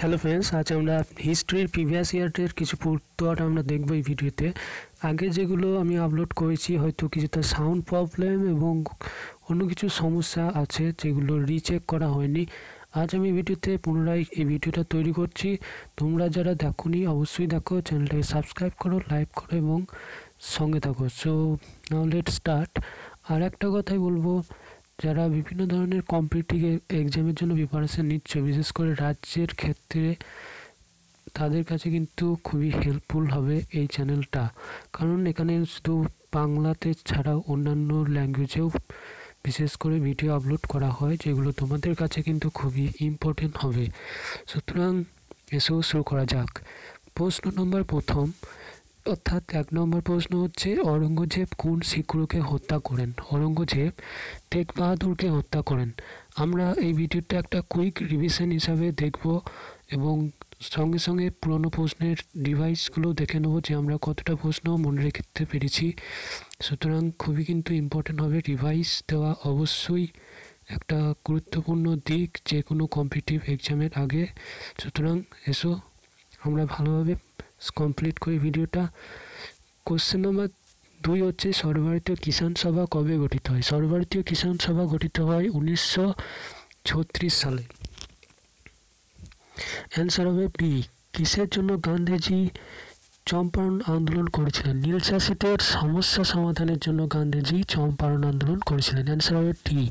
Hello friends আজ আমরা হিস্ট্রির previous ইয়ারের কিছু উত্তর আমরা দেখব এই ভিডিওতে। আগে যেগুলো আমি আপলোড করেছি, হয়তো কিছুটা সাউন্ড প্রবলেম এবং অন্য কিছু সমস্যা আছে যেগুলো রিচেক করা হয়নি। আজ আমি ভিডিওতে পুনরায় এই ভিডিওটা তৈরি করছি। তোমরা যারা দেখোনি, অবশ্যই দেখো, চ্যানেলটাকে সাবস্ক্রাইব করো লাইক করো এবং সঙ্গে থাকো। সো নাও লেট স্টার্ট আর একটা কথাই বলব যারা বিভিন্ন ধরনের কম্পিটিটিভ এক্সামের জন্য প্রিপারেশান নিচ্ছে, বিশেষ করে রাজ্যের ক্ষেত্রে, তাদের কাছে কিন্তু খুবই হেল্পফুল হবে এই চ্যানেলটা কারণ এখানে শুধু বাংলাতে ছাড়াও অন্যান্য ল্যাঙ্গুয়েজেও বিশেষ করে ভিডিও আপলোড করা হয়, যেগুলো তোমাদের কাছে কিন্তু খুবই ইম্পর্টেন্ট হবে। সুতরাং এসেও শুরু করা যাক। প্রশ্ন নম্বর প্রথম অর্থাৎ এক নম্বর প্রশ্ন হচ্ছে অরঙ্গজেব কোন শিখরকে হত্যা করেন? অরঙ্গজেব টেক বাহাদুরকে হত্যা করেন। আমরা এই ভিডিওটা একটা কুইক রিভিশন হিসাবে দেখব এবং সঙ্গে সঙ্গে পুরনো প্রশ্নের ডিভাইসগুলো দেখে নেব যে আমরা কতটা প্রশ্ন মনে রেখে পেরেছি। সুতরাং খুবই কিন্তু ইম্পর্টেন্ট হবে ডিভাইস দেওয়া অবশ্যই একটা গুরুত্বপূর্ণ দিক যে কোনো কম্পিটিটিভ এক্সামের আগে। সুতরাং এসো, আমরা ভালোভাবে কমপ্লিট করি ভিডিওটা। কোশ্চেন নাম্বার দুই হচ্ছে, সর্বভারতীয় কিষাণ সভা কবে গঠিত হয়? সর্বভারতীয় কিষাণ সভা গঠিত হয় উনিশশো ছত্রিশ সালে। অ্যান্সার হবে বি কিসের জন্য গান্ধীজি চম্পারণ আন্দোলন করেছিলেন? নীল চাষিদের সমস্যা সমাধানের জন্য গান্ধীজি চম্পারণ আন্দোলন করেছিলেন। অ্যান্সার হবে টি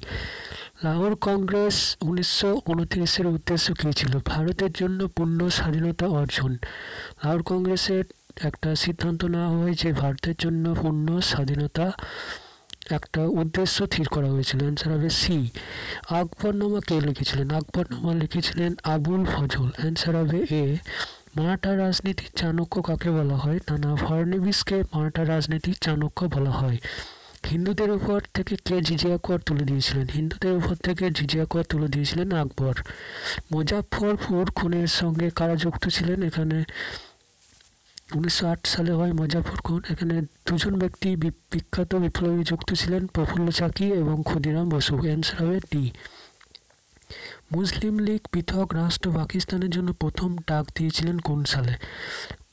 লাহোর কংগ্রেস উনিশশো উনত্রিশের উদ্দেশ্য কী ছিল? ভারতের জন্য পূর্ণ স্বাধীনতা অর্জন। লাহোর কংগ্রেসের একটা সিদ্ধান্ত নেওয়া হয় যে ভারতের জন্য পূর্ণ স্বাধীনতা একটা উদ্দেশ্য স্থির করা হয়েছিল। অ্যান্সার হবে সি আকবরনামা কে লিখেছিলেন? আকবরনামা লিখেছিলেন আবুল ফজল। অ্যান্সার হবে এ মারাঠা রাজনীতির চাণক্য কাকে বলা হয়? তা না ফার্নিবিসকে মারাঠা রাজনীতির চাণক্য বলা হয়। হিন্দুদের উপর থেকে কে জিজিয়া কর তুলে দিয়েছিলেন? হিন্দুদের উপর থেকে জিজিয়া কর তুলে দিয়েছিলেন আকবর। মুজাফরপুর খুনের সঙ্গে কারা যুক্ত ছিলেন? এখানে উনিশশো আট সালে হয় মুজাফর খুন। এখানে দুজন ব্যক্তি বিখ্যাত বিপ্লবী যুক্ত ছিলেন প্রফুল্ল চাকি এবং ক্ষুদিরাম বসু। অ্যান্সার হবে ডি। মুসলিম লীগ পৃথক রাষ্ট্র পাকিস্তানের জন্য প্রথম ডাক দিয়েছিলেন কোন সালে?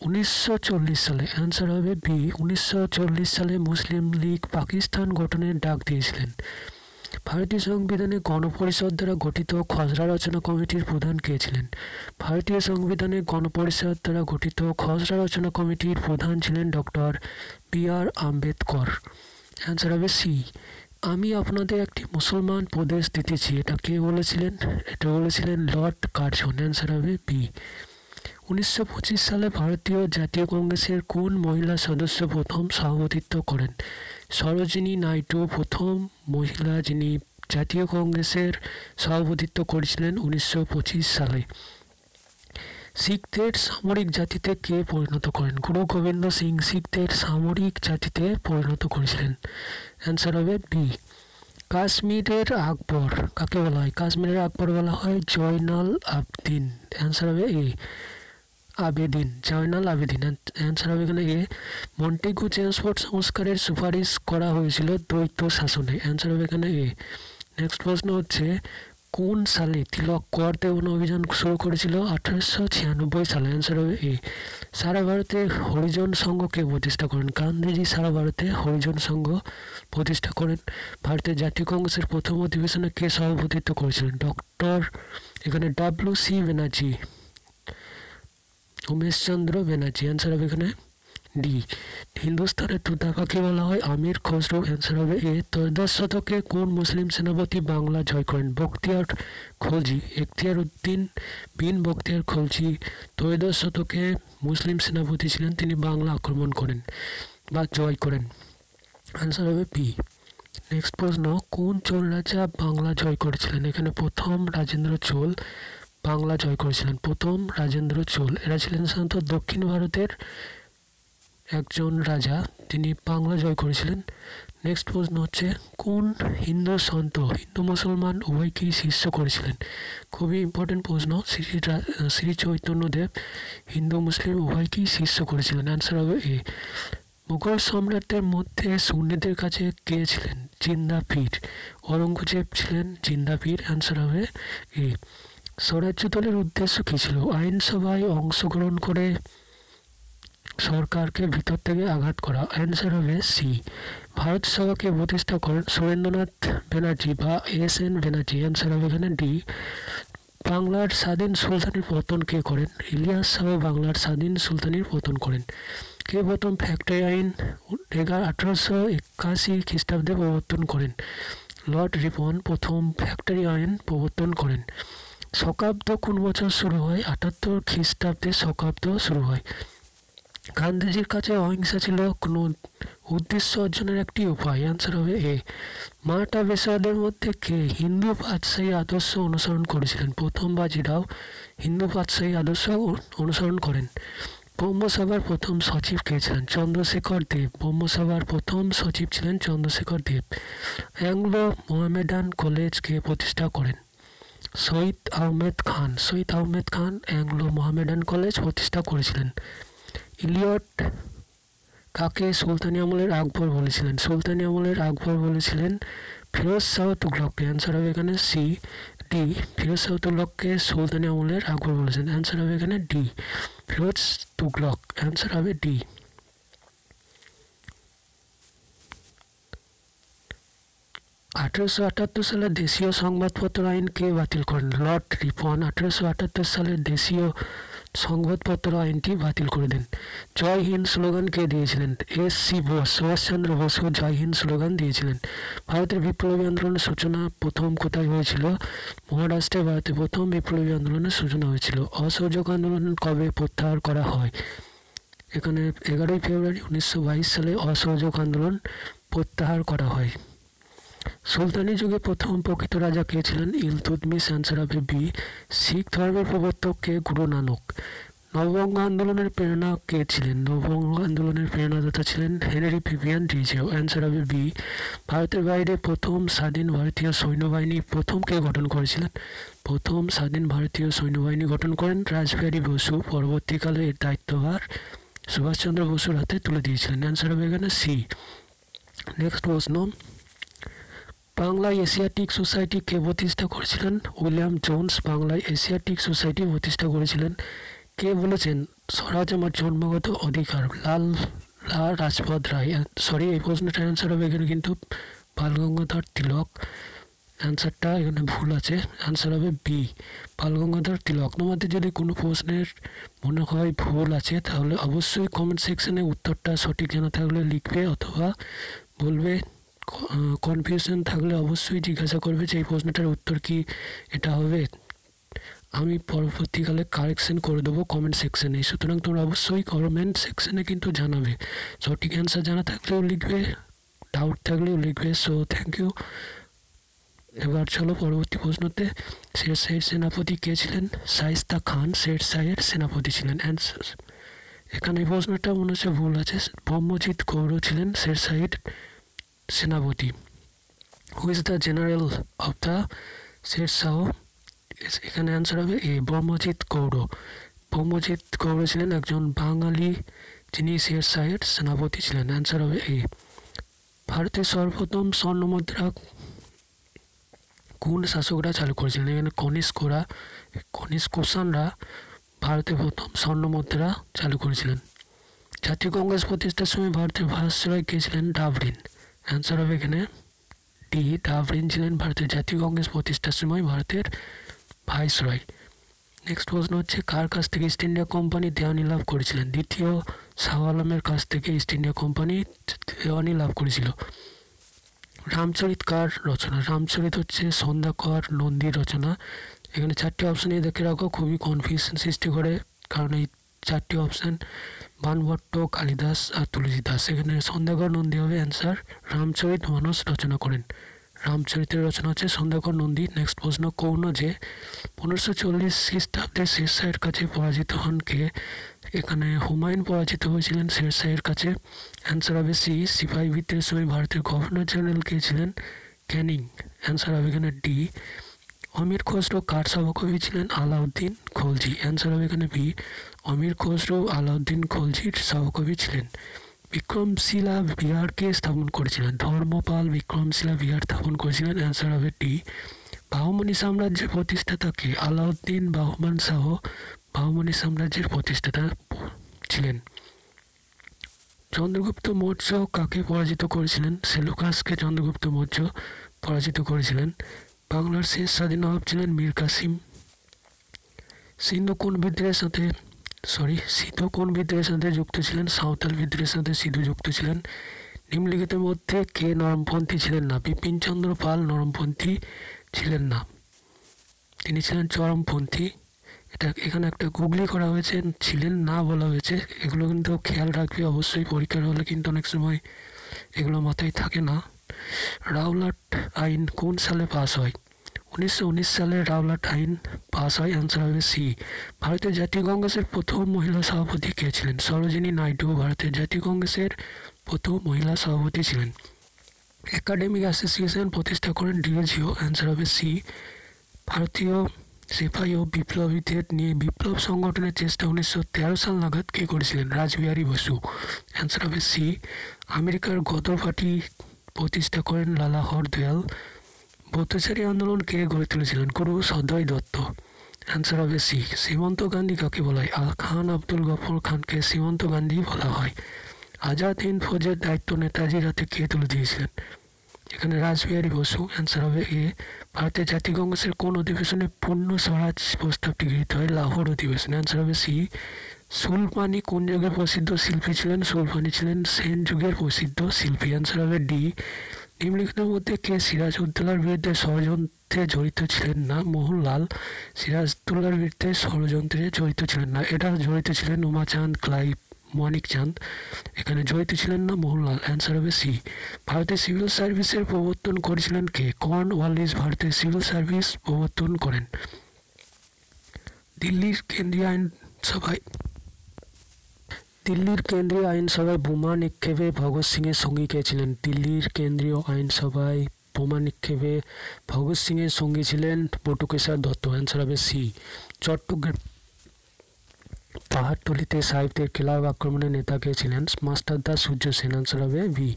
উনিশশো চল্লিশ সালে। অ্যান্সার হবে বি উনিশশো চল্লিশ সালে মুসলিম লীগ পাকিস্তান গঠনের ডাক দিয়েছিলেন। ভারতীয় সংবিধানে গণপরিষদ দ্বারা গঠিত খসড়া রচনা কমিটির প্রধান কে ছিলেন? ভারতীয় সংবিধানে গণপরিষদ দ্বারা গঠিত খসড়া রচনা কমিটির প্রধান ছিলেন doctor B R Ambedkar. Answer হবে সি আমি আপনাদের একটি মুসলমান প্রদেশ দিতেছি। এটা কে বলেছিলেন? এটা বলেছিলেন লর্ড কার্জন অ্যান্সার হবে বি উনিশশো পঁচিশ সালে ভারতীয় জাতীয় কংগ্রেসের কোন মহিলা সদস্য প্রথম সভাপতিত্ব করেন? সরোজিনী নাইডু প্রথম মহিলা যিনি জাতীয় কংগ্রেসের সভাপতিত্ব করেছিলেন উনিশশো পঁচিশ সালে। শিখদের সামরিক জাতিতে কে পরিণত করেন? গুরু গোবিন্দ সিং শিখদের সামরিক জাতিতে পরিণত করেছিলেন। অ্যান্সার হবে ডি কাশ্মীরের আকবর, কাকে বলা হয়? কাশ্মীরের আকবর বলা হয় জয়নাল আবদিন। অ্যান্সার হবে এ। আবেদিন, জয়নাল আবেদিন। অ্যান্সার হবে এখানে এ। মন্টেগু চেন্সফোর্ড সংস্কারের সুপারিশ করা হয়েছিল দ্বৈত শাসনে। অ্যান্সার হবে এখানে এ। নেক্সট প্রশ্ন হচ্ছে কোন সালে তিলক কর দেওয়ান অভিযান শুরু করেছিল? আঠারোশো ছিয়ানব্বই সালে অ্যান্সার হবে এ সারা ভারতে হরিজন সংঘকে প্রতিষ্ঠা করেন। গান্ধীজি সারা ভারতে হরিজন সংঘ প্রতিষ্ঠা করেন। ভারতের জাতীয় কংগ্রেসের প্রথম অধিবেশনে কে সভাপতিত্ব করেছিলেন? ডক্টর এখানে W C Banerjee Umesh Chandra Banerjee answer হবে এখানে। ডি, হিন্দুস্তানের কাকে বলা হয় আমির খসরু অ্যান্সার হবে এ ত্রয়োদশ শতকে কোন মুসলিম সেনাপতি বাংলা জয় করেন বখতিয়ার খলজি এখতিয়ার উদ্দিন বিন বখতিয়ার খলজি ত্রয়োদশ শতকে মুসলিম সেনাপতি ছিলেন, তিনি বাংলা আক্রমণ করেন বা জয় করেন? অ্যান্সার হবে পি, নেক্সট প্রশ্ন, কোন চোল রাজা বাংলা জয় করেছিলেন? এখানে প্রথম রাজেন্দ্র চোল বাংলা জয় করেছিলেন। প্রথম রাজেন্দ্র চোল, এরা ছিলেন সাধারণত দক্ষিণ ভারতের একজন রাজা, তিনি বাংলা জয় করেছিলেন। নেক্সট প্রশ্ন হচ্ছে, কোন হিন্দু সন্ত, হিন্দু মুসলমান উভয়কেই শীর্ষ করেছিলেন? খুবই ইম্পর্টেন্ট প্রশ্ন। শ্রী শ্রী চৈতন্যদেব হিন্দু, মুসলিম উভয়কেই শীর্ষ করেছিলেন। অ্যান্সার হবে এ মুঘল সম্রাটদের মধ্যে সুন্নিদের কাছে কে ছিলেন? জিন্দা পীর ঔরঙ্গজেব ছিলেন জিন্দা পীর অ্যান্সার হবে এ স্বরাজ্য দলের উদ্দেশ্য কী ছিল? আইনসভায় অংশগ্রহণ করে সরকারকে ভিতর থেকে আঘাত করা। অ্যান্সার হবে সি। ভারত সভাকে প্রতিষ্ঠা করেন সুরেন্দ্রনাথ ব্যানার্জি বা এস এন ব্যানার্জি। অ্যান্সার হবে এখানে ডি। বাংলার স্বাধীন সুলতানির পতন কে করেন? ইলিয়াস শাহ বাংলার স্বাধীন সুলতানির পতন করেন। কে প্রথম ফ্যাক্টরি আইন এগারো আঠারোশো একাশি খ্রিস্টাব্দে প্রবর্তন করেন? লর্ড রিপন প্রথম ফ্যাক্টরি আইন প্রবর্তন করেন। শকাব্দ কোন বছর শুরু হয়? আটাত্তর খ্রিস্টাব্দে শকাব্দ শুরু হয়। গান্ধীজির কাছে অহিংসা ছিল, কোনো উদ্দেশ্য অর্জনের একটি উপায়। অ্যান্সার হবে এ মারাঠা পেশোয়াদের মধ্যে কে? হিন্দু বাদশাহী আদর্শ অনুসরণ করেছিলেন। প্রথম বাজিরাও হিন্দু বাদশাহী আদর্শ অনুসরণ করেন। ব্রহ্মসভার প্রথম সচিব কে ছিলেন? চন্দ্রশেখর দেব। ব্রহ্মসভার প্রথম সচিব ছিলেন চন্দ্রশেখর দেব। অ্যাংলো মোহামেডান কলেজকে প্রতিষ্ঠা করেন? Shahid Ahmed Khan. Shahid Ahmed Khan Anglo Mohammedan college প্রতিষ্ঠা করেছিলেন। ইলিয়ট কাকে সুলতানি আমলের আকবর বলেছিলেন? সুলতানি আমলের আকবর বলেছিলেন, ফিরোজ শাহ তুগলককে। অ্যান্সার হবে এখানে সি ডি ফিরোজ শাহ তুগলককে সুলতানি আমলের আকবর বলেছেন। অ্যান্সার হবে এখানে ডি ফিরোজ তুগলক। অ্যান্সার হবে ডি আঠারোশো আটাত্তর সালে দেশীয় সংবাদপত্র আইন কে বাতিল করেন? Lord Ripon. আঠারোশো আটাত্তর সালে দেশীয় সংবাদপত্র আইনটি বাতিল করে দেন। জয় হিন্দ স্লোগান কে দিয়েছিলেন? S C Bose Subhashchandra Basu Jai Hind slogan দিয়েছিলেন। ভারতের বিপ্লবী আন্দোলনের সূচনা প্রথম কোথায় হয়েছিল? মহারাষ্ট্রে ভারতে প্রথম বিপ্লবী আন্দোলনের সূচনা হয়েছিল। অসহযোগ আন্দোলন কবে প্রত্যাহার করা হয়? এখানে এগারোই ফেব্রুয়ারি উনিশশো বাইশ সালে অসহযোগ আন্দোলন প্রত্যাহার করা হয়। সুলতানি যুগে প্রথম প্রকৃত রাজা কে ছিলেন ইলতুতমিশ অ্যান্সার হবে বি শিখ ধর্মের প্রবর্তক কে গুরু নানক। নববঙ্গ আন্দোলনের প্রেরণা কে ছিলেন? নববঙ্গ আন্দোলনের প্রেরণাদাতা ছিলেন হেনরি ভিভিয়ান ডিজেও অ্যান্সার হবে বি ভারতের বাইরে প্রথম স্বাধীন ভারতীয় সৈন্যবাহিনী প্রথম কে গঠন করেছিলেন? প্রথম স্বাধীন ভারতীয় সৈন্যবাহিনী গঠন করেন রাজবিহারী বসু। পরবর্তীকালে এর দায়িত্বভার সুভাষচন্দ্র বসুর হাতে তুলে দিয়েছিলেন। অ্যান্সার হবে এখানে সি। নেক্সট প্রশ্ন। বাংলায় এশিয়াটিক সোসাইটি কে প্রতিষ্ঠা করেছিলেন? উইলিয়াম জোন্স বাংলায় এশিয়াটিক সোসাইটি প্রতিষ্ঠা করেছিলেন। কে বলেছেন? স্বরাজ আমার জন্মগত অধিকার। লাল রাজপথ রায়। সরি এই প্রশ্নটার অ্যান্সার হবে এখানে কিন্তু বালগঙ্গাধর তিলক। অ্যান্সারটা এখানে ভুল আছে। অ্যান্সার হবে বি বালগঙ্গাধর তিলক। তোমাদের যদি কোনো প্রশ্নের মনে হয় ভুল আছে, তাহলে অবশ্যই কমেন্ট সেকশনে উত্তরটা সঠিক জানা থাকলে লিখবে অথবা বলবে। কনফিউশন থাকলে অবশ্যই জিজ্ঞাসা করবে যে এই প্রশ্নটার উত্তর কি, এটা হবে। আমি পরবর্তীকালে কারেকশন করে দেবো কমেন্ট সেকশনে সুতরাং তোমরা অবশ্যই কমেন্ট সেকশনে কিন্তু জানাবে। সঠিক অ্যান্সার জানা থাকলেও লিখবে ডাউট থাকলেও লিখবে। সো থ্যাংক ইউ এবার চলো পরবর্তী প্রশ্নতে। শের শাহের সেনাপতি কে ছিলেন? শাইস্তা খান। শের শাহের সেনাপতি ছিলেন। অ্যান্সার এখানে এই প্রশ্নটা মনে হচ্ছে ভুল আছে। ব্রহ্মজিৎ গৌর ছিলেন শের শাহের who is the general of the Sher Shah এখানে অ্যান্সার হবে এ ব্রহ্মজিৎ গৌড় ব্রহ্মজিৎ গৌড় ছিলেন একজন বাঙালি যিনি শের শাহের সেনাপতি ছিলেন। অ্যান্সার হবে এ ভারতের সর্বপ্রথম স্বর্ণ মুদ্রা কোন শাসকরা চালু করেছিলেন? এখানে কনিষ্করা কনিষ্ক কুষাণরা ভারতে প্রথম স্বর্ণ মুদ্রা চালু করেছিলেন। জাতীয় কংগ্রেস প্রতিষ্ঠার সময় ভারতের ভারতসরাই কে ছিলেন? ডাবরিন অ্যান্সার হবে এখানে ডি ডাবরিন ছিলেন ভারতের জাতীয় কংগ্রেস প্রতিষ্ঠার সময় ভারতের ভাইসরয় নেক্সট প্রশ্ন হচ্ছে, কার কাছ থেকে ইস্ট ইন্ডিয়া কোম্পানি দেওয়ানি লাভ করেছিলেন? দ্বিতীয় শাহ আলমের কাছ থেকে ইস্ট ইন্ডিয়া কোম্পানি দেওয়ানি লাভ করেছিল। রামচরিত কার রচনা? রামচরিত হচ্ছে সন্ধ্যাকর নন্দীর রচনা। এখানে চারটি অপশানই দেখে রাখো, খুবই কনফিউশন সৃষ্টি করে। কারণ এই চারটি অপশান বানভট্ট কালিদাস আর তুলসীদাস এখানে সন্ধ্যাকর নন্দী হবে অ্যান্সার রামচরিত মানস রচনা করেন। রামচরিতের রচনা হচ্ছে সন্ধ্যাকর নন্দী নেক্সট প্রশ্ন, কৌন যে পনেরোশো চল্লিশ খ্রিস্টাব্দে শের শাহের কাছে পরাজিত হন কে? এখানে হুমায়ুন পরাজিত হয়েছিলেন শের শাহের কাছে। অ্যান্সার হবে সি সিপাহী বিদ্রোহের সময় ভারতের গভর্নর জেনারেল কে ছিলেন? ক্যানিং অ্যান্সার হবে এখানে ডি অমির খসরু কার সভাকবি ছিলেন? আলাউদ্দিন খলজি। অ্যান্সার হবে এখানে বি অমির খসরু আলাউদ্দিন খলজির সহকবি ছিলেন। বিক্রমশিলা বিহারকে স্থাপন করেছিলেন। ধর্মপাল বিক্রমশিলা বিহার স্থাপন করেছিলেন। অ্যান্সার হবে ডি বাহুমনি সাম্রাজ্যের প্রতিষ্ঠাতাকে আলাউদ্দিন বাহুমান শাহ বাহুমনি সাম্রাজ্যের প্রতিষ্ঠাতা ছিলেন। চন্দ্রগুপ্ত মৌর্য কাকে পরাজিত করেছিলেন? সেলুকাসকে চন্দ্রগুপ্ত মৌর্য পরাজিত করেছিলেন। বাংলার শেষ স্বাধীন ছিলেন মীর কাসিম। সিন্ধু কোন বিদ্রোহের সাথে সরি সিধু কোন বিদ্রোহের সাথে যুক্ত ছিলেন? সাঁওতাল বিদ্রোহের সাথে সিধু যুক্ত ছিলেন। নিম্নলিখিতের মধ্যে কে নরমপন্থী ছিলেন না? বিপিনচন্দ্র পাল নরমপন্থী ছিলেন না। তিনি ছিলেন চরমপন্থী। এটা এখানে একটা গুগলি করা হয়েছে, ছিলেন না বলা হয়েছে। এগুলো কিন্তু খেয়াল রাখবে, অবশ্যই পরীক্ষার হলে কিন্তু অনেক সময় এগুলো মাথায় থাকে না। রাওলাট আইন কোন সালে পাস হয়? উনিশশো উনিশ সালে রাওলাট আইন পাস হয় অ্যান্সার হবে সি। ভারতীয় জাতীয় কংগ্রেসের প্রথম মহিলা সভাপতি কে ছিলেন? সরোজিনী নাইডু ভারতের জাতীয় কংগ্রেসের প্রথম মহিলা সভাপতি ছিলেন। একাডেমিক অ্যাসোসিয়েশন প্রতিষ্ঠা করেন ডিএজিও অ্যান্সার হবে সি। ভারতীয় সিপাহী ও বিপ্লবীদের নিয়ে বিপ্লব সংগঠনের চেষ্টা উনিশশো তেরো সাল নাগাদ কে করেছিলেন? রাজবিহারী বসু। অ্যান্সার হবে সি। আমেরিকার গদর পার্টি প্রতিষ্ঠা করেন লালা হরদয়াল। বৌদ্ধচারী আন্দোলন কে গড়ে তুলেছিলেন গুরু সদয় দত্ত। অ্যান্সার হবে সি সীমন্ত গান্ধী কাকে বলা হয়? খান আব্দুল গফর খানকে সীমন্ত গান্ধী বলা হয়। আজাদ হিন্দ ফৌজের দায়িত্ব নেতাজির হাতে কে তুলে দিয়েছিলেন? এখানে রাসবিহারী বসু। অ্যান্সার হবে এ ভারতের জাতীয় কংগ্রেসের কোন অধিবেশনে পূর্ণ স্বরাজ প্রস্তাবটি গৃহীত হয়? লাহোর অধিবেশনে। অ্যান্সার হবে সি সুলপানি কোন যুগের প্রসিদ্ধ শিল্পী ছিলেন? সুলপানি ছিলেন সেন যুগের প্রসিদ্ধ শিল্পী। অ্যান্সার হবে ডি নিম্নলিখিতের মধ্যে কে সিরাজউদ্দৌলার বিরুদ্ধে ষড়যন্ত্রে জড়িত ছিলেন না। মোহনলাল সিরাজউদ্দৌলার বিরুদ্ধে ষড়যন্ত্রে জড়িত ছিলেন না। এটা জড়িত ছিলেন উমাচাঁদ ক্লাইভ, মানিক চাঁদ। এখানে জড়িত ছিলেন না মোহনলাল। অ্যান্সার হবে সি ভারতের সিভিল সার্ভিসের প্রবর্তন করেছিলেন কে? কর্ন ওয়ালিস ভারতের সিভিল সার্ভিস প্রবর্তন করেন। দিল্লির কেন্দ্রীয় আইনসভায় দিল্লির কেন্দ্রীয় আইনসভায় বোমা নিক্ষেপে ভগৎ সিংয়ের সঙ্গী কে ছিলেন? দিল্লির কেন্দ্রীয় আইনসভায় বোমা নিক্ষেপে ভগৎ সিংয়ের সঙ্গী ছিলেন বটুকেশ্বর দত্ত, অ্যান্সার হবে সি। চট্টগ্রাম পাহাড়তলিতে সাহেবদের ক্লাব আক্রমণের নেতা কে ছিলেন? মাস্টার দাস সূর্য সেন আনসার হবে ভি।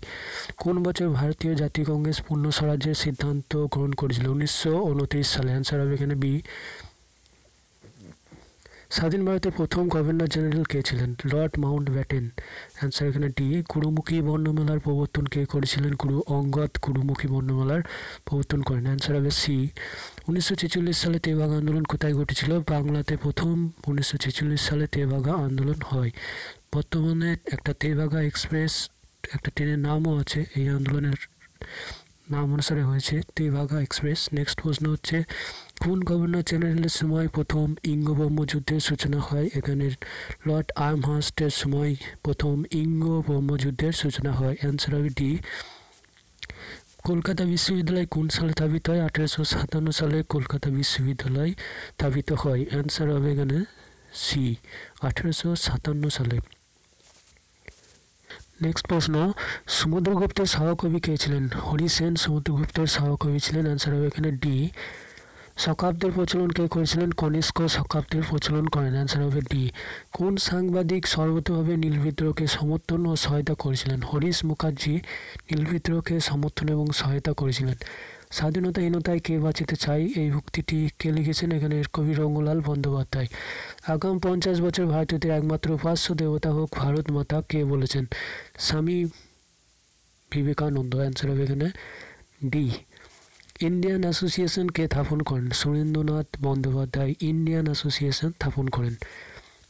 কোন বছর ভারতীয় জাতীয় কংগ্রেস পূর্ণ স্বরাজ্যের সিদ্ধান্ত গ্রহণ করেছিল? উনিশশো উনত্রিশ সালে আনসার হবে এখানে বি। স্বাধীন ভারতের প্রথম গভর্নর জেনারেল কে ছিলেন? লর্ড মাউন্ট ব্যাটেন অ্যান্সার এখানে ডি গুরুমুখী বর্ণমালার প্রবর্তন কে করেছিলেন? গুরু অঙ্গদ গুরুমুখী বর্ণমালার প্রবর্তন করেন। অ্যান্সার হবে সি উনিশশো ছেচল্লিশ সালে তেবাগা আন্দোলন কোথায় ঘটেছিল? বাংলাতে প্রথম উনিশশো ছেচল্লিশ সালে তেবাগা আন্দোলন হয়। বর্তমানে একটা তেবাগা এক্সপ্রেস, একটা ট্রেনের নামও আছে। এই আন্দোলনের নাম অনুসারে হয়েছে তেভাগা এক্সপ্রেস। নেক্সট প্রশ্ন হচ্ছে কোন গভর্নর জেনারেলের সময় প্রথম ইঙ্গ ব্রহ্মযুদ্ধের সূচনা হয়? এখানে লর্ড আর্মহাস্টের সময় প্রথম ইঙ্গ ব্রহ্মযুদ্ধের সূচনা হয়। অ্যান্সার হবে ডি। কলকাতা বিশ্ববিদ্যালয় কোন সালে স্থাপিত হয়? আঠেরোশো সাতান্ন সালে কলকাতা বিশ্ববিদ্যালয় স্থাপিত হয়। অ্যান্সার হবে এখানে সি, আঠেরোশো সাতান্ন সালে। নেক্সট প্রশ্ন, সমুদ্রগুপ্তের সহকবি কে ছিলেন? হরি সেন সমুদ্রগুপ্তের সহকবি ছিলেন। অ্যান্সার হবে এখানে ডি। শকাব্দের প্রচলন কে করেছিলেন? কনিষ্ক শকাব্দের প্রচলন করেন। অ্যান্সার হবে ডি কোন সাংবাদিক সর্বতভাবে নীলবিদ্রোহকে সমর্থন ও সহায়তা করেছিলেন? হরিশ মুখার্জি নীলবিদ্রোহকে সমর্থন এবং সহায়তা করেছিলেন। স্বাধীনতাহীনতায় কে বাঁচিতে চাই? এই উক্তিটি কে লিখেছেন? এখানে কবি রঙ্গলাল বন্দ্যোপাধ্যায়। আগাম পঞ্চাশ বছর ভারতীয়দের একমাত্র উপাস্য দেবতা হোক ভারত মাতা কে বলেছেন? স্বামী বিবেকানন্দ। অ্যান্সার হবে এখানে ডি ইন্ডিয়ান অ্যাসোসিয়েশনকে স্থাপন করেন? সুরেন্দ্রনাথ বন্দ্যোপাধ্যায় ইন্ডিয়ান অ্যাসোসিয়েশন স্থাপন করেন।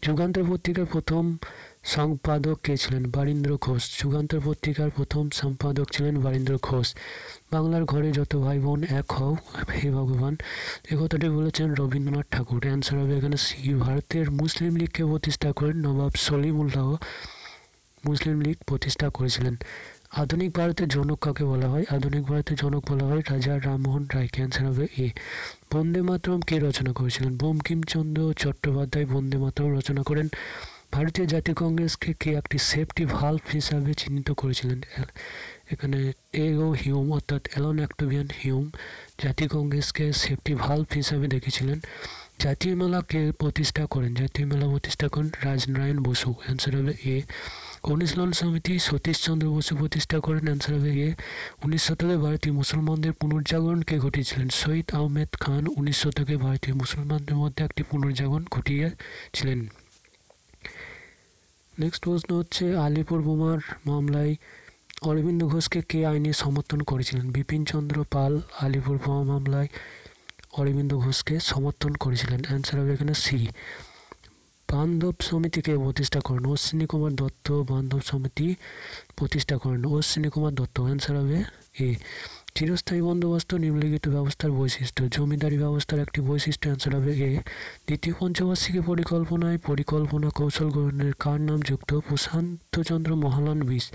যুগান্তর পত্রিকার প্রথম সম্পাদক কে ছিলেন? বারীন্দ্র ঘোষ। যুগান্তর পত্রিকার প্রথম সম্পাদক ছিলেন বারীন্দ্র ঘোষ। বাংলার ঘরে যত ভাই বোন এক হও, হে ভগবান। এ কথাটি বলেছেন রবীন্দ্রনাথ ঠাকুর। অ্যান্সার হবে এখানে সি, ভারতের মুসলিম লীগকে প্রতিষ্ঠা করেন নবাব সলিমুল্লাহ। মুসলিম লীগ প্রতিষ্ঠা করেছিলেন। আধুনিক ভারতের জনক কাকে বলা হয়? আধুনিক ভারতের জনক বলা হয় রাজা রামমোহন রায় অ্যান্সার হবে এ বন্দে মাতরম কে রচনা করেছিলেন? বঙ্কিমচন্দ্র চট্টোপাধ্যায় বন্দে মাতরম রচনা করেন। ভারতীয় জাতীয় কংগ্রেসকে কে একটি সেফটি ভাল্ভ হিসাবে চিহ্নিত করেছিলেন? এখানে এ ও হিউম, অর্থাৎ অ্যালন অ্যাক্টোভিয়ান হিউম, জাতীয় কংগ্রেসকে সেফটি ভাল্ভ হিসাবে দেখেছিলেন। জাতীয় মেলা কে প্রতিষ্ঠা করেন। জাতীয় মেলা প্রতিষ্ঠা করেন রাজনারায়ণ বসু অ্যান্সার হবে এ অনুশীলন সমিতি সতীশচন্দ্র বসু প্রতিষ্ঠা করেন অ্যান্সার হবে এ উনিশ শতকে ভারতীয় মুসলমানদের পুনর্জাগরণ কে ঘটিয়েছিলেন। শহীদ আহমেদ খান উনিশ শতকে ভারতীয় মুসলমানদের মধ্যে একটি পুনর্জাগরণ ঘটিয়েছিলেন। নেক্সট প্রশ্ন হচ্ছে, আলিপুর বোমার মামলায় অরবিন্দ ঘোষকে কে আইনে সমর্থন করেছিলেন? বিপিন চন্দ্র পাল আলিপুর বোমা মামলায় অরবিন্দ ঘোষকে সমর্থন করেছিলেন। অ্যান্সার হবে এখানে সি বান্ধব সমিতিকে প্রতিষ্ঠা করেন। অশ্বিনী কুমার দত্ত বান্ধব সমিতি প্রতিষ্ঠা করেন। অশ্বিনী কুমার দত্ত অ্যান্সার হবে এ চিরস্থায়ী বন্দোবস্ত, নিম্নলিখিত ব্যবস্থার বৈশিষ্ট্য। জমিদারি ব্যবস্থার একটি বৈশিষ্ট্য অ্যান্সার হবে এ দ্বিতীয় পঞ্চবার্ষিকী পরিকল্পনায় পরিকল্পনা কৌশল গ্রহণের কার নাম যুক্ত? প্রশান্তচন্দ্র মহালান বিশ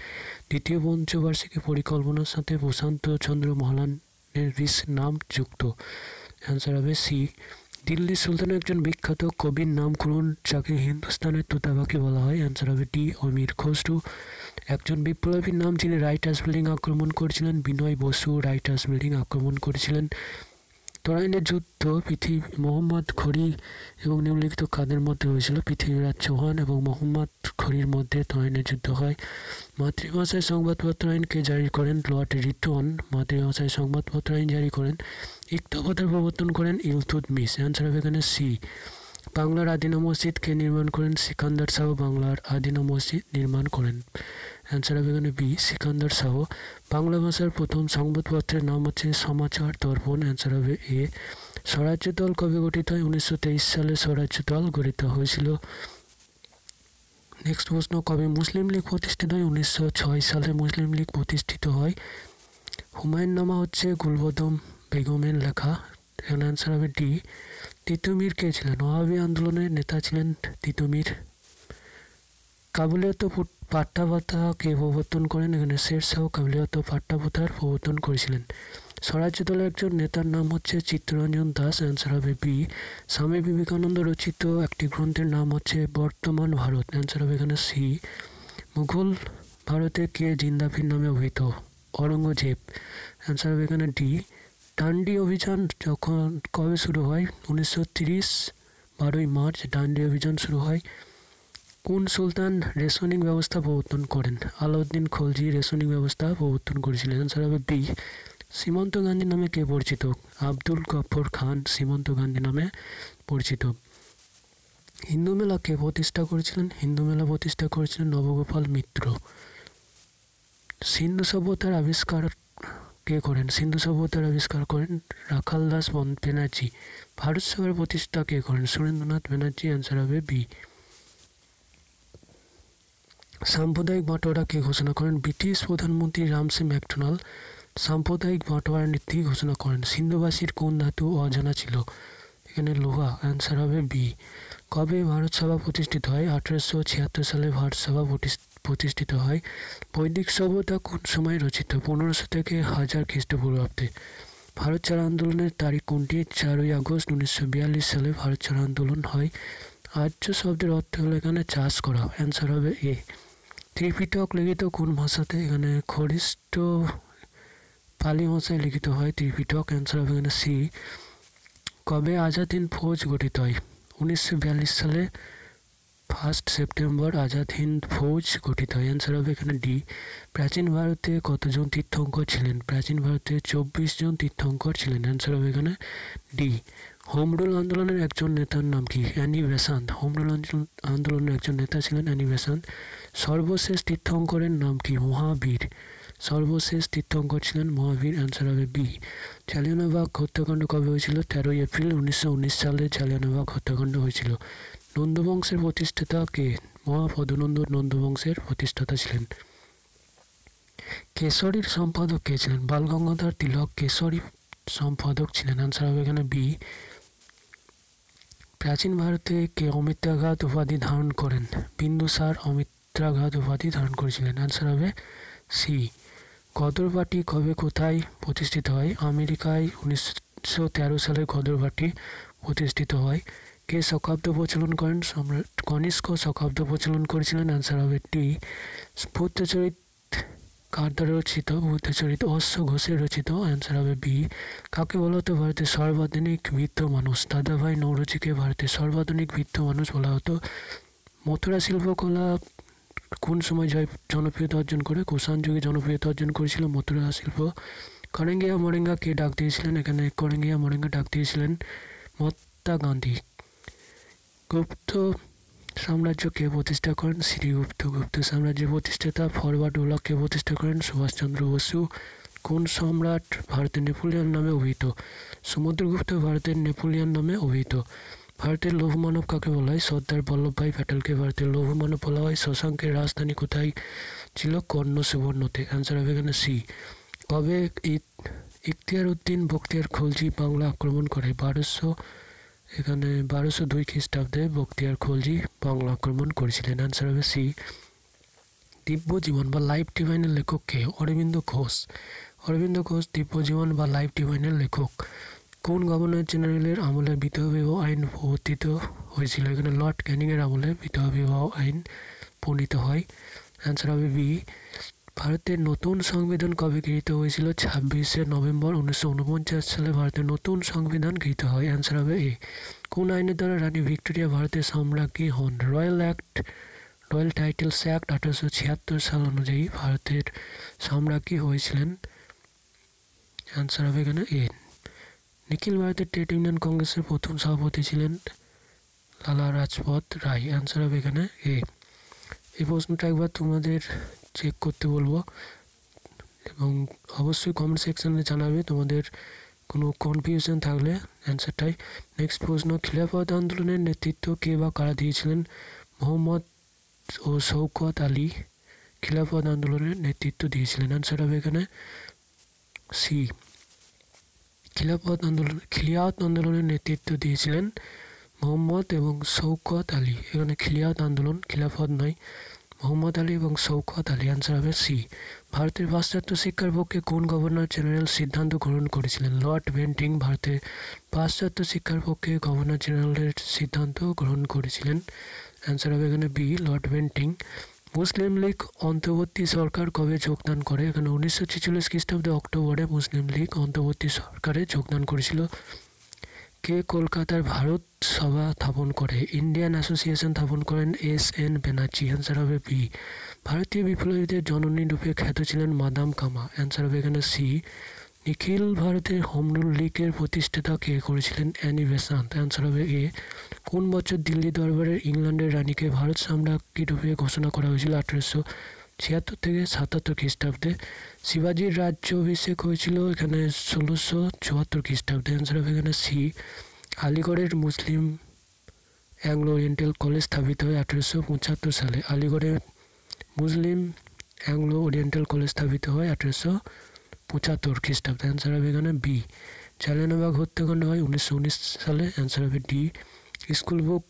দ্বিতীয় পঞ্চবার্ষিকী পরিকল্পনার সাথে প্রশান্তচন্দ্র মহালানের বিশ নাম যুক্ত। অ্যান্সার হবে সি দিল্লি সুলতানের একজন বিখ্যাত কবির নাম করুন যাকে হিন্দুস্তানের তোতাবাকি বলা হয়। অ্যান্সার হবে ডি অমির খসরু। একজন বিপ্লবীর নাম যিনি রাইটার্স বিল্ডিং আক্রমণ করেছিলেন, বিনয় বসু রাইটার্স বিল্ডিং আক্রমণ করেছিলেন। তরাইনের যুদ্ধ পৃথিবী, মোহাম্মদ খড়ি এবং নিম্নলিখিত কাদের মধ্যে হয়েছিল। পৃথিবীরাজ চৌহান এবং মোহাম্মদ খড়ির মধ্যে তরাইনের যুদ্ধ হয়। মাতৃভাষায় সংবাদপত্র আইনকে জারি করেন লর্ড রিটন। মাতৃভাষায় সংবাদপত্র আইন জারি করেন ইক্তবতার প্রবর্তন করেন মিস, অ্যান্সার হবে এখানে সি। বাংলার আদিনা মসজিদকে নির্মাণ করেন সিকান্দার শাহ বাংলার আদিনা মসজিদ নির্মাণ করেন। অ্যান্সার হবে এখানে বি সিকান্দার শাহ বাংলা ভাষার প্রথম সংবাদপত্রের নাম হচ্ছে সমাচার দর্পণ। অ্যান্সার হবে এ স্বরাজ্য দল কবে গঠিত হয়? উনিশশো তেইশ সালে স্বরাজ্য দল গঠিত হয়েছিল। নেক্সট প্রশ্ন, কবে মুসলিম লীগ প্রতিষ্ঠিত হয়? উনিশশো ছয় সালে মুসলিম লীগ প্রতিষ্ঠিত হয়। হুমায়ুন নামা হচ্ছে গুলবদম বেগমের লেখা। এখানে অ্যান্সার হবে ডি, তিতুমির কে ছিলেন? ওয়াহাবি আন্দোলনের নেতা ছিলেন তিতুমির। কাবুলিয়ত পাট্টাপাতা কে প্রবর্তন করেন, এখানে শের শাহ কাবুলিয়ত পাট্টাপাতার প্রবর্তন করেছিলেন। স্বরাজ্য দলের একজন নেতার নাম হচ্ছে চিত্তরঞ্জন দাস অ্যান্সার হবে বি স্বামী বিবেকানন্দ রচিত একটি গ্রন্থের নাম হচ্ছে বর্তমান ভারত অ্যান্সার হবে এখানে সি মুঘল ভারতে কে জিন্দাফির নামে অভিহিত? অরঙ্গজেব অ্যান্সার হবে এখানে ডি ডান্ডি অভিযান যখন কবে শুরু হয়? উনিশশো তিরিশ, বারোই মার্চ, ডান্ডি অভিযান শুরু হয়। কোন সুলতান রেশনিং ব্যবস্থা প্রবর্তন করেন? আলাউদ্দিন খলজি রেশনিং ব্যবস্থা প্রবর্তন করেছিলেন। অ্যান্সার হবে বি সীমন্ত গান্ধী নামে কে পরিচিত? আব্দুল গফর খান সীমন্ত গান্ধী নামে পরিচিত। হিন্দু মেলা কে প্রতিষ্ঠা করেছিলেন? হিন্দু মেলা প্রতিষ্ঠা করেছিলেন নবগোপাল মিত্র। সিন্ধু সভ্যতার আবিষ্কার কে করেন? সিন্ধু সভ্যতার আবিষ্কার করেন রাখাল দাস ব্যানার্জি ভারত সভার প্রতিষ্ঠা কে করেন? সুরেন্দ্রনাথ ব্যানার্জি অ্যান্সার হবে বি। সাম্প্রদায়িক বাটোয়ারা কে ঘোষণা করেন? ব্রিটিশ প্রধানমন্ত্রী রামসে ম্যাকডোনাল্ড সাম্প্রদায়িক বাটোয়ারা নীতি ঘোষণা করেন। সিন্ধুবাসীর কোন ধাতু অজানা ছিল? এখানে লোহা, অ্যান্সার হবে বি। কবে ভারত সভা প্রতিষ্ঠিত হয়? আঠারোশো ছিয়াত্তর সালে ভারত সভা প্রতিষ্ঠিত হয়। বৈদিক সভ্যতা কোন সময় রচিত? পনেরোশো থেকে হাজার খ্রিস্টপূর্বাব্দে। ভারত ছাড়া আন্দোলনের তারিখ কোনটি? চারই আগস্ট উনিশশো বিয়াল্লিশ সালে ভারত ছাড়া আন্দোলন হয়। আর্য শব্দের অর্থ হলো এখানে চাষ করা। অ্যান্সার হবে এ। ত্রিপিটক লিখিত কোন ভাষাতে? এখানে খরিষ্ঠ পালি ভাষায় লিখিত হয় ত্রিপিটক অ্যান্সার হবে এখানে সি কবে আজাদ হিন্দ ফৌজ গঠিত হয়? উনিশশো বিয়াল্লিশ সালে ফার্স্ট সেপ্টেম্বর আজাদ হিন্দ ফৌজ গঠিত হয়। অ্যান্সার হবে এখানে ডি প্রাচীন ভারতে কতজন তীর্থঙ্কর ছিলেন? প্রাচীন ভারতে চব্বিশ জন তীর্থঙ্কর ছিলেন। অ্যান্সার হবে এখানে ডি হোম রুল আন্দোলনের একজন নেতার নাম কি? অ্যানি বেসান্ত হোম রুল আন্দোলনের একজন নেতা ছিলেন অ্যানি বেসান্ত সর্বশেষ তীর্থঙ্করের নাম কি? মহাবীর। সর্বশেষ তীর্থঙ্কর ছিলেন মহাবীর অ্যান্সার হবে বি। জালিয়ানবাগ হত্যাকাণ্ড কবে হয়েছিল? তেরোই এপ্রিল উনিশশো উনিশ সালে জালিয়ানবাগ হত্যাকাণ্ড হয়েছিল। নন্দবংশের প্রতিষ্ঠাতা কে? মহাপদনন্দ নন্দবংশের প্রতিষ্ঠাতা ছিলেন। কেশরীর সম্পাদক কে ছিলেন? বালগঙ্গাধর তিলক কেশরী সম্পাদক ছিলেন। আনসার হবে এখানে বি। প্রাচীন ভারতে কে অমিত্রাঘাত উপাধি ধারণ করেন? বিন্দুসার অমিত্রাঘাত উপাধি ধারণ করেছিলেন। আনসার হবে সি গদর পার্টি কবে কোথায় প্রতিষ্ঠিত হয়? আমেরিকায় উনিশশো তেরো সালে গদর পার্টি প্রতিষ্ঠিত হয়। কে শকাব্দ প্রচলন করেন? সম্রাট কনিষ্ক শকাব্দ প্রচলন করেছিলেন। আনসার হবে ডি বুদ্ধচরিত কার দ্বারা রচিত? বুদ্ধচরিত অশ্ব ঘোষের রচিত। অ্যান্সার হবে বি কাকে বলা হতো? ভারতের সর্বাধুনিক বৃদ্ধ মানুষ। দাদাভাই নৌরজিকে ভারতের সর্বাধুনিক বৃদ্ধ মানুষ বলা হতো। মথুরা শিল্পকলা কোন সময় জয় জনপ্রিয়তা অর্জন করে? কুষাণ যুগে জনপ্রিয়তা অর্জন করেছিল মথুরা শিল্প। করেঙ্গিয়া মরেঙ্গা কে ডাক দিয়েছিলেন? এখানে করেঙ্গিয়া মরেঙ্গা ডাক দিয়েছিলেন মহাত্মা গান্ধী। গুপ্ত সাম্রাজ্য কে প্রতিষ্ঠা করেন শ্রীগুপ্ত গুপ্ত সাম্রাজ্যের প্রতিষ্ঠাতা ফরওয়ার্ড কে প্রতিষ্ঠা করেন সুভাষচন্দ্র বসু, কোন সম্রাট ভারতের নেপোলিয়ন নামে অভিহিত? সমুদ্রগুপ্ত ভারতের নেপোলিয়ন নামে অভিহিত। ভারতের লৌহ মানব কাকে বলা হয়? সর্দার বল্লভভাই প্যাটেলকে ভারতের লৌহ মানব বলা হয়। শশাঙ্কের রাজধানী কোথায়? ছিল কর্ণ সুবর্ণতে। অ্যান্সার হবে এখানে সি কবে ইখতিয়ার উদ্দিন বখতিয়ার খলজি বাংলা আক্রমণ করে? বারোশো এখানে বারোশো দুই খ্রিস্টাব্দে বখতিয়ার খলজি বাংলা আক্রমণ করেছিলেন। অ্যান্সার হবে সি দিব্য জীবন বা লাইফ ডিভাইনের লেখক কে অরবিন্দ ঘোষ। অরবিন্দ ঘোষ দিব্য জীবন বা লাইফ ডিভাইনের লেখক। কোন গভর্নর জেনারেলের আমলে বিধবা আইন প্রবর্তিত হয়েছিল? এখানে লর্ড ক্যানিংয়ের আমলে বিধবা আইন প্রণীত হয়। অ্যান্সার হবে বি ভারতের নতুন সংবিধান কবে গৃহীত হয়েছিল? ছাব্বিশে নভেম্বর উনিশশো উনপঞ্চাশ সালে ভারতের নতুন সংবিধান গৃহীত হয়। অ্যান্সার হবে এ কোন আইনের দ্বারা রানী ভিক্টোরিয়া ভারতের সম্রাজ্ঞী হন? Royal act, royal titles act আঠারোশো ছিয়াত্তর সাল অনুযায়ী ভারতের সম্রাজ্ঞী হয়েছিলেন। অ্যান্সার হবে এখানে এ নিখিল ভারতের ট্রেড ইউনিয়ন কংগ্রেসের প্রথম সভাপতি ছিলেন লালা রাজপথ রায়। অ্যান্সার হবে এখানে এ এই প্রশ্নটা একবার তোমাদের চেক করতে বলব। এবং অবশ্যই কমেন্ট সেকশানে জানাবে তোমাদের কোনো কনফিউশন থাকলে অ্যান্সারটাই নেক্সট প্রশ্ন, খিলাফত আন্দোলনের নেতৃত্ব কে বা কারা দিয়েছিলেন? মোহাম্মদ ও শৌকত আলী খিলাফত আন্দোলনের নেতৃত্ব দিয়েছিলেন। অ্যান্সার হবে এখানে সি খিলাফত আন্দোলন, খিলিয়াত আন্দোলনের নেতৃত্ব দিয়েছিলেন মোহাম্মদ এবং শৌকত আলী। এখানে খিলিয়াত আন্দোলন, খিলাফত নয়। মোহাম্মদ আলী এবং শৌকত আলী আনসার হবে সি ভারতের পাশ্চাত্য শিক্ষার পক্ষে কোন গভর্নর জেনারেল সিদ্ধান্ত গ্রহণ করেছিলেন? লর্ড বেন্টিং ভারতের পাশ্চাত্য শিক্ষার পক্ষে গভর্নর জেনারেলের সিদ্ধান্ত গ্রহণ করেছিলেন? অ্যান্সার হবে এখানে B, Lord Bentinck. Muslim League অন্তর্বর্তী সরকার কবে যোগদান করে? এখানে উনিশশো ছেচল্লিশ খ্রিস্টাব্দে অক্টোবরে মুসলিম লীগ অন্তর্বর্তী সরকারে যোগদান করেছিল। কে কলকাতার ভারত সভা স্থাপন করে? ইন্ডিয়ান অ্যাসোসিয়েশন স্থাপন করেন এস এন ব্যানার্জি। অ্যান্সার হবে বি ভারতীয় বিপ্লবীদের জননী রূপে খ্যাত ছিলেন মাদাম কামা। অ্যান্সার হবে এখানে সি নিখিল ভারতের হোম রুল লীগের প্রতিষ্ঠাতা কে করেছিলেন? অ্যানি বেসান্ত অ্যান্সার হবে এ কোন বছর দিল্লি দরবারের ইংল্যান্ডের রানীকে ভারত সাম্রাজ্ঞী রূপে ঘোষণা করা হয়েছিল? আঠেরোশো ছিয়াত্তর থেকে সাতাত্তর খ্রিস্টাব্দে শিবাজির রাজ্য অভিষেক হয়েছিল এখানে ষোলোশো চুয়াত্তর খ্রিস্টাব্দে। অ্যান্সার হবে এখানে সি আলিগড়ের মুসলিম অ্যাংলো ওরিয়েন্টাল কলেজ স্থাপিত হয় আঠেরোশো পঁচাত্তর সালে। আলিগড়ের মুসলিম অ্যাংলো ওরিয়েন্টাল কলেজ স্থাপিত হয় আঠেরোশো পঁচাত্তর খ্রিস্টাব্দে। অ্যান্সার হবে এখানে বি জালিয়ানবাগ হত্যাকাণ্ড হয় উনিশশো উনিশ সালে। অ্যান্সার হবে ডি স্কুল বুক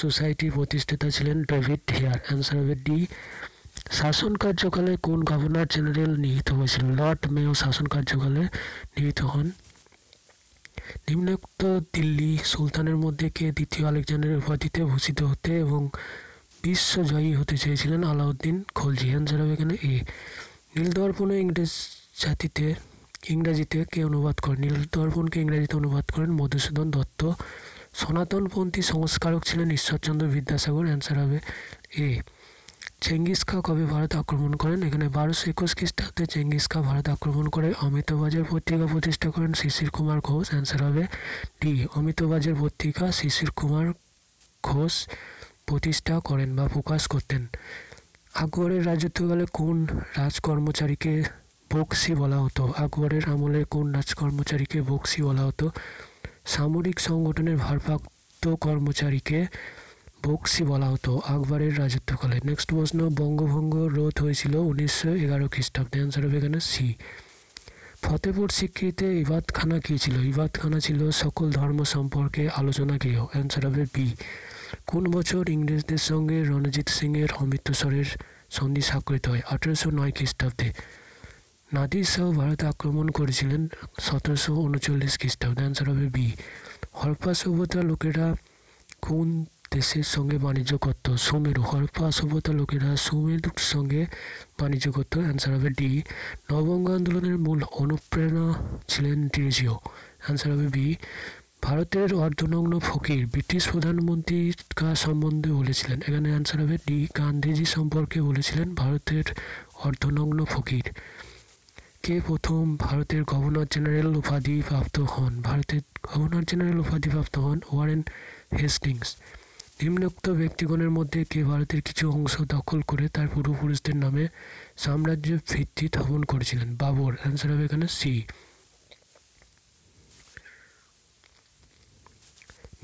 সোসাইটির প্রতিষ্ঠাতা ছিলেন ডেভিড হেয়ার। অ্যান্সার হবে ডি শাসন কার্যকালে কোন গভর্নর জেনারেল নিহিত হয়েছিল লর্ড মেয় শাসন কার্যকালে নিহিত হন। নিম্নোক্ত দিল্লি সুলতানের মধ্যে কে দ্বিতীয় আলেকজান্ডারের উপাধিতে ভূষিত হতে এবং বিশ্বজয়ী হতে চেয়েছিলেন আলাউদ্দিন খলজি? অ্যান্সার হবে এখানে এ। নীলদর্পণে ইংরেজ জাতিতে, ইংরাজিতে কে অনুবাদ করেন? নীলদর্পণকে ইংরাজিতে অনুবাদ করেন মধুসূদন দত্ত। সনাতনপন্থী সংস্কারক ছিলেন ঈশ্বরচন্দ্র বিদ্যাসাগর। অ্যান্সার হবে এ। চেঙ্গিস খা কবে ভারত আক্রমণ করেন? এখানে বারোশো একুশ খ্রিস্টাব্দে চেঙ্গিস খা ভারত আক্রমণ করে। অমিতবাজার পত্রিকা প্রতিষ্ঠা করেন শিশির কুমার ঘোষ। অ্যান্সার হবে ডি অমিতবাজার পত্রিকা শিশির কুমার ঘোষ প্রতিষ্ঠা করেন বা প্রকাশ করতেন। আকবরের রাজত্বকালে কোন রাজকর্মচারীকে বক্সি বলা হতো? আকবরের আমলে কোন রাজকর্মচারীকে বক্সি বলা হতো? সামরিক সংগঠনের ভারপ্রাপ্ত কর্মচারীকে বক্সি বলা হতো আকবরের রাজত্বকালে নেক্সট প্রশ্ন, বঙ্গভঙ্গ রোধ হয়েছিল উনিশশো এগারো খ্রিস্টাব্দে। অ্যান্সার হবে এখানে সি ফতেপুর স্বীকৃতিতে ইবাদখানা কী ছিল? ইবাদখানা ছিল সকল ধর্ম সম্পর্কে আলোচনা গৃহ অ্যান্সার হবে বি কোন বছর ইংরেজদের সঙ্গে রণজিৎ সিংয়ের অমৃতসরের সন্ধি স্বাক্ষরিত হয়? আঠেরোশো নয় খ্রিস্টাব্দে। নাদির শাহ ভারত আক্রমণ করেছিলেন সতেরোশো উনচল্লিশ খ্রিস্টাব্দে। অ্যান্সার হবে বি হরপ্পা সভ্যতার লোকেরা কোন দেশের সঙ্গে বাণিজ্য করত। সুমেরু হরপ্পা সভ্যতার লোকেরা সুমেরুর সঙ্গে বাণিজ্য করত। অ্যান্সার হবে ডি নবঙ্গ আন্দোলনের মূল অনুপ্রেরণা ছিলেন ডিজিও অ্যান্সার হবে বি ভারতের অর্ধনগ্ন ফকির ব্রিটিশ প্রধানমন্ত্রী কার সম্বন্ধে বলেছিলেন। এখানে অ্যান্সার হবে ডি গান্ধীজি সম্পর্কে বলেছিলেন ভারতের অর্ধনগ্ন ফকির। কে প্রথম ভারতের গভর্নর জেনারেল উপাধি প্রাপ্ত হন? ভারতের গভর্নর জেনারেল উপাধি প্রাপ্ত হন ওয়ারেন হেস্টিংস। নিম্নোক্ত ব্যক্তিগণের মধ্যে কে ভারতের কিছু অংশ দখল করে তার পূর্বপুরুষদের নামে সাম্রাজ্য ভিত্তি স্থাপন করেছিলেন? বাবর। অ্যান্সার হবে এখানে সি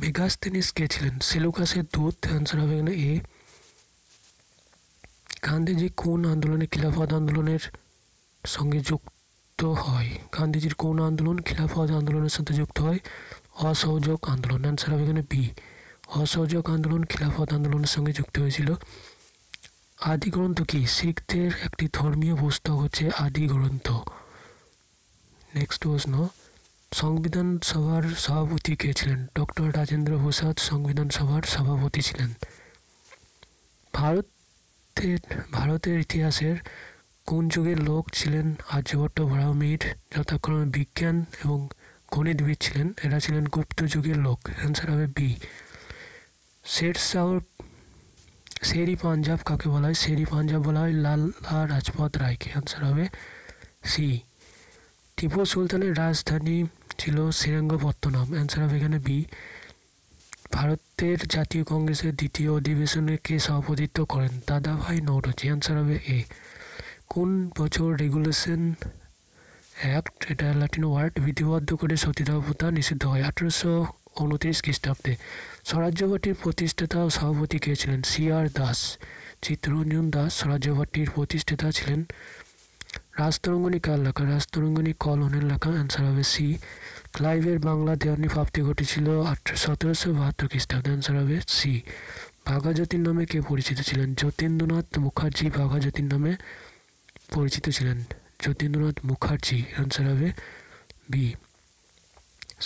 মেগাস্তেনিস কে ছিলেন? সেলুকাসের দূত। অ্যান্সার হবে এখানে এ গান্ধীজি কোন আন্দোলনে খিলাফত আন্দোলনের সঙ্গে যুক্ত হয়? গান্ধীজির কোন আন্দোলন খিলাফত আন্দোলনের সাথে যুক্ত হয়? অসহযোগ আন্দোলন। অ্যান্সার হবে এখানে বি অসহযোগ আন্দোলন, খিলাফত আন্দোলনের সঙ্গে যুক্ত হয়েছিল। আদি গ্রন্থ কি? শিখদের একটি ধর্মীয় পুস্তক হচ্ছে আদি গ্রন্থ। নেক্সট প্রশ্ন। সংবিধান সভার সভাপতি কে ছিলেন? ডক্টর রাজেন্দ্র প্রসাদ সংবিধান সভার সভাপতি ছিলেন। ভারতের ভারতের ইতিহাসের কোন যুগের লোক ছিলেন? আর্যভট্ট ব্রাহ্মীর, যথাক্রমে বিজ্ঞান এবং গণিতবিদ ছিলেন। এরা ছিলেন গুপ্ত যুগের লোক। অ্যান্সার হবে বি শের শাহর শেরি পাঞ্জাব কাকে বলা হয়? শেরি পাঞ্জাব বলা হয় লালা রাজপথ রায়কে। অ্যান্সার হবে সি টিপু সুলতানের রাজধানী ছিল শ্রীরঙ্গপত্তনম। অ্যান্সার হবে এখানে বি ভারতের জাতীয় কংগ্রেসের দ্বিতীয় অধিবেশনে কে সভাপতিত্ব করেন? দাদাভাই নৌরজি অ্যান্সার হবে এ কোন বছর রেগুলেশন অ্যাক্ট, এটা লাটিন ওয়ার্ড বিধিবদ্ধ করে সতীদাহ প্রথা নিষিদ্ধ হয়? আঠারোশো উনত্রিশ খ্রিস্টাব্দে। স্বরাজ্য পার্টির প্রতিষ্ঠাতা ও সভাপতি কে ছিলেন সি আর দাস। চিত্তরঞ্জন দাস স্বরাজ্য পার্টির প্রতিষ্ঠাতা ছিলেন রাজতরঙ্গনী কার লেখা? রাজতরঙ্গনী কলনের লেখা। অ্যান্সার হবে সি ক্লাইভের বাংলা দেওয়ানি প্রাপ্তি ঘটেছিল সতেরোশো বাহাত্তর খ্রিস্টাব্দে। অ্যান্সার হবে সি বাঘাজ্যোতির নামে কে পরিচিত ছিলেন? যতীন্দ্রনাথ মুখার্জি বাঘাজ্যোতির নামে পরিচিত ছিলেন। যতীন্দ্রনাথ মুখার্জি। অ্যান্সার হবে বি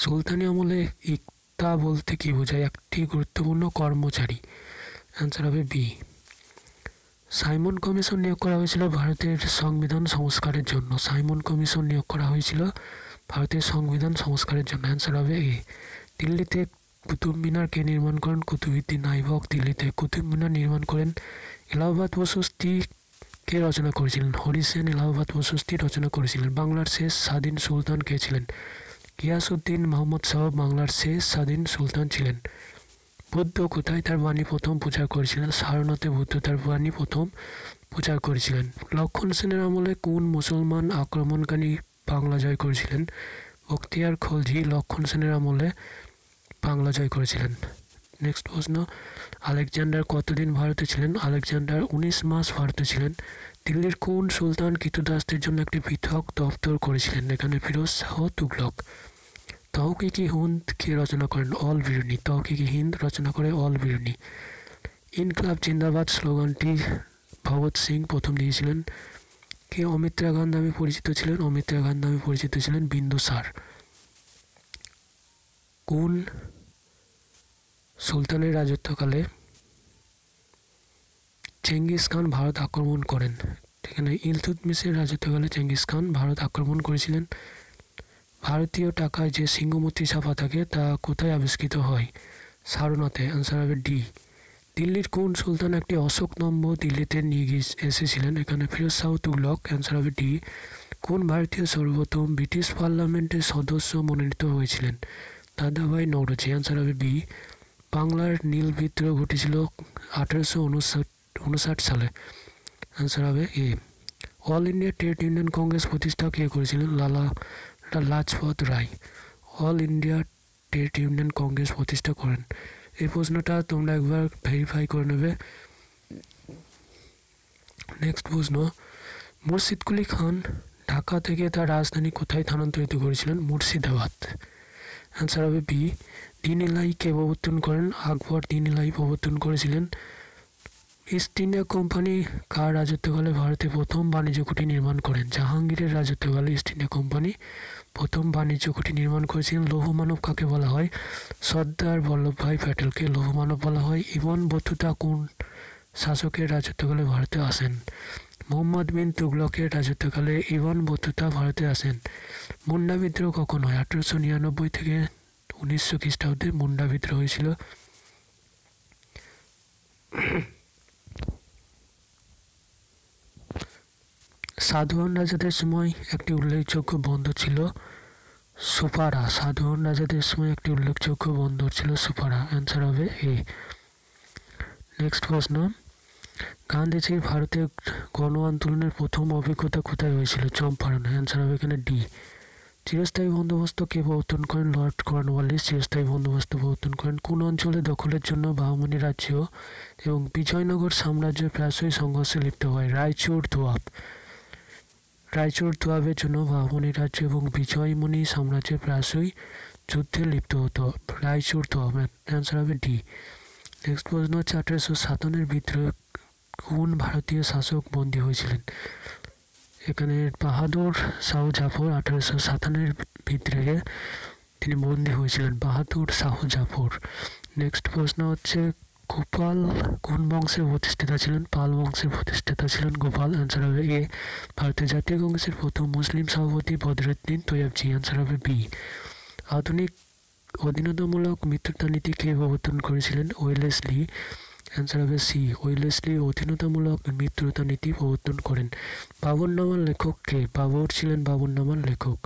সুলতানি আমলে ইকতা বলতে কি বোঝায়? একটি গুরুত্বপূর্ণ কর্মচারী। অ্যান্সার হবে বি সাইমন কমিশন নিয়োগ করা হয়েছিল ভারতের সংবিধান সংস্কারের জন্য। সাইমন কমিশন নিয়োগ করা হয়েছিল ভারতের সংবিধান সংস্কারের জন্য। অ্যান্সার হবে এ দিল্লিতে কুতুব মিনার কে নির্মাণ করেন কুতুবুদ্দিন আইবক দিল্লিতে কুতুব মিনার নির্মাণ করেন এলাহাবাদ প্রশস্তি কে রচনা করেছিলেন? হরিসেন এলাহাবাদ প্রশস্তি রচনা করেছিলেন। বাংলার শেষ স্বাধীন সুলতান কে ছিলেন? গিয়াসুদ্দিন মোহাম্মদ সাহেব বাংলার শেষ স্বাধীন সুলতান ছিলেন। বুদ্ধ কোথায়? তার বাণী প্রথম প্রচার করেছিলেন। সারনাথে বুদ্ধ তার বাণী প্রথম প্রচার করেছিলেন। লক্ষণ সেনের আমলে কোন মুসলমান আক্রমণকারী বাংলা জয় করেছিলেন? বখতিয়ার খলজি লক্ষণ সেনের আমলে বাংলা জয় করেছিলেন। নেক্সট প্রশ্ন, আলেকজান্ডার কতদিন ভারতে ছিলেন? আলেকজান্ডার উনিশ মাস ভারতে ছিলেন। দিল্লির কোন সুলতান কৃতদাসদের জন্য একটি পৃথক দপ্তর করেছিলেন, এখানে ফিরোজ শাহ তুগলক। তহকিকি হিন্দ কে রচনা করেন অল বিরুনি। তহকিকি হিন্দ রচনা করে অল বিরুনি। ইনকলাব জিন্দাবাদ স্লোগানটি ভগৎ সিং প্রথম দিয়েছিলেন। কে অমিত্রা গান নামে পরিচিত ছিলেন? অমিত্রা গান নামে পরিচিত ছিলেন বিন্দুসার কোন সুলতানের রাজত্বকালে চেঙ্গিস খান ভারত আক্রমণ করেন। এখানে ইলতুতমিসের রাজত্বকালে চেঙ্গিস খান ভারত আক্রমণ করেছিলেন। ভারতীয় টাকায় যে সিংহমূর্তি ছাপা থাকে, তা কোথায় আবিষ্কৃত হয়? সারনাথে। অ্যান্সার হবে ডি। দিল্লির কোন সুলতান একটি অশোক নম্ব দিল্লিতে নিয়ে গিয়ে এসেছিলেন? এখানে ফিরোজ শাহ তুগলক। অ্যান্সার হবে ডি। কোন ভারতীয় সর্বপ্রথম ব্রিটিশ পার্লামেন্টের সদস্য মনোনীত হয়েছিলেন? দাদাভাই নৌরজি। অ্যান্সার হবে বি। বাংলার নীল বিদ্রোহ ঘটেছিল আঠারোশো উনষাট সালে। অ্যান্সার হবে A All India Trade Union Congress প্রতিষ্ঠা কে করেছিলেন Lala Lajpat Rai. All India Trade Union Congress প্রতিষ্ঠা করেন। এই প্রশ্নটা তোমরা একবার ভেরিফাই করে নেবে। নেক্সট প্রশ্ন। মুর্শিদকুলি খান ঢাকা থেকে তার রাজধানী কোথায় স্থানান্তরিত করেছিলেন? মুর্শিদাবাদ। অ্যান্সার হবে বি দিন এলাই কে প্রবর্তন করেন। আকবর দিন এলাই প্রবর্তন করেছিলেন। ইস্ট ইন্ডিয়া কোম্পানি কার রাজত্বকালে ভারতে প্রথম বাণিজ্য কুঠি নির্মাণ করেন? জাহাঙ্গীরের রাজত্বকালে ইস্ট ইন্ডিয়া কোম্পানি প্রথম বাণিজ্য কুঠি নির্মাণ করেছিলেন লৌহমানব কাকে বলা হয়? সর্দার বল্লভভাই প্যাটেলকে লৌহমানব বলা হয়। ইবন বতুতা কোন শাসকের রাজত্বকালে ভারতে আসেন? মোহাম্মদ বিন তুগলকের রাজত্বকালে ইবন বতুতা ভারতে আসেন। মুন্ডা বিদ্রোহ কখন হয়? আঠেরোশো নিরানব্বই থেকে উনিশশো খ্রিস্টাব্দে মুন্ডা বিদ্রোহ হয়েছিল। সাধারণ রাজাদের সময় একটি উল্লেখযোগ্য বন্দর ছিল সুপারা সাধারণ রাজাদের সময় একটি উল্লেখযোগ্য বন্দর ছিল সুপারা অ্যান্সার হবে এ নেক্সট প্রশ্ন। গান্ধীজির ভারতে গণ আন্দোলনের প্রথম অভিজ্ঞতা কোথায় হয়েছিল? চম্পারণ। অ্যান্সার হবে এখানে ডি চিরস্থায়ী বন্দোবস্ত কে প্রবর্তন করেন? লর্ড কর্নওয়ালিস চিরস্থায়ী বন্দোবস্ত প্রবর্তন করেন কোন অঞ্চলে দখলের জন্য বাহমনি রাজ্য এবং বিজয়নগর সাম্রাজ্য প্রায়শই সংঘর্ষে লিপ্ত হয়? রায়চুর দোয়াব রায়চুর দোয়াবের জন্য বাহমনি রাজ্য এবং বিজয়মণি সাম্রাজ্যের প্রায়শই যুদ্ধে লিপ্ত হতো। রায়চুর দোয়াব অ্যান্সার হবে ডি। নেক্সট প্রশ্ন হচ্ছে আঠারোশো সাতান্নের বিদ্রোহে কোন ভারতীয় শাসক বন্দী হয়েছিলেন? এখানে বাহাদুর শাহ জাফর আঠারোশো সাতান্নের বিদ্রোহে তিনি বন্দী হয়েছিলেন, বাহাদুর শাহ জাফর। নেক্সট প্রশ্ন হচ্ছে গোপাল কোন বংশের প্রতিষ্ঠাতা ছিলেন? পাল বংশের প্রতিষ্ঠাতা ছিলেন গোপাল অ্যান্সার হবে এ। ভারতের জাতীয় কংগ্রেসের প্রথম মুসলিম সভাপতি বদরুদ্দিন তৈয়বজি অ্যান্সার হবে বি। আধুনিক অধীনতামূলক মিত্রতা নীতি কে প্রবর্তন করেছিলেন? ওয়েলেসলি অ্যান্সার হবে সি। ওয়েলেসলি অধীনতামূলক মিত্রতা নীতি প্রবর্তন করেন। বাবরনামার লেখক কে? বাবর ছিলেন বাবরনামার লেখক।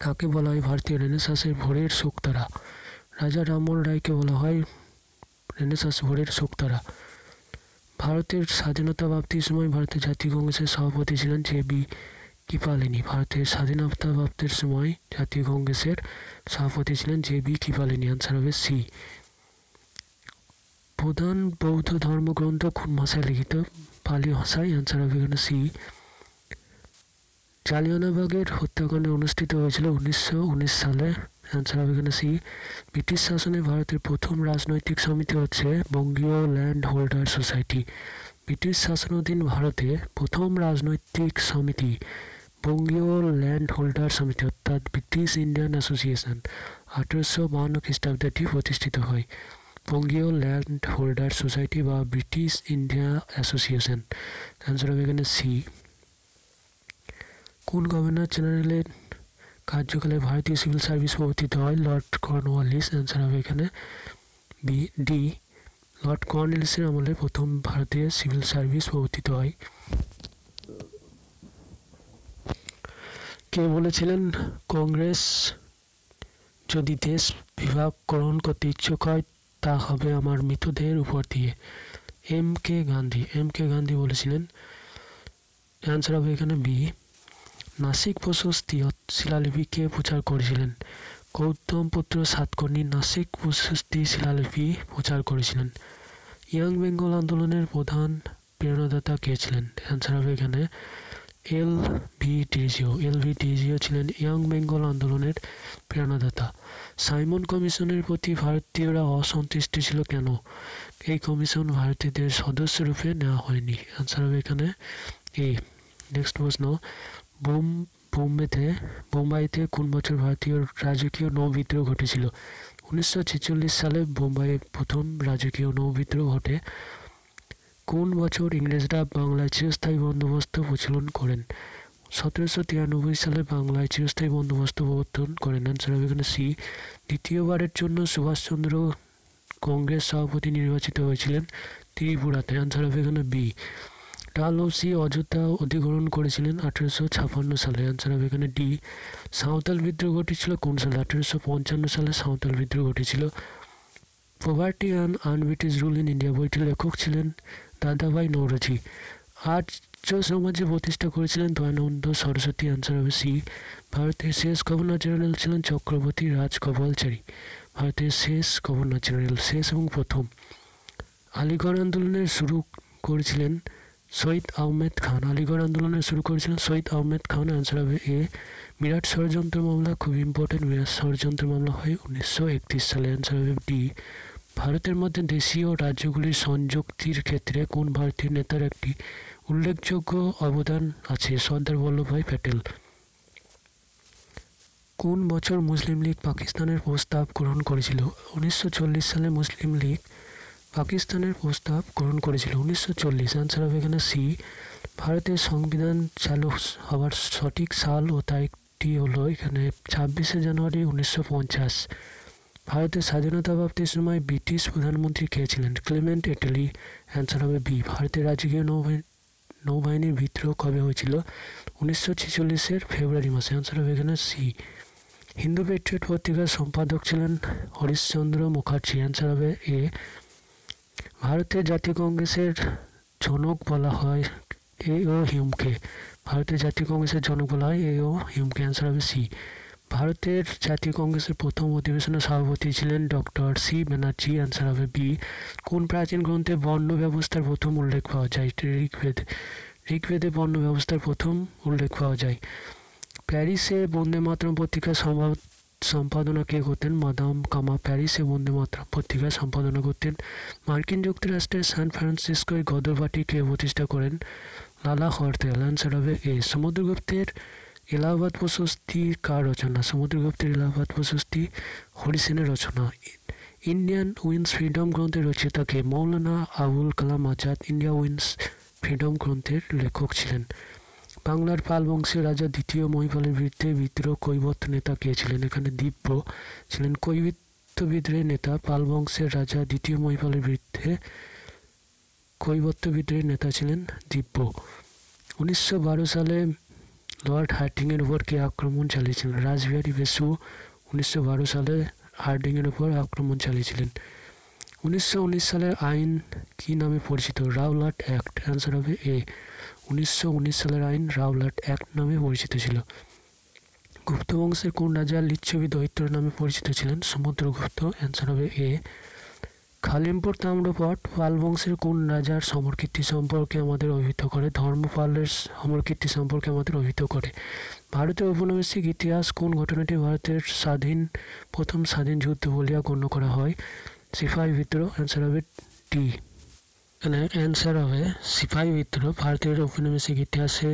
কাকে বলা হয়? ভারতীয় রেনেসাসের ভোরের শোকতারা। রাজা রামমোহন রায়কে বলা হয় রেনেসাস ভোরের শোকতারা ভারতের স্বাধীনতা প্রাপ্তির সময় ভারতের জাতীয় কংগ্রেসের সভাপতি ছিলেন জে বি কিপালিনী। ভারতের স্বাধীনতা প্রাপ্তির সময় জাতীয় কংগ্রেসের সভাপতি ছিলেন জে বি কিপালিনী আনসার হবে সি। প্রধান বৌদ্ধ ধর্মগ্রন্থ কোন ভাষায় লিখিত? পালি ভাষায় আনসার হবে এখানে সি। জালিয়ানাবাগের হত্যাকাণ্ড অনুষ্ঠিত হয়েছিল উনিশশো উনিশ সালে। অ্যান্সার হবে এখানে সি ব্রিটিশ শাসনে ভারতের প্রথম রাজনৈতিক সমিতি হচ্ছে বঙ্গীয় ল্যান্ড হোল্ডার সোসাইটি ব্রিটিশ শাসনাধীন ভারতে প্রথম রাজনৈতিক সমিতি বঙ্গীয় ল্যান্ড হোল্ডার সমিতি অর্থাৎ ব্রিটিশ ইন্ডিয়ান অ্যাসোসিয়েশন আঠেরোশো বাহান্ন খ্রিস্টাব্দে এটি প্রতিষ্ঠিত হয়। বঙ্গীয় ল্যান্ড হোল্ডার সোসাইটি বা ব্রিটিশ ইন্ডিয়া অ্যাসোসিয়েশন অ্যান্সার হবে এখানে সি কোন গভর্নর জেনারেলের কার্যকালে ভারতীয় সিভিল সার্ভিস প্রবর্তিত হয় লর্ড কর্নওয়ালিস অ্যান্সার হবে এখানে। বি ডি লর্ড কর্নওয়ালিসের আমলে প্রথম ভারতীয় সিভিল সার্ভিস প্রবর্তিত হয়। কে বলেছিলেন? কংগ্রেস যদি দেশ বিভাগ গ্রহণ করতে ইচ্ছুক হয়, তা হবে আমার মৃতদেহের উপর দিয়ে। M K Gandhi M K Gandhi বলেছিলেন। অ্যান্সার হবে এখানে বি নাসিক প্রশস্তি শিলালিপি কে প্রচার করেছিলেন। গৌতম পুত্র সাতকর্ণী নাসিক প্রশস্তি শিলালিপি প্রচার করেছিলেন। ইয়াং বেঙ্গল আন্দোলনের প্রধান প্রেরণাদাতা কে ছিলেন? অ্যান্সার হবে এখানে L V Derozio L V Derozio ছিলেন ইয়াং বেঙ্গল আন্দোলনের প্রেরণাদাতা। সাইমন কমিশনের প্রতি ভারতীয়রা অসন্তুষ্ট ছিল কেন? এই কমিশন ভারতীয়দের সদস্যরূপে নেওয়া হয়নি। অ্যান্সার হবে এখানে এ। নেক্সট প্রশ্ন। বোম, বোম্বেতে, বোম্বাইতে কোন বছর ভারতীয় রাজকীয় নৌ বিদ্রোহ ঘটেছিল? উনিশশো ছেচল্লিশ সালে বোম্বাইয়ে প্রথম রাজকীয় নৌ বিদ্রোহ ঘটে। কোন বছর ইংরেজরা বাংলায় চিরস্থায়ী বন্দোবস্ত প্রচলন করেন? সতেরোশো তিরানব্বই সালে বাংলায় চিরস্থায়ী বন্দোবস্ত প্রবর্তন করেন অ্যান্সার হবে এখানে সি। দ্বিতীয়বারের জন্য সুভাষচন্দ্র কংগ্রেস সভাপতি নির্বাচিত হয়েছিলেন ত্রিপুরাতে অ্যান্সার হবে এখানে বি। ডালহৌসি অযোধ্যা অধিগ্রহণ করেছিলেন আঠেরোশো ছাপান্ন সালে। অ্যান্সার হবে এখানে ডি। সাঁওতাল বিদ্রোহ ঘটেছিল কোন সালে? আঠেরোশো পঞ্চান্ন সালে সাঁওতাল বিদ্রোহ ঘটেছিল। Poverty and un British rule in India বইটির লেখক ছিলেন দাদাভাই নৌরজি আর্য সমাজে প্রতিষ্ঠা করেছিলেন দয়ানন্দ সরস্বতী। অ্যান্সার হবে সি। ভারতের শেষ গভর্নর জেনারেল ছিলেন চক্রবর্তী রাজ কপালচারী ভারতের শেষ গভর্নর জেনারেল, শেষ এবং প্রথম। আলিগড় আন্দোলনের শুরু করেছিলেন শহীদ আহমেদ খান। আলিগড় আন্দোলনের শুরু করেছিলেন শহীদ আহমেদ খান। অ্যান্সার হবে এ বিরাট ষড়যন্ত্র মামলা, খুব ইম্পর্টেন্ট বিরাট ষড়যন্ত্র মামলা হয় উনিশশো একত্রিশ সালে। অ্যান্সার হবে ডি, ভারতের মধ্যে দেশীয় রাজ্যগুলির সংযুক্তির ক্ষেত্রে কোন ভারতীয় নেতার একটি উল্লেখযোগ্য অবদান আছে? সর্দার বল্লভভাই প্যাটেল। কোন বছর মুসলিম লীগ পাকিস্তানের প্রস্তাব গ্রহণ করেছিল? উনিশশো চল্লিশ সালে মুসলিম লীগ পাকিস্তানের প্রস্তাব গ্রহণ করেছিল। উনিশশো চল্লিশ আনসার হবে এখানে সি ভারতের সংবিধান চালু হওয়ার সঠিক সাল ও তারিখটি হলো এখানে ছাব্বিশে জানুয়ারি উনিশশো পঞ্চাশ। ভারতের স্বাধীনতা প্রাপ্তির সময় ব্রিটিশ প্রধানমন্ত্রী কে ছিলেন? ক্লেমেন্ট এটালি অ্যান্সার হবে বি, ভারতের রাজকীয় নৌবাহিনী নৌবাহিনীর বিদ্রোহ কবে হয়েছিল? উনিশশো ছেচল্লিশের ফেব্রুয়ারি মাসে। অ্যান্সার হবে এখানে সি হিন্দু পেট্রিয়ট পত্রিকার সম্পাদক ছিলেন হরিশচন্দ্র মুখার্জি। অ্যান্সার হবে এ ভারতের জাতীয় কংগ্রেসের জনক বলা হয় এ ও হিউমকে ভারতের জাতীয় কংগ্রেসের জনক বলা হয় এ ও হিউমকে অ্যান্সার হবে সি ভারতের জাতীয় কংগ্রেসের প্রথম অধিবেশনের সভাপতি ছিলেন ডক্টর সি ব্যানার্জি। অ্যান্সার হবে বি কোন প্রাচীন গ্রন্থে বর্ণ ব্যবস্থার প্রথম উল্লেখ পাওয়া যায়? ঋগ্বেদ। ঋগ্বেদে বর্ণ ব্যবস্থার প্রথম উল্লেখ পাওয়া যায়। প্যারিসে বন্দে মাতরম পত্রিকা সম্ভব সম্পাদনা কে করতেন? মাদাম কামা প্যারিসে বন্দে মাতরম পত্রিকা সম্পাদনা করতেন। মার্কিন যুক্তরাষ্ট্রের সান ফ্রান্সিসকোয় গদর পার্টি কে প্রতিষ্ঠা করেন? লালা হরতেল অ্যান্সার হবে এ, সমুদ্রগুপ্তের এলাহাবাদ প্রশস্তি কার রচনা? সমুদ্রগুপ্তের এলাহাবাদ প্রশস্তি, হরিসেনের রচনা। ইন্ডিয়ান উইন্স ফ্রিডম গ্রন্থের রচয়িতাকে Maulana Abul Kalam Azad, India wins freedom গ্রন্থের লেখক ছিলেন। বাংলার পাল বংশের রাজা দ্বিতীয় মহিপালের বিরুদ্ধে বিদ্রোহ কৈবত্য নেতা কে ছিলেন? এখানে দিব্য ছিলেন। কৈবত্য বিদ্রোহের নেতা, পাল বংশের রাজা দ্বিতীয় মহিপালের বিরুদ্ধে কৈবত্য বিদ্রোহের নেতা ছিলেন দিব্য উনিশশো বারো সালে লর্ড হার্ডিংয়ের উপর কে আক্রমণ চালিয়েছিলেন? রাসবিহারী বেসু উনিশশো বারো সালে হার্ডিংয়ের উপর আক্রমণ চালিয়েছিলেন। উনিশশো উনিশ সালের আইন কি নামে পরিচিত? Rowlatt act. অ্যান্সার হবে এ। উনিশশো উনিশ সালের আইন রাওলাট অ্যাক্ট নামে পরিচিত ছিল। গুপ্ত বংশের কোন রাজা লিচ্ছবি দৈত্য নামে পরিচিত ছিলেন? সমুদ্রগুপ্ত অ্যান্সার হবে এ খালিমপুর তাম্রপট। পাল বংশের কোন রাজার সমরকীর্তি সম্পর্কে আমাদের অভিহিত করে? ধর্মপালের সমরকীর্তি সম্পর্কে আমাদের অভিহিত করে। ভারতের ঔপনিবেশিক ইতিহাস কোন ঘটনাটি ভারতের স্বাধীন, প্রথম স্বাধীন যুদ্ধ বলিয়া গণ্য করা হয়? সিফাই বিদ্রোহ। অ্যান্সার হবে ডি এখানে অ্যান্সার হবে। সিপাহী বিদ্রোহ ভারতের ঔপনিবেশিক ইতিহাসে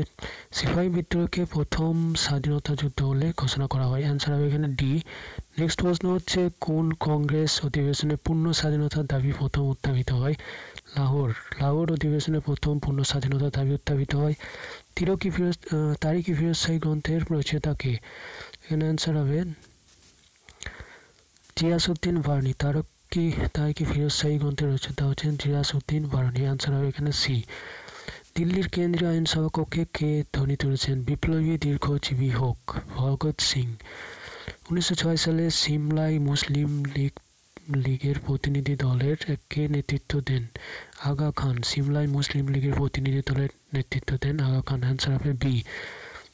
সিপাহী বিদ্রোহকে প্রথম স্বাধীনতা যুদ্ধ বলে ঘোষণা করা হয়। অ্যান্সার হবে এখানে ডি নেক্সট প্রশ্ন হচ্ছে, কোন কংগ্রেস অধিবেশনে পূর্ণ স্বাধীনতার দাবি প্রথম উত্থাপিত হয়? লাহোর। লাহোর অধিবেশনে প্রথম পূর্ণ স্বাধীনতার দাবি উত্থাপিত হয়। তিরকি ফিরোজ তারিকি ফিরোজ শাহী গ্রন্থের রচয়িতাকে এখানে অ্যান্সার হবে জিয়াসুদ্দিন বার্নি তারক কি, তাই কি ফিরোজ শাহী গ্রন্থের রচয়িতা হচ্ছেন জিয়াসুদ্দিন বার্নি? অ্যান্সার হবে এখানে সি দিল্লির কেন্দ্রীয় আইনসভা কক্ষে কে ধ্বনি তুলেছেন? বিপ্লবী দীর্ঘজীবী হোক, ভগৎ সিং। উনিশশো ছয় সালে সিমলায় মুসলিম লীগ, লীগের প্রতিনিধি দলের কে নেতৃত্ব দেন? আগা খান সিমলায় মুসলিম লীগের প্রতিনিধি দলের নেতৃত্ব দেন আগা খান। অ্যান্সার হবে বি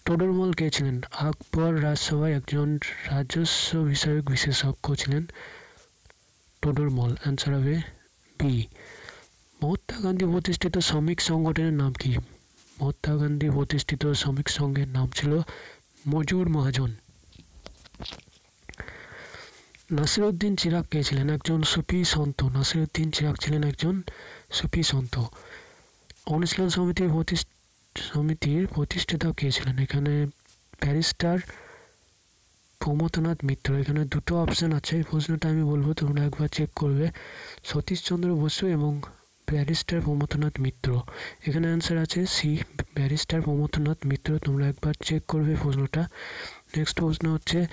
টোডরমল কে ছিলেন? আকবর রাজসভায় একজন রাজস্ব বিষয়ক বিশেষজ্ঞ ছিলেন। টোডরমল অ্যান্সার হবে বি মহাত্মা গান্ধী প্রতিষ্ঠিত শ্রমিক সংগঠনের নাম কি? মহাত্মা গান্ধী প্রতিষ্ঠিত শ্রমিক সংঘের নাম ছিল মজুর মহাজন। নাসিরুদ্দিন চিরাগ কে ছিলেন? একজন সুফি সন্ত। নাসিরুদ্দিন চিরাগ ছিলেন একজন সুফি সন্ত। অনুশীলন সমিতির সমিতির প্রতিষ্ঠাতা কে ছিলেন? এখানে ব্যারিস্টার প্রমথনাথ মিত্র। এখানে দুটো অপশান আছে। এই প্রশ্নটা আমি বলব, তোমরা একবার চেক করবে। সতীশচন্দ্র বসু এবং ব্যারিস্টার প্রমথনাথ মিত্র। এখানে অ্যান্সার আছে সি ব্যারিস্টার প্রমথনাথ মিত্র। তোমরা একবার চেক করবে প্রশ্নটা। নেক্সট প্রশ্ন হচ্ছে,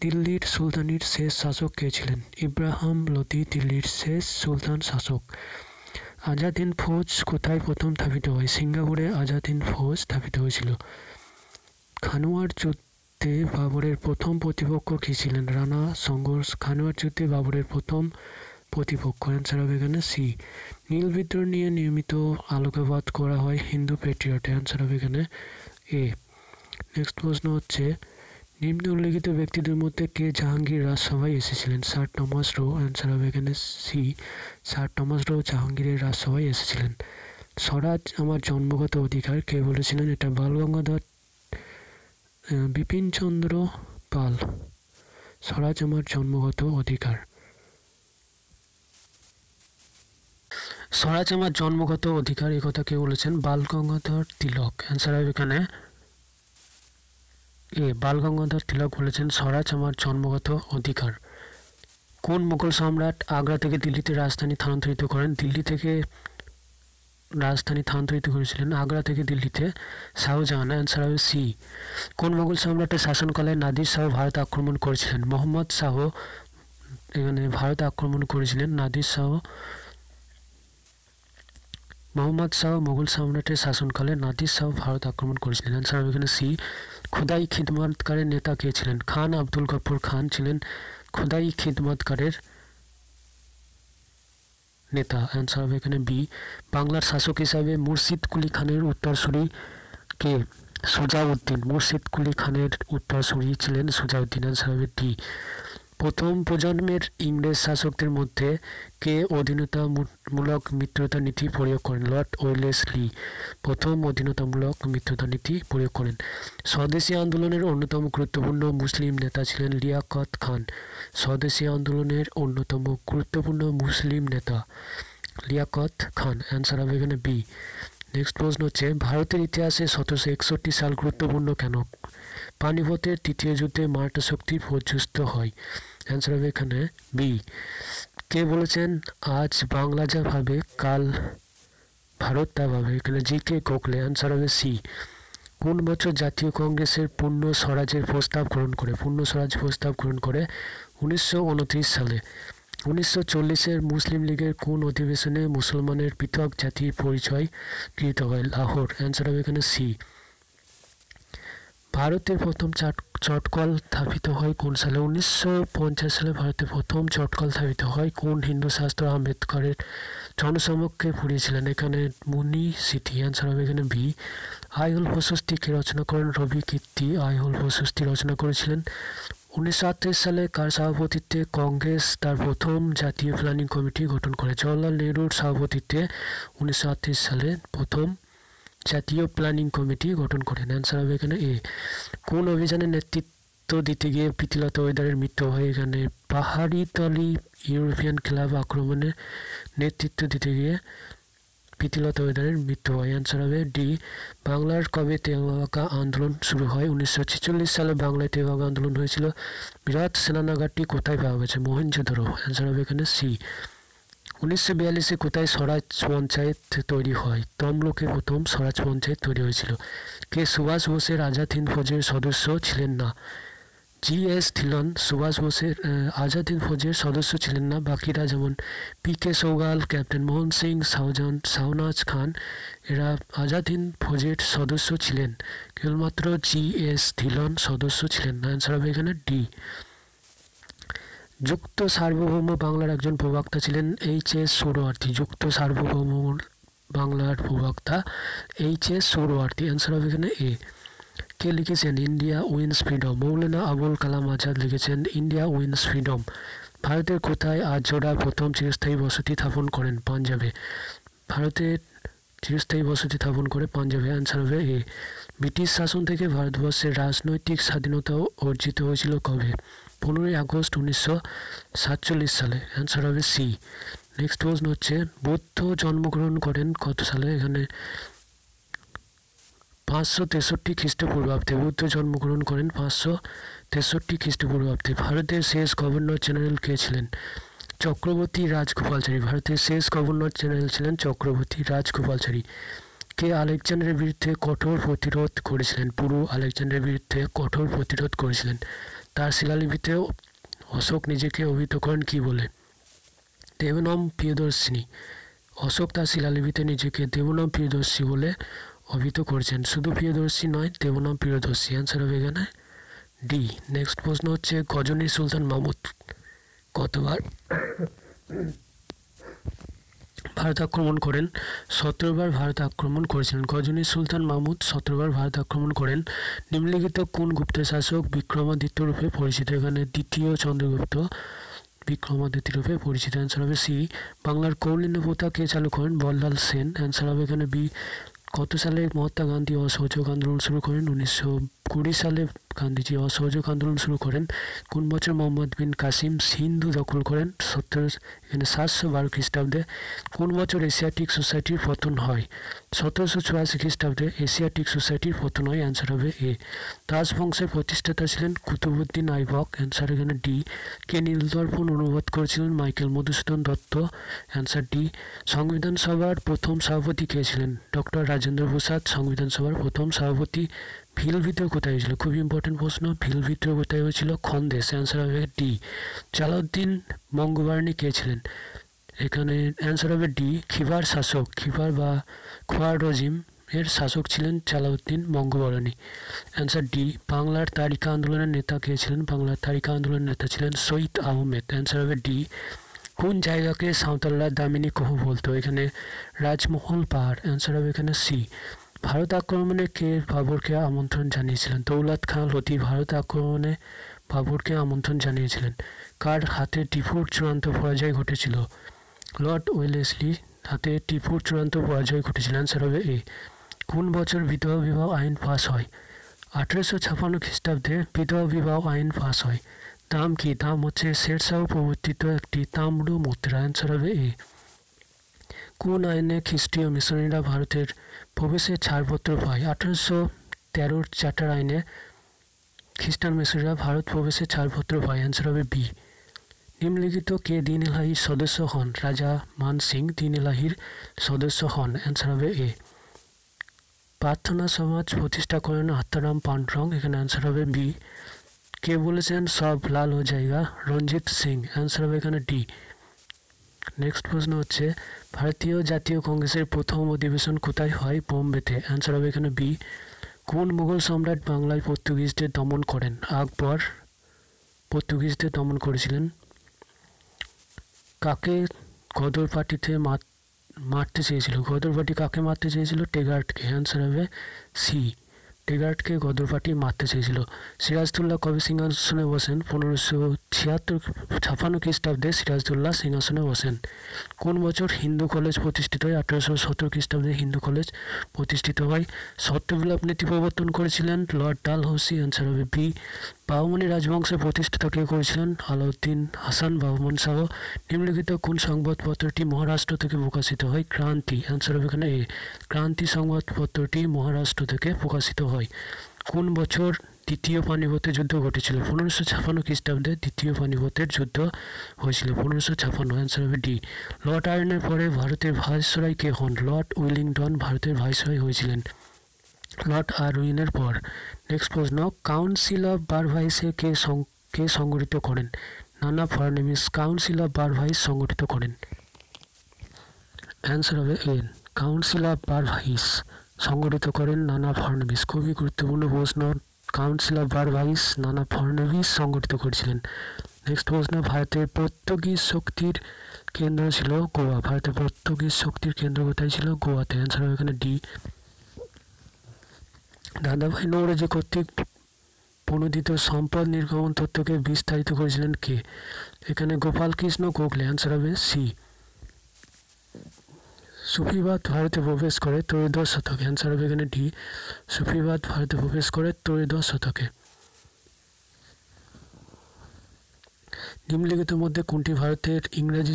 দিল্লির সুলতানির শেষ শাসক কে ছিলেন? ইব্রাহাম লোদি, দিল্লির শেষ সুলতান শাসক। আজাদ হিন্দ ফৌজ কোথায় প্রথম স্থাপিত হয়? সিঙ্গাপুরে আজাদ হিন্দ ফৌজ স্থাপিত হয়েছিল। খানুয়ার যুদ্ধে বাবরের প্রথম প্রতিপক্ষ কী ছিলেন? রানা সংঘর্ষ খানোয়ার যুদ্ধে বাবরের প্রথম প্রতিপক্ষ। অ্যান্সার হবে এখানে সি নীল বিদ্রোহ নিয়ে নিয়মিত আলোকপাত করা হয় হিন্দু পেট্রিয়টে অ্যান্সার হবে এখানে এ নেক্সট প্রশ্ন হচ্ছে, নিম্ন উল্লেখিত ব্যক্তিদের মধ্যে কে জাহাঙ্গীর রাজসভায় এসেছিলেন? স্যার টমাস রো অ্যান্সার হবে এখানে সি স্যার টমাস রো জাহাঙ্গীরের রাজসভায় এসেছিলেন। স্বরাজ আমার জন্মগত অধিকার, কে বলেছিলেন? এটা বালগঙ্গাধর বিপিনচন্দ্র পাল, স্বরাজ আমার জন্মগত অধিকার। স্বরাজ আমার জন্মগত অধিকার, এই কথা কে বলেছেন? বাল গঙ্গাধর তিলক। অ্যান্সার হবে এখানে। এ বাল গঙ্গাধর তিলক বলেছেন, স্বরাজ আমার জন্মগত অধিকার। কোন মুঘল সম্রাট আগ্রা থেকে দিল্লিতে রাজধানী স্থানান্তরিত করেন? দিল্লি থেকে রাজধানী স্থানান্তরিত করেছিলেন আগ্রা থেকে দিল্লিতে শাহজাহান অ্যান্সার হবে সি। কোন মোগল সম্রাটের শাসনকালে নাদির শাহ ভারত আক্রমণ করেছিলেন? মোহাম্মদ শাহ এখানে ভারত আক্রমণ করেছিলেন, নাদির শাহ, মোহাম্মদ শাহ মোগল সম্রাটের শাসনকালে নাদির শাহ ভারত আক্রমণ করেছিলেন। অ্যান্সার হবে এখানে সি, খুদাই খিদমতকারের নেতা কে ছিলেন? খান আব্দুল গফর খান ছিলেন খুদাই খিদমতকারের নেতা। অ্যান্সার হবে এখানে বি বাংলার শাসক হিসাবে মুর্শিদ কুলি খানের উত্তরসূরি কে? সুজাউদ্দিন। মুর্শিদ কুলি খানের উত্তরসূরি ছিলেন সুজাউদ্দিন। অ্যান্সার হবে ডি প্রথম প্রজন্মের ইংরেজ শাসকদের মধ্যে কে অধীনতামূলক মিত্রতা নীতি প্রয়োগ করেন? লর্ড ওয়েলেসলি প্রথম অধীনতামূলক মিত্রতা নীতি প্রয়োগ করেন। স্বদেশী আন্দোলনের অন্যতম গুরুত্বপূর্ণ মুসলিম নেতা ছিলেন লিয়াকত খান। স্বদেশী আন্দোলনের অন্যতম গুরুত্বপূর্ণ মুসলিম নেতা লিয়াকত খান। অ্যান্সার হবে এখানে বি। নেক্সট প্রশ্ন হচ্ছে, ভারতের ইতিহাসে সতেরোশো একষট্টি সাল গুরুত্বপূর্ণ কেন? পানিপথের তৃতীয় যুদ্ধে মারাঠা শক্তি পর্যস্ত হয়। অ্যান্সার হবে এখানে বি কে বলেছেন, আজ বাংলা যা ভাবে, কাল ভারত তা ভাবে। এখানে জি কে গোখলে অ্যান্সার হবে সি কোন বছর জাতীয় কংগ্রেসের পূর্ণ স্বরাজের প্রস্তাব গ্রহণ করে? পূর্ণ স্বরাজ প্রস্তাব গ্রহণ করে উনিশশো উনত্রিশ সালে। উনিশশো চল্লিশের মুসলিম লীগের কোন অধিবেশনে মুসলমানের পৃথক জাতির পরিচয় গৃহীত হয়? লাহোর। অ্যান্সার হবে এখানে সি ভারতের প্রথম চাট, চটকল স্থাপিত হয় কোন সালে? উনিশশো পঞ্চাশ সালে ভারতে প্রথম চটকল স্থাপিত হয় কোন হিন্দু শাস্ত্র আম্বেদকরের জনসমক্ষে পড়িয়েছিলেন এখানে মুনি স্মৃতি অ্যান্সার হবে এখানে বি আইহল প্রশস্তিকে রচনা করেন রবি কীর্তি, আইহল প্রশস্তি রচনা করেছিলেন। উনিশশো আটত্রিশ সালে কার সভাপতিত্বে কংগ্রেস তার প্রথম জাতীয় প্ল্যানিং কমিটি গঠন করে? জওয়াহরলাল নেহরুর সভাপতিত্বে উনিশশো আটত্রিশ সালে প্রথম জাতীয় প্ল্যানিং কমিটি গঠন করেন। অ্যান্সার হবে এখানে এ কোন অভিযানের নেতৃত্ব দিতে গিয়ে প্রীতিলতা ওয়েদারের মৃত্যু হয়? এখানে পাহাড়ি তলি ইউরোপিয়ান ক্লাব আক্রমণে নেতৃত্ব দিতে গিয়ে প্রীতিলতা ওয়েদারের মৃত্যু হয়। অ্যান্সার হবে ডি বাংলার কবে তেভাগা আন্দোলন শুরু হয়? উনিশশো ছেচল্লিশ সালে বাংলায় তেভাগা আন্দোলন হয়েছিল। বিরাট সেনানাগারটি কোথায় পাওয়া গেছে? মহেঞ্জোদারো অ্যান্সার হবে এখানে সি উনিশশো বিয়াল্লিশে কোথায় স্বরাজ পঞ্চায়েত তৈরি হয়? তমলোকে প্রথম স্বরাজ পঞ্চায়েত তৈরি হয়েছিল। কে? সুভাষ বোসের আজাদ হিন্দ ফৌজের সদস্য ছিলেন না। জি. এস. ধিলন সুভাষ বোসের আজাদ হিন্দ ফৌজের সদস্য ছিলেন না। বাকিরা যেমন P. K. Sahgal, captain Mohan Singh, Shahjahan, Shahnaz Khan, এরা আজাদ হিন্দ ফৌজের সদস্য ছিলেন। কেবলমাত্র জি. এস. ধিলন সদস্য ছিলেন না। অ্যান্সার হবে এখানে ডি। যুক্ত সার্বভৌম বাংলার একজন প্রবক্তা ছিলেন এইচ এস সৌরওয়ার্তী যুক্ত সার্বভৌম বাংলার প্রবক্তা এইচ এস সৌরওয়ার্তী অ্যান্সার হবে এখানে এ কে লিখেছেন? India wins freedom Maulana Abul Kalam Azad লিখেছেন ইন্ডিয়া উইন্স ফ্রিডম ভারতের কোথায় আর্যরা প্রথম চিরস্থায়ী বসতি স্থাপন করেন পাঞ্জাবে? ভারতের চিরস্থায়ী বসতি স্থাপন করে পাঞ্জাবে। অ্যান্সার হবে এ ব্রিটিশ শাসন থেকে ভারতবর্ষের রাজনৈতিক স্বাধীনতা অর্জিত হয়েছিল কবে? পনেরোই আগস্ট উনিশশো সাতচল্লিশ সালে অ্যান্সার হবে সি নেক্সট প্রশ্ন হচ্ছে, বৌদ্ধ জন্মগ্রহণ করেন কত সালে? এখানে পাঁচশো তেষট্টি খ্রিস্টপূর্বাব্দে বুদ্ধ জন্মগ্রহণ করেন পাঁচশো তেষট্টি খ্রিস্টপূর্বাব্দে। ভারতের শেষ গভর্নর জেনারেল কে ছিলেন? চক্রবর্তী রাজগোপালচারী। ভারতের শেষ গভর্নর জেনারেল ছিলেন চক্রবর্তী রাজগোপালচারী। কে আলেকজান্ডারের বিরুদ্ধে কঠোর প্রতিরোধ করেছিলেন? পুরো আলেকজান্ডারের বিরুদ্ধে কঠোর প্রতিরোধ করেছিলেন। তার শিলালিপিতেও অশোক নিজেকে অভিহিত করেন কী বলে? দেবনম প্রিয়দর্শিনী। অশোক তার শিলালিপিতে নিজেকে দেবনম প্রিয়দর্শী বলে অভিহিত করছেন। শুধু প্রিয়দর্শী নয় দেবনম প্রিয়দর্শী। অ্যান্সার হবে এখানে ডি নেক্সট প্রশ্ন হচ্ছে, গজনী সুলতান মাহমুদ কতবার? ভারত আক্রমণ করেন। সতেরোবার ভারত আক্রমণ করেছিলেন। গজনী সুলতান মাহমুদ সতেরোবার ভারত আক্রমণ করেন। নিম্নলিখিত কোন গুপ্ত শাসক বিক্রমাদিত্য রূপে পরিচিত? এখানে দ্বিতীয় চন্দ্রগুপ্ত বিক্রমাদিত্য রূপে পরিচিত। অ্যান্সার হবে সি বাংলার কৌলিন্য প্রথা কে চালু করেন? বল্লাল সেন। অ্যান্সার হবে এখানে বি কত সালে মহাত্মা গান্ধী অসহযোগ আন্দোলন শুরু করেন? উনিশশো কুড়ি সালে গান্ধীজি অসহযোগ আন্দোলন শুরু করেন। কোন বছর মোহাম্মদ বিন কাসিম সিন্ধু দখল করেন? সত্তর এখানে সাতশো বারো খ্রিস্টাব্দে। কোন বছর এশিয়াটিক সোসাইটির পতন হয়? সতেরোশো চুরাশি খ্রিস্টাব্দে এশিয়াটিক সোসাইটির পতন হয় অ্যান্সার হবে এ দাস বংশের প্রতিষ্ঠাতা ছিলেন কুতুবুদ্দিন আইবক অ্যান্সার এখানে ডি কে নীলদর্পণ অনুবাদ করেছিলেন? Michael Madhusudan Dutt answer D সংবিধান সভার প্রথম সভাপতি কে ছিলেন? ডক্টর রাজেন্দ্র প্রসাদ, সংবিধান সভার প্রথম সভাপতি ভিল বিদ্রোহ কোথায় হয়েছিল? খুব ইম্পর্টেন্ট প্রশ্ন। ভিল বিদ্রোহ কোথায় হয়েছিল? খন্দেশ অ্যান্সার হবে ডি জালাউদ্দিন মঙ্গবার্ণী কে ছিলেন? এখানে অ্যান্সার হবে ডি খিবার শাসক। খিবার বা খোয়ার রজিম এর শাসক ছিলেন জালাউদ্দিন মঙ্গবরণী। অ্যান্সার ডি বাংলার তারিকা আন্দোলনের নেতা কে ছিলেন? বাংলার তারিকা আন্দোলনের নেতা ছিলেন সৈয়দ আহমেদ। অ্যান্সার হবে ডি কোন জায়গাকে সাঁওতালরা দামিনী কহ বলতো? এখানে রাজমহল পাহাড়। অ্যান্সার হবে এখানে সি ভারত আক্রমণে কে বাবরকে আমন্ত্রণ জানিয়েছিলেন? দৌলত খান লোধি ভারত আক্রমণে বাবরকে আমন্ত্রণ জানিয়েছিলেন। কার হাতে টিপুর চূড়ান্ত পরাজয় ঘটেছিল? লর্ড ওয়েলেসলি হাতে টিপুর চূড়ান্ত পরাজয় ঘটেছিল অ্যান্সার হবে এ। কোন বছর বিধবা বিবাহ আইন পাস হয়? আঠেরোশো ছাপান্ন খ্রিস্টাব্দে বিধবা বিবাহ আইন পাস হয়। দাম কি? দাম হচ্ছে শেরশাহ প্রবর্তিত একটি তাম্র মুদ্রা অ্যান্সার হবে এ। কোন আইনে খ্রিস্টীয় মিশনারিরা ভারতের প্রবেশের ছাড়পত্র পায়। আঠারোশো তেরোর চার্টার আইনে খ্রিস্টান মিশনারিরা ভারত প্রবেশের ছাড়পত্র পায়। অ্যান্সার হবে বি নিম্নলিখিত কে দিন এলাহির সদস্য হন? রাজা মান সিং দিন এলাহির সদস্য হন। অ্যান্সার হবে এ প্রার্থনা সমাজ প্রতিষ্ঠা করেন আত্মারাম পান্ডরং। এখানে অ্যান্সার হবে বি কে বলেছেন? সব লাল ও জায়গা। রঞ্জিত সিং। অ্যান্সার হবে এখানে ডি নেক্সট প্রশ্ন হচ্ছে, ভারতীয় জাতীয় কংগ্রেসের প্রথম অধিবেশন কোথায় হয় বোম্বেতে? অ্যান্সার হবে এখানে বি কোন মুঘল সম্রাট বাংলায় পর্তুগিজদের দমন করেন? আকবর পর্তুগিজদের দমন করেছিলেন। কাকে গদর পার্টিতে মারতে চেয়েছিল? গদর পার্টি কাকে মারতে চেয়েছিল? টেগার্টকে। অ্যান্সার হবে সি টেগার্টকে গদর ফাটিয়ে মারতে চেয়েছিল। সিরাজদুল্লাহ কবে সিংহাসনে বসেন। পনেরোশো ছিয়াত্তর ছাপ্পান্ন খ্রিস্টাব্দে সিরাজদুল্লাহ সিংহাসনে বসেন। কোন বছর হিন্দু কলেজ প্রতিষ্ঠিত হয়? আঠেরোশো সতেরো খ্রিস্টাব্দে হিন্দু কলেজ প্রতিষ্ঠিত হয়। সত্যবিলাপ নীতি প্রবর্তন করেছিলেন লর্ড ডালহৌসি, অ্যান্সার হবে বি বাহুমণি রাজবংশের প্রতিষ্ঠাতা কে করেছিলেন? আলাউদ্দিন হাসান বাহুমন শাহ নিম্নলিখিত কোন সংবাদপত্রটি মহারাষ্ট্র থেকে প্রকাশিত হয়? ক্রান্তি। অ্যান্সার হবে এখানে এ ক্রান্তি সংবাদপত্রটি মহারাষ্ট্র থেকে প্রকাশিত হয়। কোন বছর দ্বিতীয় পানিপথের যুদ্ধ ঘটেছিল? পনেরোশো ছাপান্ন খ্রিস্টাব্দে দ্বিতীয় পানিপথের যুদ্ধ হয়েছিল। পনেরোশো ছাপান্ন। অ্যান্সার হবে ডি লর্ড আয়রনের পরে ভারতের ভাইসরয় কে হন? লর্ড উইলিংটন ভারতের ভাইসরয় হয়েছিলেন। লর্ড আরউইনের পর নেক্সট প্রশ্ন কাউন্সিল অফ বারভাইসে কে কে সংগঠিত করেন? নানা ফার্নেমিস কাউন্সিল অফ বারভাইস সংগঠিত করেন। অ্যান্সার হবে এন কাউন্সিল অফ বারভাইস সংগঠিত করেন নানা ফার্নেমিস খুবই গুরুত্বপূর্ণ প্রশ্ন। কাউন্সিল অফ বারভাইস নানা ফার্নেমিস সংগঠিত করেছিলেন। নেক্সট প্রশ্ন ভারতের পর্তুগিজ শক্তির কেন্দ্র ছিল গোয়া। ভারতের পর্তুগিজ শক্তির কেন্দ্র কোথায় ছিল? গোয়াতে। অ্যান্সার হবে এখানে ডি দাদাভাই নৌরাজি কর্তৃক প্রণোদিত সম্পদ নির্গমন তত্ত্বকে বিস্তারিত করেছিলেন কে? এখানে গোপাল কৃষ্ণ গোখলে অ্যান্সার হবে সি। সুফিবাদ ভারতে প্রবেশ করে ত্রয়োদশ শতকে। অ্যান্সার হবে এখানে ডি। সুফিবাদ ভারতে প্রবেশ করে ত্রয়োদশ শতকে। নিম্নলিখিত মধ্যে কোনটি ভারতের ইংরেজি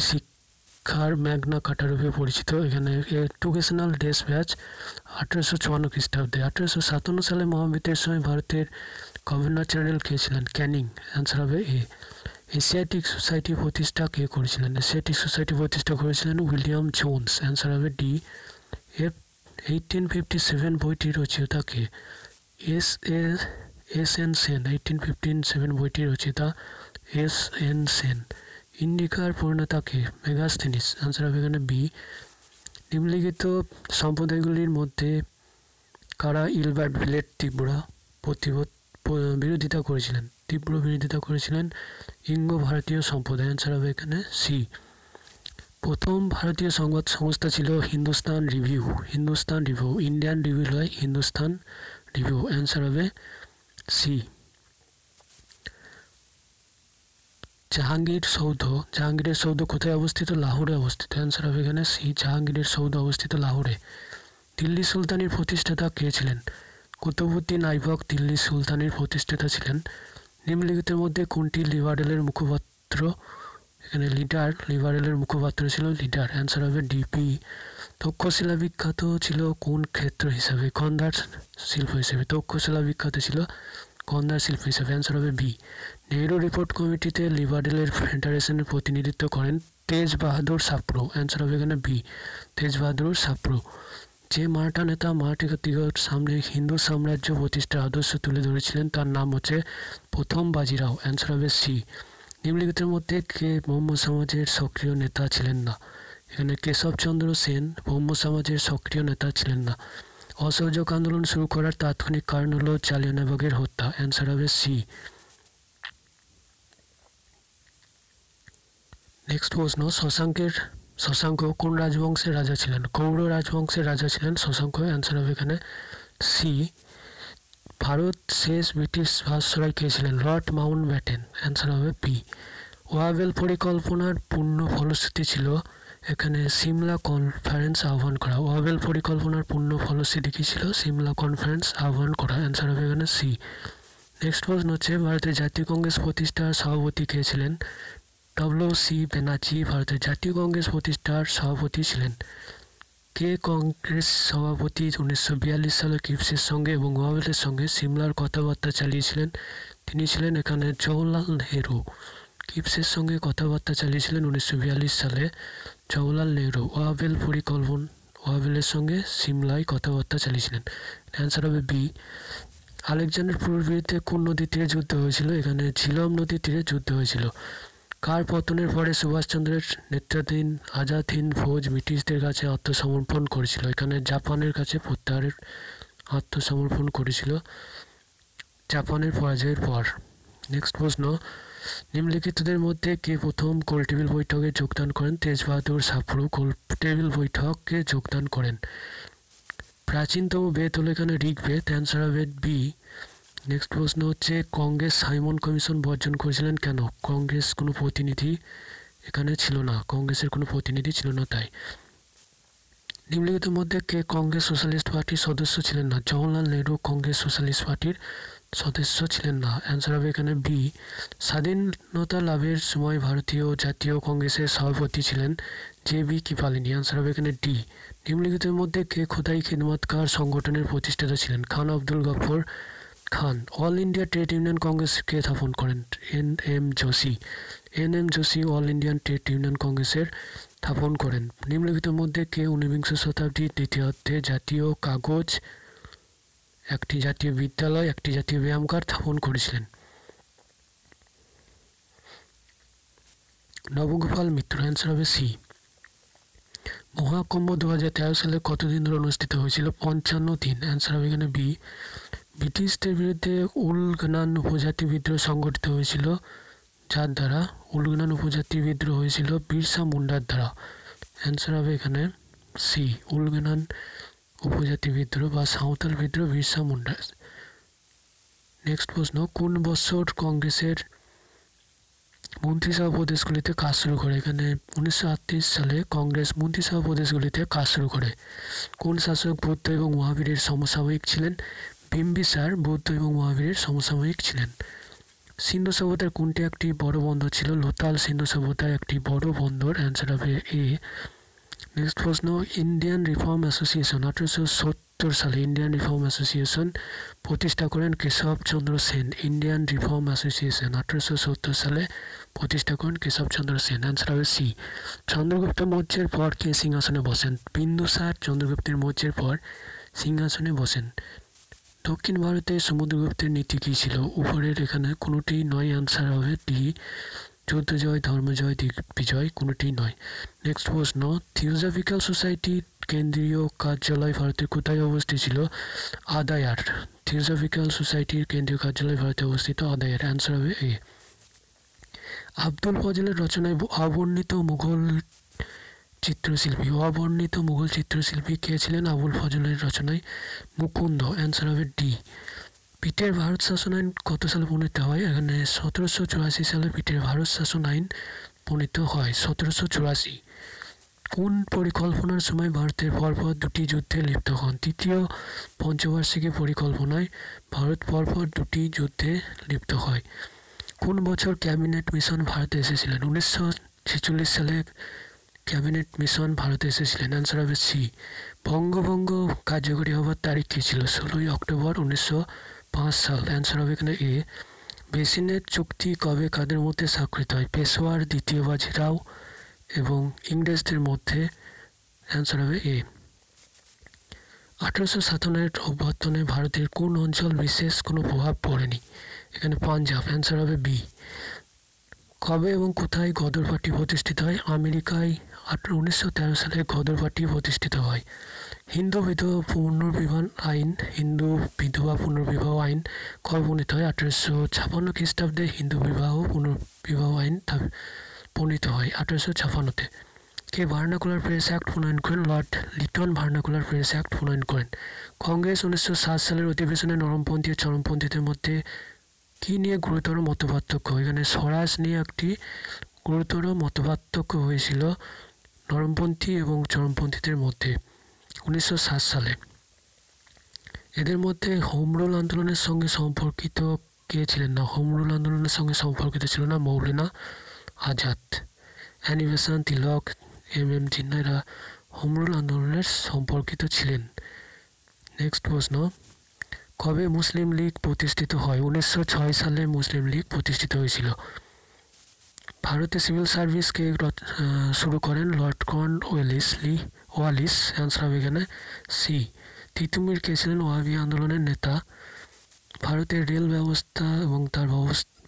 শিক্ষার ম্যাগনা কাটা রূপে পরিচিত? এখানে এডুকেশনাল ডেস ব্যাচ আঠেরোশো চুয়ান্ন খ্রিস্টাব্দে। আঠেরোশো সাতান্ন সালে মহাবিদ্যের সময় ভারতের গভর্নর জেনারেল কে ছিলেন? ক্যানিং। অ্যান্সার হবে এ। এশিয়াটিক সোসাইটি প্রতিষ্ঠা কে করেছিলেন? এশিয়াটিক সোসাইটি প্রতিষ্ঠা করেছিলেন উইলিয়াম জোন্স। অ্যান্সার হবে D. F eighteen fifty seven বইটির রচয়িতা কে? S S N Sen. Eighteen fifteen seven বইটির রচয়িতা এস এন সেন। ইন্ডিকার পূর্ণতা কে মেগাস্থেনিস। অ্যান্সার হবে এখানে বি নিম্নলিখিত সম্প্রদায়গুলির মধ্যে কারা ইলবার্ট ভিলেট তীব্র প্রতিবোধ বিরোধিতা করেছিলেন? তীব্র বিরোধিতা করেছিলেন ইঙ্গ ভারতীয় সম্প্রদায়। অ্যান্সার হবে এখানে সি প্রথম ভারতীয় সংবাদ সংস্থা ছিল Hindustan review. Hindustan review, Indian review নয় হিন্দুস্তান রিভিউ। অ্যান্সার হবে সি জাহাঙ্গীর সৌধ, জাহাঙ্গীরের সৌধ কোথায় অবস্থিত? লাহোরে অবস্থিত। অ্যান্সার হবে এখানে সি জাহাঙ্গীরের সৌধ অবস্থিত লাহোরে। দিল্লি সুলতানের প্রতিষ্ঠাতা কে ছিলেন? কুতুবুদ্দিন আইবক দিল্লি সুলতানের প্রতিষ্ঠাতা ছিলেন। নিম্নলিখিতের মধ্যে কোনটি লিবারেলের মুখপাত্র? এখানে লিডার, লিবারেলের মুখপাত্র ছিল লিডার। অ্যান্সার হবে ডিপি তক্ষশিলা বিখ্যাত ছিল কোন ক্ষেত্র হিসাবে? কন্দার শিল্প হিসেবে। তক্ষশিলা বিখ্যাত ছিল কন্দার শিল্প হিসাবে। অ্যান্সার হবে বি নেহরু রিপোর্ট কমিটিতে লিবারেলের ফেডারেশনের প্রতিনিধিত্ব করেন তেজ বাহাদুর সাপ্রো। অ্যান্সার হবে এখানে বি তেজ বাহাদুর সাপ্রো। যে মারাঠা নেতা মারাঠি মারাঠিগর সামনে হিন্দু সাম্রাজ্য প্রতিষ্ঠার আদর্শ তুলে ধরেছিলেন, তার নাম হচ্ছে প্রথম বাজিরাও অ্যান্সার হবে সি নিম্নলিখিতের মধ্যে কে ব্রহ্ম সমাজের সক্রিয় নেতা ছিলেন না? এখানে কেশবচন্দ্র সেন ব্রহ্ম সমাজের সক্রিয় নেতা ছিলেন না। অসহযোগ আন্দোলন শুরু করার তাৎক্ষণিক কারণ হল জালিয়ানবাগের হত্যা। অ্যান্সার হবে সি নেক্সট প্রশ্ন শশাঙ্কের শশাঙ্ক কোন রাজবংশের রাজা ছিলেন? গৌড় রাজবংশের রাজা ছিলেন শশাঙ্ক অ্যান্সার হবে এখানে সি ভারত, শেষ ব্রিটিশ ভাসরাই কে ছিলেন? লর্ড মাউন্ট ব্যাটেন অ্যান্সার হবে পি ওয়াবেল পরিকল্পনার পূর্ণ ফলশ্রুতি ছিল এখানে সিমলা কনফারেন্স আহ্বান করা। ওয়াবেল পরিকল্পনার পূর্ণ ফলশ্রুতি কী ছিল? সিমলা কনফারেন্স আহ্বান করা অ্যান্সার হবে এখানে সি নেক্সট প্রশ্ন হচ্ছে ভারতের জাতীয় কংগ্রেস প্রতিষ্ঠার সভাপতি কে ছিলেন? ডব্লিউ সি ব্যানার্জি, ভারতের জাতীয় কংগ্রেস প্রতিষ্ঠার সভাপতি ছিলেন। কে কংগ্রেস সভাপতি উনিশশো বিয়াল্লিশ সালে কিপসের সঙ্গে এবং ওয়াবেলের সঙ্গে সিমলার কথাবার্তা চালিয়েছিলেন, তিনি ছিলেন এখানে জওহরলাল নেহরু। কিপসের সঙ্গে কথাবার্তা চালিয়েছিলেন উনিশশো বিয়াল্লিশ সালে জওহরলাল নেহরু। ওয়াবেল পরিকল্পন, ওয়াবেলের সঙ্গে সিমলায় কথাবার্তা চালিয়েছিলেন। অ্যান্সার হবে বি আলেকজান্ডারপুরের বিরুদ্ধে কোন নদী তীরে যুদ্ধ হয়েছিল? এখানে ঝিলম নদী তীরে যুদ্ধ হয়েছিল। কার পতনের পরে সুভাষচন্দ্রের নেতৃত্বাধীন আজাদ হিন্দ ফৌজ ব্রিটিশদের কাছে আত্মসমর্পণ করেছিল? এখানে জাপানের কাছে প্রত্যাহারের আত্মসমর্পণ করেছিল জাপানের পরাজয়ের পর। নেক্সট প্রশ্ন, নিম্নলিখিতদের মধ্যে কে প্রথম গোল টেবিল বৈঠকে যোগদান করেন? তেজবাহাদুর সাফরু গোল টেবিল বৈঠকে যোগদান করেন। প্রাচীনতম বেদ হলো এখানে ঋগ্বেদ, অ্যান্সার বি। নেক্সট প্রশ্ন হচ্ছে, কংগ্রেস সাইমন কমিশন বর্জন করেছিলেন কেন? কংগ্রেস কোনো প্রতিনিধি এখানে ছিল না। কংগ্রেসের কোনো প্রতিনিধি ছিল না তাই। নিম্নলিখিতের মধ্যে কে কংগ্রেস সোশ্যালিস্ট পার্টির সদস্য ছিলেন না? জওহরলাল নেহরু কংগ্রেস সোশ্যালিস্ট পার্টির সদস্য ছিলেন না। অ্যান্সার হবে এখানে বি স্বাধীনতা লাভের সময় ভারতীয় জাতীয় কংগ্রেসের সভাপতি ছিলেন জে বি কিপালিনী। অ্যান্সার হবে এখানে ডি নিম্নলিখিতের মধ্যে কে খোদাই খিদমতকার সংগঠনের প্রতিষ্ঠাতা ছিলেন? Khan Abdul Ghaffar Khan, All India Trade Union কংগ্রেসকে স্থাপন করেন? N M Joshi. N M Joshi All Indian Trade Union কংগ্রেসের স্থাপন করেন। নিম্নলিখিতের মধ্যে কে ঊনবিংশ শতাব্দীর দ্বিতীয়ার্ধে জাতীয় কাগজ, একটি জাতীয় বিদ্যালয়, একটি জাতীয় ব্যায়ামগার স্থাপন করেছিলেন? নবগোপাল মিত্র অ্যান্সার হবে সি। মহাকুম্ভ দু হাজার তেরো সালে কতদিন ধরে অনুষ্ঠিত হয়েছিল? পঞ্চান্ন দিন। অ্যান্সার হবে এখানে বি। ব্রিটিশদের বিরুদ্ধে উলগনান উপজাতি বিদ্রোহ সংগঠিত হয়েছিল, যার দ্বারা উলগনান উপজাতি বিদ্রোহ হয়েছিল বিরসা মুন্ডার দ্বারা। অ্যান্সার হবে এখানে সি উলগনান উপজাতি বিদ্রোহ বা সাঁওতাল বিদ্রোহ বিরসা মুন্ডা নেক্সট প্রশ্ন, কোন বছর কংগ্রেসের মন্ত্রিসভা প্রদেশগুলিতে কাজ শুরু করে? এখানে উনিশশো সালে কংগ্রেস মন্ত্রিসভা প্রদেশগুলিতে কাজ শুরু করে। কোন শাসক বুদ্ধ এবং মহাবীরের সমসাময়িক ছিলেন? বিম্বিসার বৌদ্ধ এবং মহাবীরের সমসাময়িক ছিলেন। সিন্ধু সভ্যতার কোনটি একটি বড় বন্দর ছিল? লোতাল সিন্ধু সভ্যতার একটি বড় বন্দর? অ্যান্সার হবে এ। নেক্সট প্রশ্ন ইন্ডিয়ান রিফর্ম অ্যাসোসিয়েশন আঠেরোশো সত্তর সালে ইন্ডিয়ান রিফর্ম অ্যাসোসিয়েশন প্রতিষ্ঠা করেন Keshabchandra Sen. Indian Reform Association আঠেরোশো সত্তর সালে প্রতিষ্ঠা করেন কেশবচন্দ্র সেন। অ্যান্সার হবে সি। চন্দ্রগুপ্ত মৌর্যের পর কে সিংহাসনে বসেন? বিন্দুসার চন্দ্রগুপ্তের মৌর্যের পর সিংহাসনে বসেন। দক্ষিণ ভারতে সমুদ্রগুপ্তের নীতি কী ছিল? উপরের এখানে কোনোটি নয় আনসার হবে ডি যুদ্ধ জয়, ধর্ম জয় বিজয়, কোনোটি নয়। নেক্সট প্রশ্ন থিওজফিক্যাল সোসাইটির কেন্দ্রীয় কার্যালয় ভারতের কোথায় অবস্থিত ছিল? আদায়ার। থিওজফিক্যাল সোসাইটির কেন্দ্রীয় কার্যালয় ভারতে অবস্থিত, আদায়ার। অ্যান্সার হবে এ আব্দুল ফজলের রচনায় অবর্ণিত মুঘল চিত্রশিল্পী। অবর্ণিত মুঘল চিত্রশিল্পী কে ছিলেন? আবুল ফজলের রচনায় মুকুন্দ অ্যান্সার হবে ডি পিটের ভারত শাসন আইন কত সালে প্রণীত হয়? এখানে সতেরোশো চুরাশি সালে পিটের ভারত শাসন আইন প্রণীত হয়। সতেরোশো চুরাশি। কোন পরিকল্পনার সময় ভারতের পরপর দুটি যুদ্ধে লিপ্ত হন? তৃতীয় পঞ্চবার্ষিকী পরিকল্পনায় ভারত পরপর দুটি যুদ্ধে লিপ্ত হয়। কোন বছর ক্যাবিনেট মিশন ভারতে এসেছিলেন? উনিশশো ছেচল্লিশ সালে ক্যাবিনেট মিশন ভারতে এসেছিলেন। অ্যান্সার হবে সি বঙ্গভঙ্গ কার্যকরী হওয়ার তারিখ কী ছিল? ষোলোই অক্টোবর উনিশশো পাঁচ সাল। অ্যান্সার হবে এখানে এ বেসিনের চুক্তি কবে কাদের মধ্যে স্বাক্ষরিত হয়? পেশোয়ার দ্বিতীয় বাজিরাও এবং ইংরেজদের মধ্যে অ্যান্সার হবে এ আঠারোশো সাতান্নের অভ্যর্থনে ভারতের কোন অঞ্চল বিশেষ কোনো প্রভাব পড়েনি? এখানে পাঞ্জাব। অ্যান্সার হবে বি কবে এবং কোথায় গদর পার্টি প্রতিষ্ঠিত হয়? আমেরিকায় আঠারো উনিশশো সালে গদর পার্টি প্রতিষ্ঠিত হয়। হিন্দু বিধবা পুনর্বিবাহ আইন, হিন্দু বিধবা পুনর্বিবাহ আইন কবে প্রণীত হয়। আঠারোশো ছাপান্ন খ্রিস্টাব্দে হিন্দু বিবাহ পুনর্বিবাহ আইন প্রণীত হয় আঠারোশো ছাপান্নতে। কে ভার্নাকুলার প্রেস অ্যাক্ট প্রণয়ন করেন? Lord Lytton vernacular press act প্রণয়ন করেন। কংগ্রেস উনিশশো সাত সালের অধিবেশনে নরমপন্থী ও চরমপন্থীদের মধ্যে কী নিয়ে গুরুতর মতপার্থক্য? এখানে স্বরাজ নিয়ে একটি গুরুতর মতপার্থক্য হয়েছিল নরমপন্থী এবং চরমপন্থীদের মধ্যে, উনিশশো সাত সালে। এদের মধ্যে হোম রুল আন্দোলনের সঙ্গে সম্পর্কিত কে ছিলেন না? হোম রুল আন্দোলনের সঙ্গে সম্পর্কিত ছিল না Maulana Azad. Annie Besant, Tilak, M M Jinnah এরা হোম রুল আন্দোলনের সম্পর্কিত ছিলেন। নেক্সট প্রশ্ন। কবে মুসলিম লীগ প্রতিষ্ঠিত হয়? উনিশশো ছয় সালে মুসলিম লীগ প্রতিষ্ঠিত হয়েছিল। ভারতে সিভিল সার্ভিসকে শুরু করেন Lord Corn Wellesley Wallis answer হবে এখানে সি। তিতুমির কে ছিলেন ওয়াবি আন্দোলনের নেতা। ভারতের রেল ব্যবস্থা এবং তার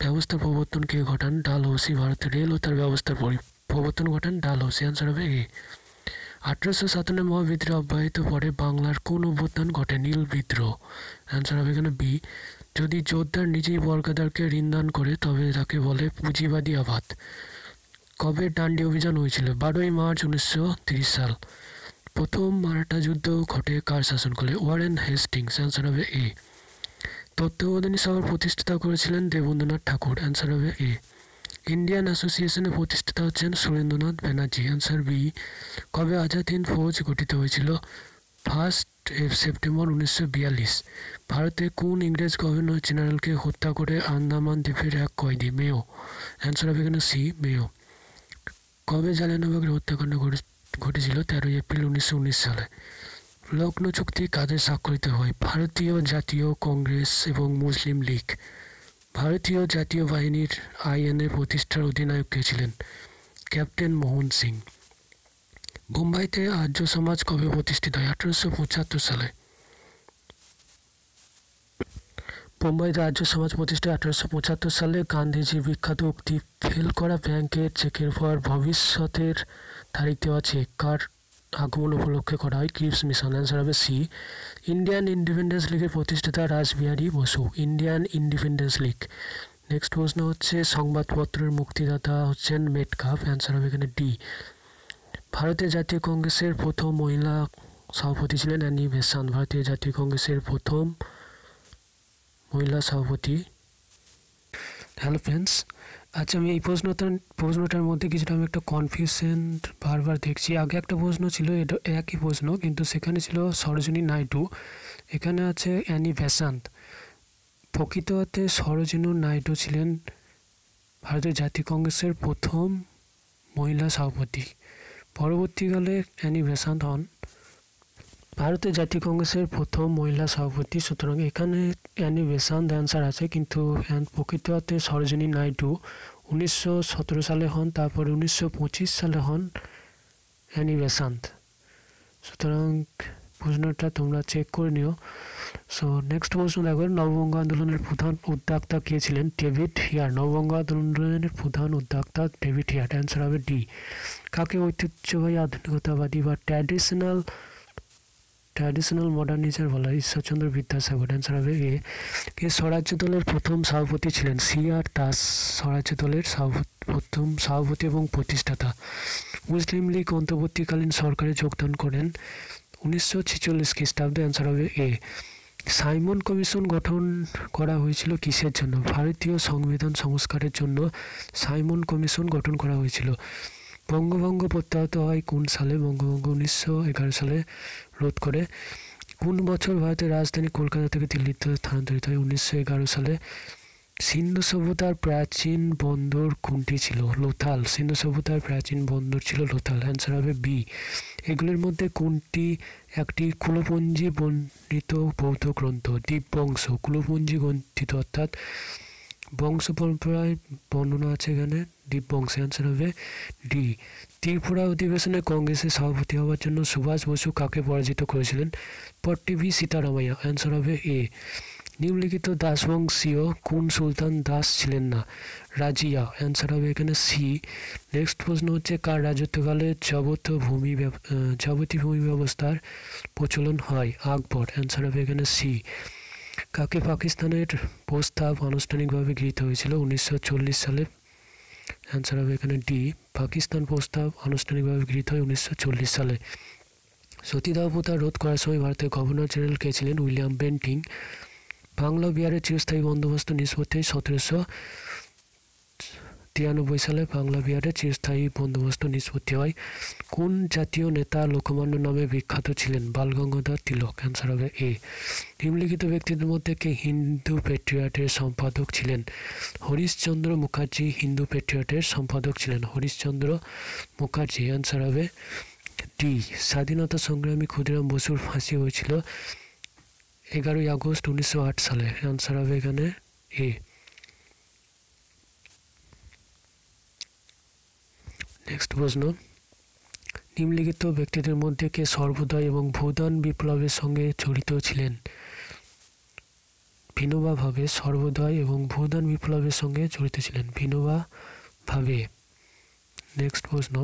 ব্যবস্থার প্রবর্তন কে ঘটান? ডাল হৌসি। ভারতের রেল ও তার ব্যবস্থার প্রবর্তন ঘটান ডাল হৌসি। অ্যান্সার হবে এ। আঠারোশো সাতান্ন মহাবিদ্রোহ অব্যাহত পরে বাংলার কোন অভ্যুত্থান ঘটে নীল বিদ্রোহ। অ্যান্সার হবে এখানে বি। যদি জোরদার নিজেই বর্গাদারকে ঋণদান করে, তবে তাকে বলে পুঁজিবাদী আবাদ। কবে ডান্ডি অভিযান হয়েছিল? বারোই মার্চ উনিশশো তিরিশ সাল। প্রথম মারাঠা যুদ্ধ ঘটে কার শাসনকালে ওয়ারেন হেস্টিংস, অ্যান্সার হবে এ। তত্ত্বাবধানী সভার প্রতিষ্ঠাতা করেছিলেন দেবেন্দ্রনাথ ঠাকুর, অ্যান্সার হবে এ। ইন্ডিয়ান অ্যাসোসিয়েশনের প্রতিষ্ঠাতা হচ্ছেন সুরেন্দ্রনাথ ব্যানার্জি, অ্যান্সার বি। কবে আজাদ হিন্দ ফৌজ গঠিত হয়েছিল? ফার্স্ট সেপ্টেম্বর উনিশশো বিয়াল্লিশ। ভারতে কোন ইংরেজ গভর্নর জেনারেলকে হত্যা করে আন্দামান দ্বীপের এক কয়েদি, মেয়? অ্যান্সার হবে এখানে সি মেয়। কবে জালিয়ানবাগের হত্যাকাণ্ড ঘটেছিল? তেরোই এপ্রিল উনিশশো উনিশ সালে। লগ্ন চুক্তি কাদের স্বাক্ষরিত হয়। ভারতীয় জাতীয় কংগ্রেস এবং মুসলিম লীগ। ভারতীয় জাতীয় বাহিনীর আইএনএ প্রতিষ্ঠার অধিনায়ক কে ছিলেন? ক্যাপ্টেন মোহন সিং। মুম্বাইতে আর্য সমাজ কবে প্রতিষ্ঠিত হয় আঠারোশো পঁচাত্তর সালে। মুম্বাইতে আর্য সমাজ প্রতিষ্ঠা আঠারোশো পঁচাত্তর সালে। গান্ধীজির বিখ্যাত উক্তি ফেল করা ব্যাংকের চেকের পর ভবিষ্যতের তারিখ দেওয়া চেক কার আগমন উপলক্ষে করা হয়। ক্রিপস মিশন অ্যান্সার হবে সি। ইন্ডিয়ান ইন্ডিপেন্ডেন্স লীগের প্রতিষ্ঠাতা Rashbehari Basu, Indian Independence League. Next প্রশ্ন হচ্ছে, সংবাদপত্রের মুক্তিদাতা হচ্ছেন মেটকাপ অ্যান্সার হবে এখানে ডি। ভারতীয় জাতীয় কংগ্রেসের প্রথম মহিলা সভাপতি ছিলেন অ্যানি বেসান ভারতীয় জাতীয় কংগ্রেসের প্রথম মহিলা সভাপতি। হ্যালো ফ্রেন্ডস আচ্ছা আমি এই প্রশ্নটার প্রশ্নটার মধ্যে কিছুটা আমি একটা কনফিউশন বারবার দেখছি। আগে একটা প্রশ্ন ছিল, এটা একই প্রশ্ন, কিন্তু সেখানে ছিল সরোজিনী নাইডু। এখানে আছে অ্যানি ভ্যাসান্ত প্রকৃত অর্থে সরোজিনী নাইডু ছিলেন ভারতের জাতীয় কংগ্রেসের প্রথম মহিলা সভাপতি। পরবর্তীকালে অ্যানি ভ্যাসান্ত হন। ভারতের জাতীয় কংগ্রেসের প্রথম মহিলা সভাপতি। সুতরাং এখানে অ্যানি বেসান্ত অ্যান্সার আছে, কিন্তু প্রকৃত অর্থে সরোজিনী নাইডু। উনিশশো সতেরো সালে হন, তারপরে উনিশশো পঁচিশ সালে হন অ্যানি বেসান্ত সুতরাং প্রশ্নটা তোমরা চেক করে নিও। সো নেক্সট প্রশ্ন দেখো, নববঙ্গ আন্দোলনের প্রধান উদ্যোক্তা কে ছিলেন? David here. নববঙ্গ আন্দোলনের প্রধান উদ্যোক্তা ডেভিড হিয়ার। অ্যান্সার হবে ডি কাকে ঐতিহ্যবাহী, আধুনিকতাবাদী বা ট্র্যাডিশনাল ট্র্যাডিশনাল মডার্নিজার বলা ঈশ্বরচন্দ্র বিদ্যাসাগর। অ্যান্সার হবে এ কে স্বরাজ্য দলের প্রথম সভাপতি ছিলেন? সি আর দাস স্বরাজ্য দলের প্রথম সভাপতি এবং প্রতিষ্ঠাতা। মুসলিম লীগ অন্তর্বর্তীকালীন সরকারে যোগদান করেন উনিশশো ছেচল্লিশ খ্রিস্টাব্দে। অ্যান্সার হবে এ সাইমন কমিশন গঠন করা হয়েছিল কিসের জন্য? ভারতীয় সংবিধান সংস্কারের জন্য সাইমন কমিশন গঠন করা হয়েছিল। বঙ্গভঙ্গ প্রত্যাহত হয় কোন সালে? বঙ্গভঙ্গ উনিশশো এগারো সালে রোধ করে। কোন বছর ভারতের রাজধানী কলকাতা থেকে দিল্লিতে স্থানান্তরিত হয়? উনিশশো এগারো সালে সিন্ধু সভ্যতার প্রাচীন বন্দর কোনটি ছিল? লোথাল। সিন্ধু সভ্যতার প্রাচীন বন্দর ছিল লোথাল। অ্যান্সার হবে বি এগুলির মধ্যে কোনটি একটি কুলপঞ্জি বর্ণিত বৌদ্ধ গ্রন্থ? দ্বীপবংশ কুলপঞ্জি গ্রন্থিত অর্থাৎ বংশ পরম্পরায় বর্ণনা আছে এখানে। দ্বীপবংশ অ্যান্সার হবে ডি ত্রিপুরা অধিবেশনে কংগ্রেসের সভাপতি হওয়ার জন্য সুভাষ বসু কাকে পরাজিত করেছিলেন? পট্টিভি সীতারামাইয়া। অ্যান্সার হবে এ নিম্নলিখিত দাসবংশীয় কোন সুলতান দাস ছিলেন না? রাজিয়া। অ্যান্সার হবে এখানে সি নেক্সট প্রশ্ন হচ্ছে, কার রাজত্বকালে যাবত ভূমি যাবতীয় ভূমি ব্যবস্থার প্রচলন হয়? আকবর। অ্যান্সার হবে এখানে সি কাকে পাকিস্তানের প্রস্তাব আনুষ্ঠানিকভাবে গৃহীত হয়েছিল উনিশশো চল্লিশ সালে? অ্যান্সার হবে এখানে ডি পাকিস্তান প্রস্তাব আনুষ্ঠানিকভাবে গৃহীত হয় উনিশশো চল্লিশ সালে। সতীদাহ প্রথা রোধ করার সময় ভারতের গভর্নর জেনারেল কে ছিলেন উইলিয়াম বেন্টিং? বাংলা বিহারের চিরস্থায়ী বন্দোবস্ত নিষ্পত্তি সতেরোশো তিরানব্বই সালে বাংলা বিহারে চিরস্থায়ী বন্দোবস্ত নিষ্পত্তি হয়। কোন জাতীয় নেতা লোকমান্য নামে বিখ্যাত ছিলেন? বালগঙ্গাধর তিলক। অ্যান্সার হবে এ নিম্নলিখিত ব্যক্তিদের মধ্যে কে হিন্দু পেট্রিয়াটের সম্পাদক ছিলেন? হরিশচন্দ্র মুখার্জি হিন্দু পেট্রিয়টের সম্পাদক ছিলেন। হরিশচন্দ্র মুখার্জি। অ্যান্সার হবে ডি স্বাধীনতা সংগ্রামী ক্ষুদিরাম বসুর ফাঁসি হয়েছিল এগারোই আগস্ট উনিশশো সালে। অ্যান্সার হবে এখানে এ নেক্সট প্রশ্ন। নিম্নলিখিত ব্যক্তিদের মধ্যে কে সর্বদয় এবং ভূদান বিপ্লবের সঙ্গে জড়িত ছিলেন? ভিনোবা ভাবে সর্বদয় এবং ভূদান বিপ্লবের সঙ্গে জড়িত ছিলেন। বিনোবা ভাবে নেক্সট প্রশ্ন।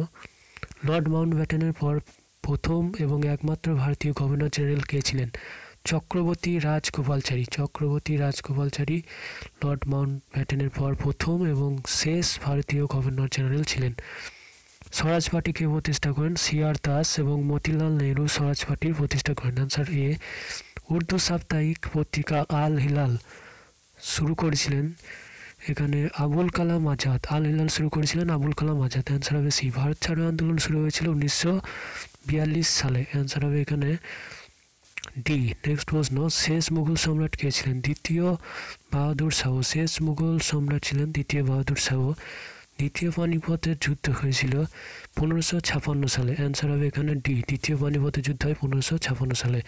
লর্ড মাউন্ট ব্যাটেনের পর প্রথম এবং একমাত্র ভারতীয় গভর্নর জেনারেল কে ছিলেন? চক্রবর্তী রাজগোপালচারী চক্রবর্তী রাজগোপালচারী লর্ড মাউন্ট ব্যাটেনের পর প্রথম এবং শেষ ভারতীয় গভর্নর জেনারেল ছিলেন। স্বরাজ পার্টিকে প্রতিষ্ঠা করেন সি আর দাস এবং মতিলাল নেহরু স্বরাজ পার্টির প্রতিষ্ঠা করেন। আনসার এ উর্দু সাপ্তাহিক পত্রিকা আল হিলাল শুরু করেছিলেন এখানে আবুল কালাম আজাদ। আল হিলাল শুরু করেছিলেন আবুল কালাম আজাদ। অ্যান্সার হবে সি ভারত ছাড়ো আন্দোলন শুরু হয়েছিল উনিশশো বিয়াল্লিশ সালে। অ্যান্সার হবে এখানে ডি নেক্সট প্রশ্ন শেষ মুঘল সম্রাট কে ছিলেন। দ্বিতীয় বাহাদুর শাহ। শেষ মুঘল সম্রাট ছিলেন, দ্বিতীয় বাহাদুর শাহ। দ্বিতীয় পানিপথের যুদ্ধ হয়েছিল পনেরোশো ছাপান্ন সালে। অ্যান্সার হবে এখানে ডি দ্বিতীয় পানিপথের যুদ্ধ হয় পনেরোশো ছাপান্ন সালে।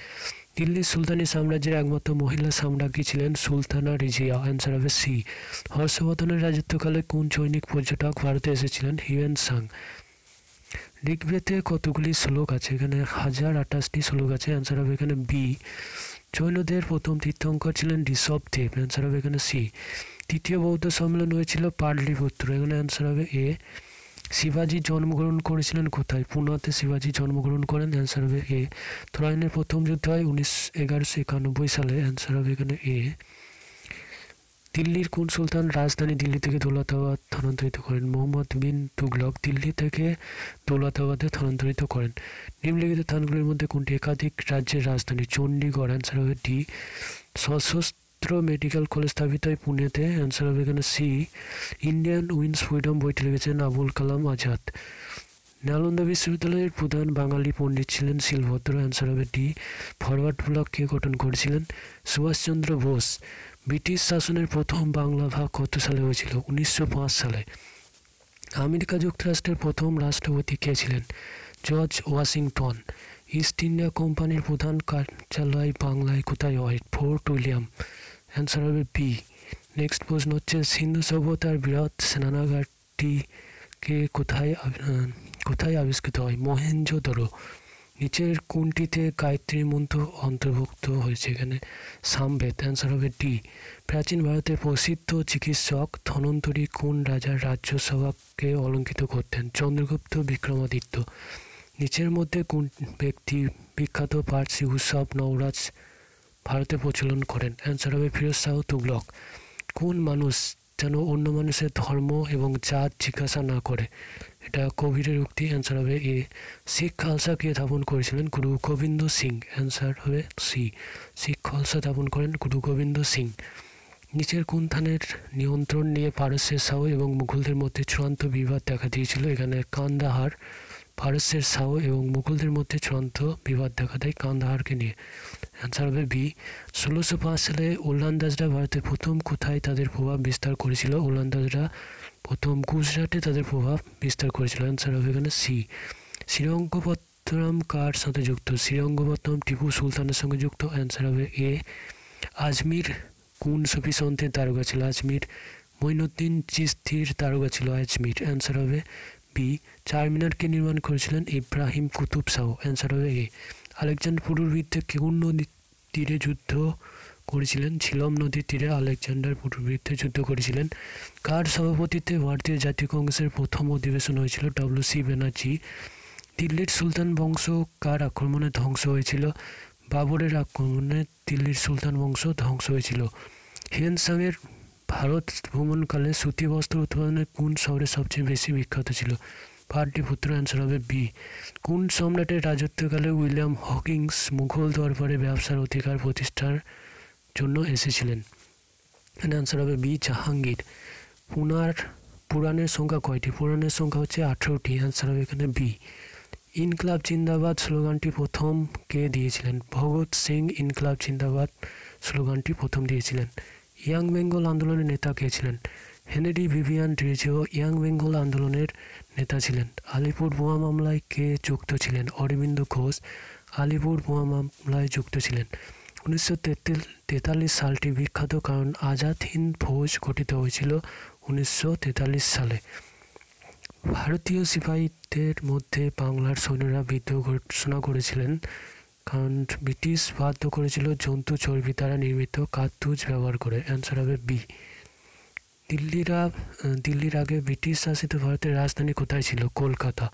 দিল্লির সুলতানি সাম্রাজ্যের একমাত্র মহিলা সাম্রাজ্ঞী ছিলেন সুলতানা রিজিয়া। অ্যান্সার হবে সি হর্ষবর্ধনের রাজত্বকালে কোন চৈনিক পর্যটক ভারতে এসেছিলেন? হিউয়েন সাং ঋগ্বেদে কতগুলি শ্লোক আছে? এখানে হাজার আঠাশটি শ্লোক আছে অ্যান্সার হবে এখানে বি জৈনদের প্রথম তীর্থঙ্কর ছিলেন ঋষভ দেব অ্যান্সার হবে এখানে সি তৃতীয় বৌদ্ধ সম্মেলন হয়েছিল পাটলিপুত্র এখানে অ্যান্সার হবে এ শিবাজি জন্মগ্রহণ করেছিলেন কোথায়? পুনাতে শিবাজি জন্মগ্রহণ করেন অ্যান্সার হবে এ থরাইনের প্রথম যুদ্ধ হয় উনিশ এগারোশো একানব্বই সালে অ্যান্সার হবে এখানে এ দিল্লির কোন সুলতান রাজধানী দিল্লি থেকে দৌলতাবাদ স্থানান্তরিত করেন? মোহাম্মদ বিন তুগলক দিল্লি থেকে দৌলতাবাদে স্থানান্তরিত করেন। নিম্নলিখিত স্থানগুলির মধ্যে কোনটি একাধিক রাজ্যের রাজধানী? চণ্ডীগড় অ্যান্সার হবে ডি। সশস্ত্র মেডিকেল কলেজ স্থাপিত হয় পুনেতে অ্যান্সার হবে এখানে সি। ইন্ডিয়ান উইন্স ফ্রিডম বইটি লিখেছেন আবুল কালাম আজাদ। নালন্দা বিশ্ববিদ্যালয়ের প্রধান বাঙালি পণ্ডিত ছিলেন শিলভদ্র অ্যান্সার হবে ডি। ফরওয়ার্ড ব্লক কে গঠন করেছিলেন? সুভাষচন্দ্র বোস। ব্রিটিশ শাসনের প্রথম বাংলা ভাগ কত সালে হয়েছিল? উনিশশো পাঁচ সালে। আমেরিকা যুক্তরাষ্ট্রের প্রথম রাষ্ট্রপতি কে ছিলেন? George Washington. ইস্ট ইন্ডিয়া কোম্পানির প্রধান কার্যালয় বাংলায় কোথায় হয়? Fort William. অ্যান্সার হবে বি। নেক্সট প্রশ্ন হচ্ছে, সিন্ধু সভ্যতার বৃহৎ স্নানাগারটিকে কোথায় কোথায় আবিষ্কৃত হয়? মহেঞ্জোদরো নিচের কোনটিতে গায়ত্রী মন্ত্র অন্তর্ভুক্ত হয়েছে। এখানে সামবেদ অ্যান্সার হবে ডি, প্রাচীন ভারতের প্রসিদ্ধ চিকিৎসক ধনন্তরী কোন রাজার রাজ্যসভাকে অলঙ্কিত করতেন? চন্দ্রগুপ্ত, বিক্রমাদিত্য। নিচের মধ্যে কোন ব্যক্তি বিখ্যাত পার্সি উৎসব নওরাজ ভারতে প্রচলন করেন? অ্যান্সার হবে ফিরোজ শাহ তুগলক। কোন মানুষ যেন অন্য মানুষের ধর্ম এবং জাত জিজ্ঞাসা না করে? এটা কবিরের উক্তি অ্যান্সার হবে এ। শিখ খালসা কে স্থাপন করেছিলেন গুরু গোবিন্দ সিং। অ্যান্সার হবে সি শিখ খালসা স্থাপন করেন গুরু গোবিন্দ সিং। নিচের কোন থানের নিয়ন্ত্রণ নিয়ে পারস্যের শাহ এবং মুঘলদের মধ্যে চূড়ান্ত বিবাদ দেখা দিয়েছিল। এখানে কান্দাহার পারস্যের শাহ এবং মুঘলদের মধ্যে চূড়ান্ত বিবাদ দেখা দেয় কান্দাহারকে নিয়ে। অ্যান্সার হবে বি ষোলোশো পাঁচ সালে ওলন্দাজরা ভারতে প্রথম কোথায় তাদের প্রভাব বিস্তার করেছিল? ওলন্দাজরা প্রথম গুজরাটে তাদের প্রভাব বিস্তার করেছিল অ্যান্সার হবে এখানে সি। শ্রীরঙ্গপত্তনম কার সাথে যুক্ত? শ্রীরঙ্গপত্তনম টিপু সুলতানের সঙ্গে যুক্ত। অ্যান্সার হবে এ আজমির কোন সুফি সন্তের তারকা ছিল? আজমির মঈনুদ্দিন চিস্তির তারকা ছিল আজমির। অ্যান্সার হবে বি চারমিনারকে নির্মাণ করেছিলেন ইব্রাহিম কুতুব শাহ। অ্যান্সার হবে এ আলেকজান্ডার পুরুর বিরুদ্ধে কোন নদীর তীরে যুদ্ধ করেছিলেন ঝিলম নদীর তীরে আলেকজান্ডার বিরুদ্ধে যুদ্ধ করেছিলেন। কার সভাপতিত্বে ভারতীয় জাতীয় কংগ্রেসের প্রথম অধিবেশন হয়েছিল ডব্লিউ সি ব্যানার্জি। দিল্লির সুলতান বংশ কার আক্রমণে ধ্বংস হয়েছিল? বাবরের আক্রমণে দিল্লির সুলতান বংশ ধ্বংস হয়েছিল। হিরেনসাংয়ের ভারত ভ্রমণকালে সুতি বস্ত্র উৎপাদনে কোন শহরে সবচেয়ে বেশি বিখ্যাত ছিল। পাটলিপুত্র অ্যান্সার হবে বি। কোন সম্রাটের রাজত্বকালে উইলিয়াম হকিংস মুঘল দরবারে ব্যবসার অধিকার প্রতিষ্ঠার জন্য এসেছিলেন। অ্যান্সার হবে বি, জাহাঙ্গীর। পুনার পুরাণের সংখ্যা কয়টি? পুরাণের সংখ্যা হচ্ছে আঠেরোটি। অ্যান্সার হবে এখানে বি। ইনকলাব জিন্দাবাদ স্লোগানটি প্রথম কে দিয়েছিলেন? ভগৎ সিং ইনকলাব জিন্দাবাদ স্লোগানটি প্রথম দিয়েছিলেন। ইয়াং বেঙ্গল আন্দোলনের নেতা কে ছিলেন? Henry Vivian Derozio young Bengal আন্দোলনের নেতা ছিলেন। আলিপুর বোমা মামলায় কে যুক্ত ছিলেন? অরবিন্দ ঘোষ। আলিপুর বোমা মামলায় যুক্ত ছিলেন। উনিশশো তেতাল্লিশ সালটি বিখ্যাত কারণ আজাদ হিন্দ ফৌজ গঠিত হয়েছিল উনিশশো তেতাল্লিশ সালে। ভারতীয় সিপাহীদের মধ্যে বাংলার সৈন্যরা বিদ্রোহ ঘোষণা করেছিলেন কারণ ব্রিটিশ বাধ্য করেছিল জন্তু চর্বি দ্বারা নির্মিত কার্তুজ ব্যবহার করে অ্যান্সার হবে বি দিল্লিরা দিল্লির আগে ব্রিটিশ শাসিত ভারতের রাজধানী কোথায় ছিল? কলকাতা।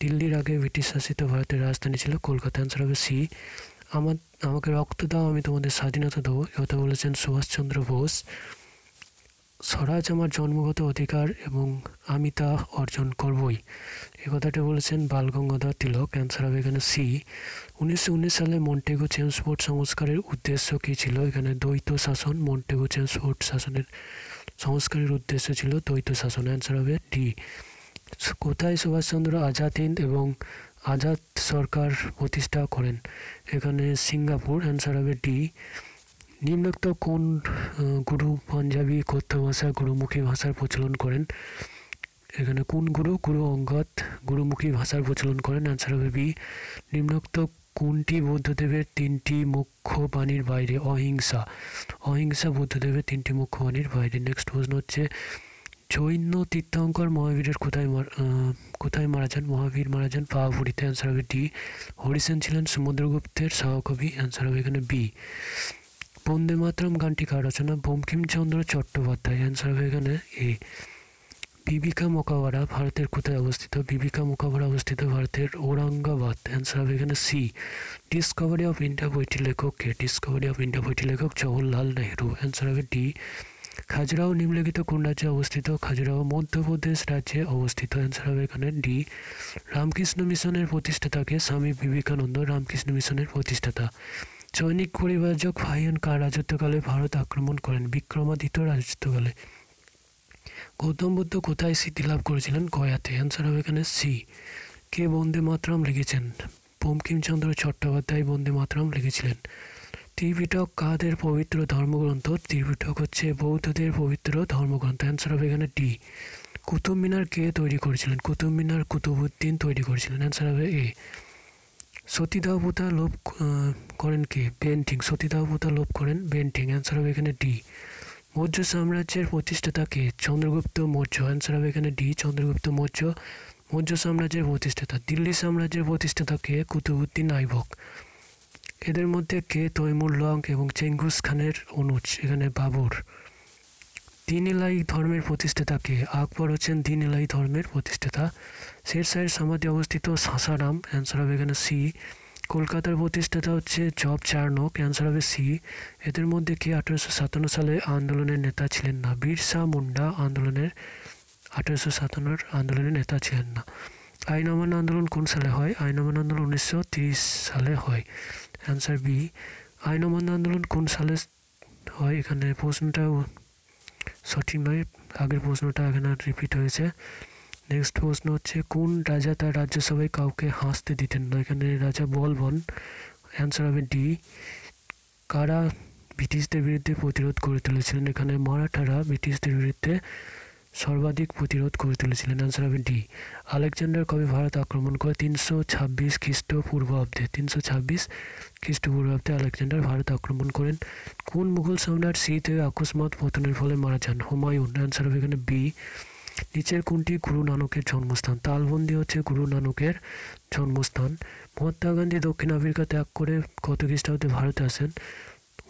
দিল্লির আগে ব্রিটিশ শাসিত ভারতের রাজধানী ছিল কলকাতা অ্যান্সার হবে সি আমার আমাকে রক্ত দাও, আমি তোমাদের স্বাধীনতা দেবো। কথা বলেছেন সুভাষচন্দ্র বোস। স্বরাজ আমার জন্মগত অধিকার এবং আমি তা অর্জন করবই। এ কথাটা বলেছেন বালগঙ্গাধর তিলক। অ্যান্সার হবে এখানে সি উনিশশো উনিশ সালে মন্টেগো চেমসফোর্ড সংস্কারের উদ্দেশ্য কী ছিল? এখানে দ্বৈত শাসন, মন্টেগো চেমসফোর্ড শাসনের সংস্কারের উদ্দেশ্য ছিল দ্বৈত শাসন। অ্যান্সার হবে ডি কোথায় সুভাষচন্দ্র আজাদ হিন্দ এবং আজাদ সরকার প্রতিষ্ঠা করেন। এখানে সিঙ্গাপুর অ্যান্সার হবে ডি। নিম্নোক্ত কোন গুরু পাঞ্জাবি, কথ্য ভাষা, গুরুমুখী ভাষার প্রচলন করেন? এখানে কোন গুরু? গুরু অঙ্গদ, গুরুমুখী ভাষার প্রচলন করেন। অ্যান্সার হবে বি। নিম্নোক্ত কোনটি বুদ্ধদেবের তিনটি মুখ্য বাণীর বাইরে? অহিংসা। অহিংসা বুদ্ধদেবের তিনটি মুখ্য বাণীর বাইরে। নেক্সট প্রশ্ন হচ্ছে জৈন তীর্থঙ্কর মহাবীরের কোথায় কোথায় মারা যান? মহাবীর মারা যান পাহাপুরিতে অ্যান্সার হবে ডি হরিসেন ছিলেন সমুদ্রগুপ্তের সহকবি অ্যান্সার হবে এখানে বি বন্দে মাতরম গানটি কার রচনা? বঙ্কিমচন্দ্র চট্টোপাধ্যায় অ্যান্সার হবে এখানে এ বিবিকা মোকাবারা ভারতের কোথায় অবস্থিত? বিবিকা মোকাবারা অবস্থিত ভারতের ঔরঙ্গাবাদ অ্যান্সার হবে এখানে সি ডিসকভারি অফ ইন্ডিয়া বইটির লেখক কে? ডিসকভারি অফ ইন্ডিয়া বইটির লেখক জওহরলাল নেহরু অ্যান্সার হবে ডি খাজুরাও নিম্নলিখিত কোন রাজ্যে অবস্থিত? খাজুরাও মধ্যপ্রদেশ রাজ্যে অবস্থিত। অ্যান্সার হবে এখানে ডি রামকৃষ্ণ মিশনের প্রতিষ্ঠাতাকে স্বামী বিবেকানন্দ রামকৃষ্ণ মিশনের প্রতিষ্ঠাতা। সৈনিক পরিবারজক ফাহিয়ান কার রাজত্বকালে ভারত আক্রমণ করেন? বিক্রমাদিত্য রাজত্বকালে। গৌতম বুদ্ধ কোথায় স্মৃতি লাভ করেছিলেন? গয়াতে। অ্যান্সার হবে এখানে সি কে বন্দে মাতরম লিখেছেন? বঙ্কিমচন্দ্র চট্টোপাধ্যায় বন্দে মাতরম লিখেছিলেন। ত্রিপিটক কাদের পবিত্র ধর্মগ্রন্থ? ত্রিপিটক হচ্ছে বৌদ্ধদের পবিত্র ধর্মগ্রন্থ। অ্যান্সার হবে এখানে ডি কুতুব মিনার কে তৈরি করেছিলেন? কুতুব মিনার কুতুবুদ্দিন তৈরি করেছিলেন। অ্যান্সার হবে এ সতীদাহপোতা লোভ করেন কে? পেন্টিং সতীদাহপোতা লোভ করেন পেন্টিং অ্যান্সার হবে এখানে ডি মৌর্য সাম্রাজ্যের প্রতিষ্ঠাতা কে? চন্দ্রগুপ্ত মৌর্য। অ্যান্সার হবে এখানে ডি চন্দ্রগুপ্ত মৌর্য। মৌর্য সাম্রাজ্যের প্রতিষ্ঠাতা। দিল্লি সাম্রাজ্যের প্রতিষ্ঠাতা কে? কুতুবুদ্দিন আইবক এদের মধ্যে কে তৈমুর লং এবং চেঙ্গুস খানের অনুজ, এখানে বাবর। দিন এলাই ধর্মের প্রতিষ্ঠাতা কে আকবর হচ্ছেন দিন এলাই ধর্মের প্রতিষ্ঠাতা। শের শেরশাহের সমাধি অবস্থিত সাসারাম অ্যান্সার হবে এখানে সি। কলকাতার প্রতিষ্ঠাতা হচ্ছে জব চার্নক অ্যান্সার হবে সি। এদের মধ্যে কে আঠারোশো সাতান্ন সালে আন্দোলনের নেতা ছিলেন না? বিরসা মুন্ডা আন্দোলনের, আঠারোশো সাতান্নর আন্দোলনের নেতা ছিলেন না। আইন আন্দোলন কোন সালে হয়? আইন আন্দোলন উনিশশো সালে হয়। অ্যান্সার বি আইন অমান্য আন্দোলন কোন সালে হয়? এখানে প্রশ্নটাও সঠিক নয়। আগের প্রশ্নটা এখানে রিপিট হয়েছে। নেক্সট প্রশ্ন হচ্ছে, কোন রাজা তার রাজ্যসভায় কাউকে হাসতে দিতেন না? এখানে রাজা বলবন অ্যান্সার হবে ডি কারা ব্রিটিশদের বিরুদ্ধে প্রতিরোধ করে তুলেছিলেন? এখানে মারাঠারা ব্রিটিশদের বিরুদ্ধে সর্বাধিক প্রতিরোধ করে তুলেছিলেন। অ্যান্সার হবে ডি আলেকজান্ডার কবে ভারত আক্রমণ করে? তিনশো ছাব্বিশ খ্রিস্টপূর্বাব্দে। তিনশো ছাব্বিশ খ্রিস্টপূর্বাব্দে আলেকজান্ডার ভারত আক্রমণ করেন। কোন মুঘল সম্রাট শীত হয়ে আকস্মাত পতনের ফলে মারা যান? হুমায়ুন। অ্যান্সার হবে এখানে বি নিচের কোনটি গুরু নানকের জন্মস্থান? তালবন্দি হচ্ছে গুরু নানকের জন্মস্থান। মহাত্মা গান্ধী দক্ষিণ আফ্রিকা ত্যাগ করে কত খ্রিস্টাব্দে ভারতে আসেন?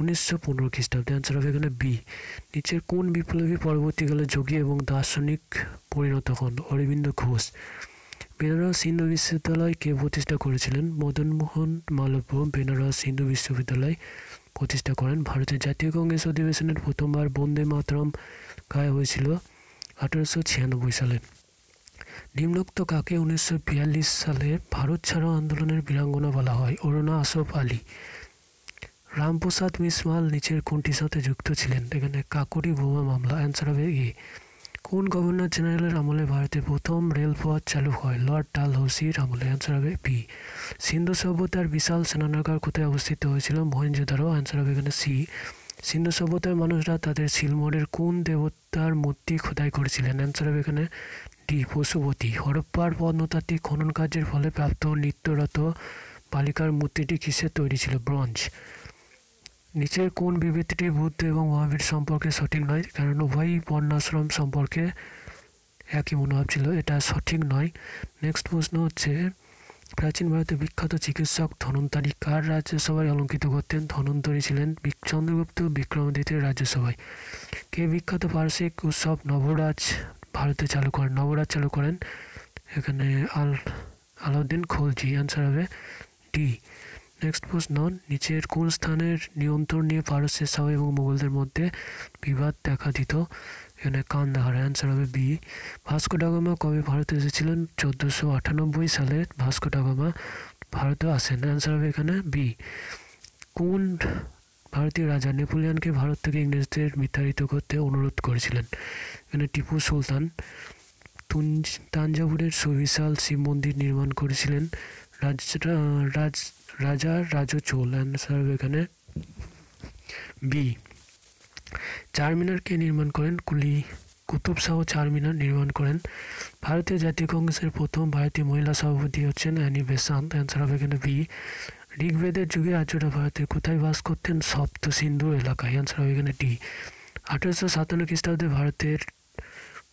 উনিশশো পনেরো খ্রিস্টাব্দে। অ্যান্সার হবে এখানে বি নিচের কোন বিপ্লবী পরবর্তীকালে যোগী এবং দার্শনিক পরিণত হন? অরবিন্দ ঘোষ। বেনারস হিন্দু বিশ্ববিদ্যালয় কে প্রতিষ্ঠা করেছিলেন? মদনমোহন মালব্য বেনারস হিন্দু বিশ্ববিদ্যালয় প্রতিষ্ঠা করেন। ভারতের জাতীয় কংগ্রেস অধিবেশনের প্রথমবার বন্দে মাতরম গায়ে হয়েছিল আঠারোশো ছিয়ানব্বই সালে। নিম্নোক্ত কাকে উনিশশো বিয়াল্লিশ সালে ভারত ছাড়ো আন্দোলনের বীরাঙ্গনা বলা হয়? অরুণা আসফ আলী। রামপ্রসাদ মিসওয়াল নিচের কোনটির সাথে যুক্ত ছিলেন। এখানে কাকুরি বোমা মামলা অ্যান্সার হবে এ। কোন গভর্নর জেনারেলের আমলে ভারতে প্রথম রেলপথ চালু হয়? লর্ড ডালহৌসির আমলে। অ্যান্সার হবে বি সিন্ধু সভ্যতার বিশাল সেনানাগার কোথায় অবস্থিত হয়েছিল? মহেঞ্জোদারো অ্যান্সার হবে এখানে সি সিন্ধু সভ্যতার মানুষরা তাদের শিলমোড়ের কোন দেবতার মূর্তি খোদাই করেছিলেন? অ্যান্সার হবে এখানে ডি পশুপতি। হরপ্পার প্রত্নতাত্ত্বিক খনন কার্যের ফলে প্রাপ্ত নিত্যরত বালিকার মূর্তিটি কিসের তৈরি ছিল? ব্রঞ্জ নিচের কোন বিবৃতিটি বুদ্ধ এবং মহাবীর সম্পর্কে সঠিক নয়? কারণ উভয়ই বর্ণাশ্রম সম্পর্কে একই মনোভাব ছিল, এটা সঠিক নয়। নেক্সট প্রশ্ন হচ্ছে, প্রাচীন ভারতের বিখ্যাত চিকিৎসক ধনন্তারী কার রাজ্যসভায় অলঙ্কিত করতেন? ধনন্তরী ছিলেন চন্দ্রগুপ্ত বিক্রমাদিত্যের রাজ্যসভায়। কে বিখ্যাত পারসিক উৎসব নবরাজ ভারতে চালু করেন? নবরাজ চালু করেন এখানে আল, আলাউদ্দিন খলজি। অ্যান্সার হবে ডি নেক্সট প্রশ্ন, নিচের কোন স্থানের নিয়ন্ত্রণ নিয়ে পারস্যের শাহ এবং মোগলদের মধ্যে বিবাদ দেখা দিত? এখানে কান্দাহার অ্যান্সার হবে বি ভাস্কো ডাগামা কবে ভারতে এসেছিলেন? চোদ্দোশো আটানব্বই সালে ভাস্কো ডাগামা ভারতে আসেন। অ্যান্সার হবে এখানে বি কোন ভারতীয় রাজা নেপোলিয়ানকে ভারত থেকে ইংরেজদের বিতাড়িত করতে অনুরোধ করেছিলেন? এখানে টিপু সুলতান তাঞ্জাভুরের সুবিশাল শিব মন্দির নির্মাণ করেছিলেন। রাজ রাজ রাজা রাজচোল অ্যান্সার হবে এখানে। বি চারমিনার কে নির্মাণ করেন কুলি, কুতুব শাহ চারমিনার নির্মাণ করেন। ভারতীয় জাতীয় কংগ্রেসের প্রথম ভারতীয় মহিলা সভাপতি হচ্ছেন অ্যানি বেসান্ত। অ্যান্সার হবে এখানে বি, ঋগ্বেদের যুগে আর্যরা ভারতের কোথায় বাস করতেন? সপ্ত সিন্ধু এলাকায়। অ্যান্সার হবে এখানে ডি, আঠারোশো সাতান্ন খ্রিস্টাব্দে ভারতের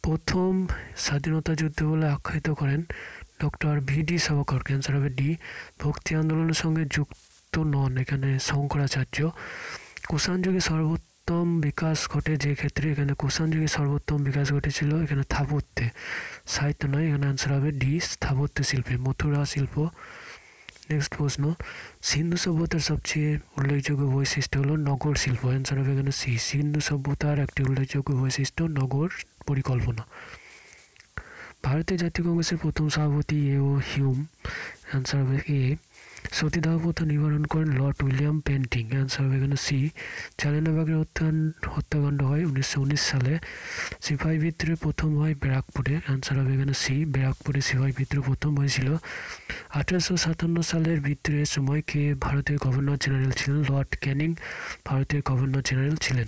প্রথম স্বাধীনতা যুদ্ধ বলে আখ্যায়িত করেন doctor V D Savarkar, answer হবে ডি, ভক্তি আন্দোলনের সঙ্গে যুক্ত নন এখানে শঙ্করাচার্য। কুষাণ যুগে সর্বোত্তম বিকাশ ঘটে যে ক্ষেত্রে? এখানে কুষাণ যুগে সর্বোত্তম বিকাশ ঘটেছিল এখানে স্থাপত্যে। সাহিত্য নয়, এখানে আনসার হবে ডি, স্থাপত্য শিল্পে। মথুরা শিল্প। নেক্সট প্রশ্ন। সিন্ধু সভ্যতার সবচেয়ে উল্লেখযোগ্য বৈশিষ্ট্য হলো নগর শিল্প। অ্যান্সার হবে এখানে সি। সিন্ধু সভ্যতার একটি উল্লেখযোগ্য বৈশিষ্ট্য, নগর পরিকল্পনা। ভারতীয় জাতীয় কংগ্রেসের প্রথম সভাপতি এ ও হিউম অ্যান্সার এ সতীদাহ প্রথা নিবারণ করেন লর্ড উইলিয়াম পেন্টিং। অ্যান্সার হবে এখানে সি। চালেনাবাগের হত্যান হত্যাকাণ্ড হয় উনিশশো উনিশ সালে। সিপাহী বিদ্রোহ প্রথম হয় ব্যারাকপুরে। অ্যান্সার হবে এখানে সি। ব্যারাকপুরে সিপাহী বিদ্রোহ প্রথম হয়েছিল। আঠারোশো সাতান্ন সালের বিদ্রোহের সময় কে ভারতের গভর্নর জেনারেল ছিলেন? লর্ড ক্যানিং ভারতের গভর্নর জেনারেল ছিলেন।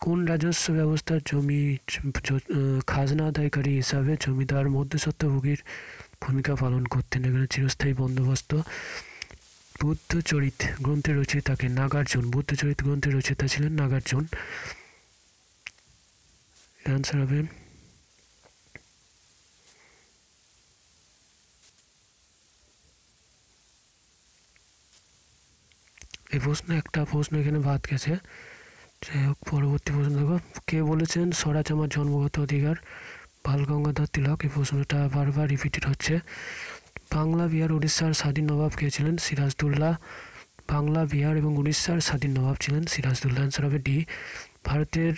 কোন রাজস্ব ব্যবস্থার জমি খাজনা আদায়কারী হিসাবে জমিদার মধ্যস্বত্বভোগীর ভূমিকা পালন করতেন? এখানে চিরস্থায়ী বন্দোবস্ত। বুদ্ধচরিত গ্রন্থের রচয়িতাকে নাগার্জুন। বুদ্ধচরিত গ্রন্থের রচয়িতা ছিলেন নাগার্জুন। অ্যান্সার হবে এই প্রশ্ন, একটা প্রশ্ন এখানে বাদ গেছে। যাই হোক, পরবর্তী প্রশ্ন দেখো। কে বলেছেন স্বরাজ আমার জন্মগত অধিকার? বাল গঙ্গাধর তিলক? এই প্রশ্নটা বারবার রিপিটেড হচ্ছে। বাংলা বিহার উড়িষ্যার স্বাধীন নবাব কে ছিলেন? সিরাজদুল্লাহ। বাংলা বিহার এবং উড়িষ্যার স্বাধীন নবাব ছিলেন সিরাজদুল্লাহ। অ্যান্সার হবে ডি ভারতের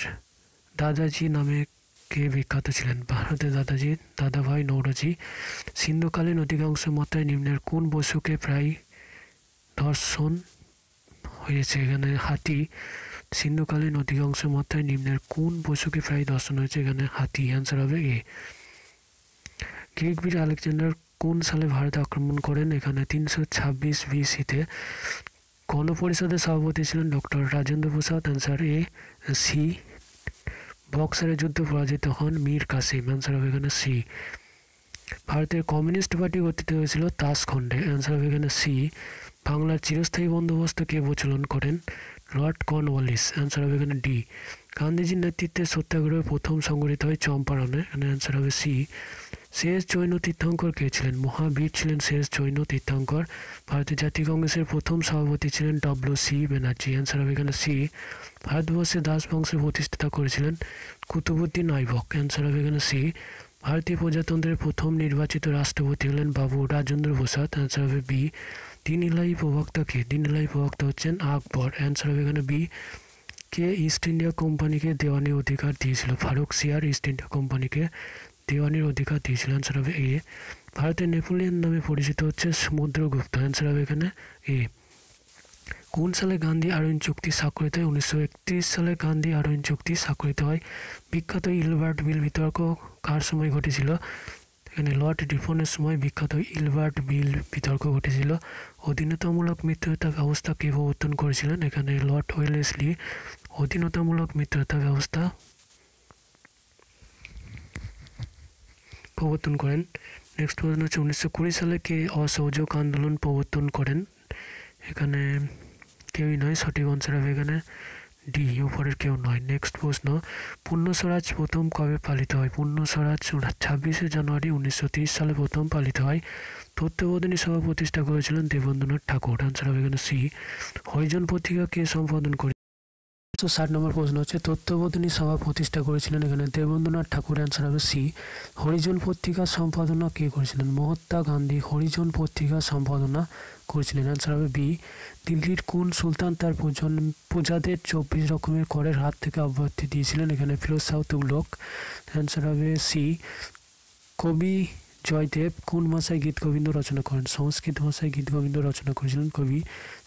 দাদাজি নামে কে বিখ্যাত ছিলেন? ভারতের দাদাজি, দাদাভাই নৌরজি সিন্ধুকালীন অধিকাংশ মাত্রায় নিম্নের কোন পশুকে প্রায় ধর্ষণ হয়েছে? এখানে হাতি। সিন্ধুকালীন অধিকাংশ মাত্রায় নিম্নের কোন পশুকে প্রায় দর্শন হয়েছে? এখানে হাতি। অ্যান্সার হবে এ গ্রিক বীর আলেকজান্ডার কোন সালে ভারতে আক্রমণ করেন? এখানে তিনশো ছাব্বিশ বিসিতে গণপরিষদের সভাপতি ছিলেন doctor Rajendra Prasad. Answer A C বক্সারের যুদ্ধে পরাজিত হন মীর কাসিম। অ্যান্সার হবে এখানে সি ভারতের কমিউনিস্ট পার্টি গঠিত হয়েছিল তাসখণ্ডে। অ্যান্সার হবে এখানে সি বাংলার চিরস্থায়ী বন্দোবস্ত কে প্রচলন করেন? Lord Cornwallis. অ্যান্সার হবে এখানে ডি গান্ধীজির নেতৃত্বে সত্যাগ্রহ প্রথম সংগঠিত হয় চম্পারণে। এখানে অ্যান্সার হবে সি শেষ জৈন তীর্থঙ্কর কে ছিলেন? মহাবীর ছিলেন শেষ জৈন তীর্থঙ্কর। ভারতীয় জাতীয় কংগ্রেসের প্রথম সভাপতি ছিলেন ডব্লিউ সি ব্যানার্জি। অ্যান্সার হবে এখানে সি। ভারতবর্ষে দাস বংশের প্রতিষ্ঠাতা করেছিলেন কুতুবুদ্দিন আইবক অ্যান্সার হবে এখানে সি। ভারতীয় প্রজাতন্ত্রের প্রথম নির্বাচিত রাষ্ট্রপতি হলেন বাবু রাজেন্দ্র প্রসাদ। অ্যান্সার হবে বি। তিন ইলাহি প্রবক্তা কে? তিন ইলাহি প্রবক্তা হচ্ছেন আকবর। অ্যান্সার হবে এখানে বি। কে ইস্ট ইন্ডিয়া কোম্পানিকে দেওয়ানির অধিকার দিয়েছিল? ফারুক সিয়ার ইস্ট ইন্ডিয়া কোম্পানিকে। দেওয়ানির অধিকার দিয়েছিল অ্যান্সার হবে এ। ভারতের নেপোলিয়ন নামে পরিচিত হচ্ছে সমুদ্রগুপ্ত। অ্যান্সার হবে এখানে? এ। কোন সালে গান্ধী আরোহণ চুক্তি স্বাক্ষরিত হয়? উনিশশো একত্রিশ সালে গান্ধী আরোহণ চুক্তি স্বাক্ষরিত হয়। বিখ্যাত ইলবার্ট বিল বিতর্ক কার সময় ঘটেছিল? এখানে লর্ড ডিফনের সময় বিখ্যাত ইলবার্ট বিল বিতর্ক ঘটেছিল। অধীনতামূলক মিত্রতা ব্যবস্থা কে প্রবর্তন করেছিলেন? এখানে লর্ড ওয়েলেসলি। অধীনতামূলক মিত্রতা ব্যবস্থা প্রবর্তন করেন। নেক্সট প্রশ্ন হচ্ছে উনিশশো কুড়ি সালে কে অসহযোগ আন্দোলন প্রবর্তন করেন। এখানে কেউই নয়, সঠিক অঞ্চল হবে এখানে। ডি উপরের কেউ নয়। নেক্সট প্রশ্ন পূর্ণ স্বরাজ প্রথম কবে পালিত হয়? পূর্ণ স্বরাজ ছাব্বিশে জানুয়ারি উনিশশো সালে প্রথম পালিত হয়। তত্ত্ববোধিনী সভা প্রতিষ্ঠা করেছিলেন দেবেন্দ্রনাথ ঠাকুর। আনসার হবে এখানে সি। হরিজন পত্রিকা কে সম্পাদন করে তো ষাট নম্বর প্রশ্ন হচ্ছে তত্ত্ববোধিনী সভা প্রতিষ্ঠা করেছিলেন এখানে দেবেন্দ্রনাথ ঠাকুর অ্যান্সার হবে সি হরিজন পত্রিকা সম্পাদনা কে করেছিলেন? মহাত্মা গান্ধী হরিজন পত্রিকা সম্পাদনা করেছিলেন অ্যান্সার হবে বি দিল্লির কোন সুলতান তার প্রজাদের চব্বিশ রকমের করের হাত থেকে অব্যাহতি দিয়েছিলেন? এখানে ফিরোজ শাহ তুগলক অ্যান্সার হবে সি কবি জয়দেব কোন ভাষায় গীত গোবিন্দ রচনা করেন? সংস্কৃত ভাষায় গীত গোবিন্দ রচনা করেছিলেন কবি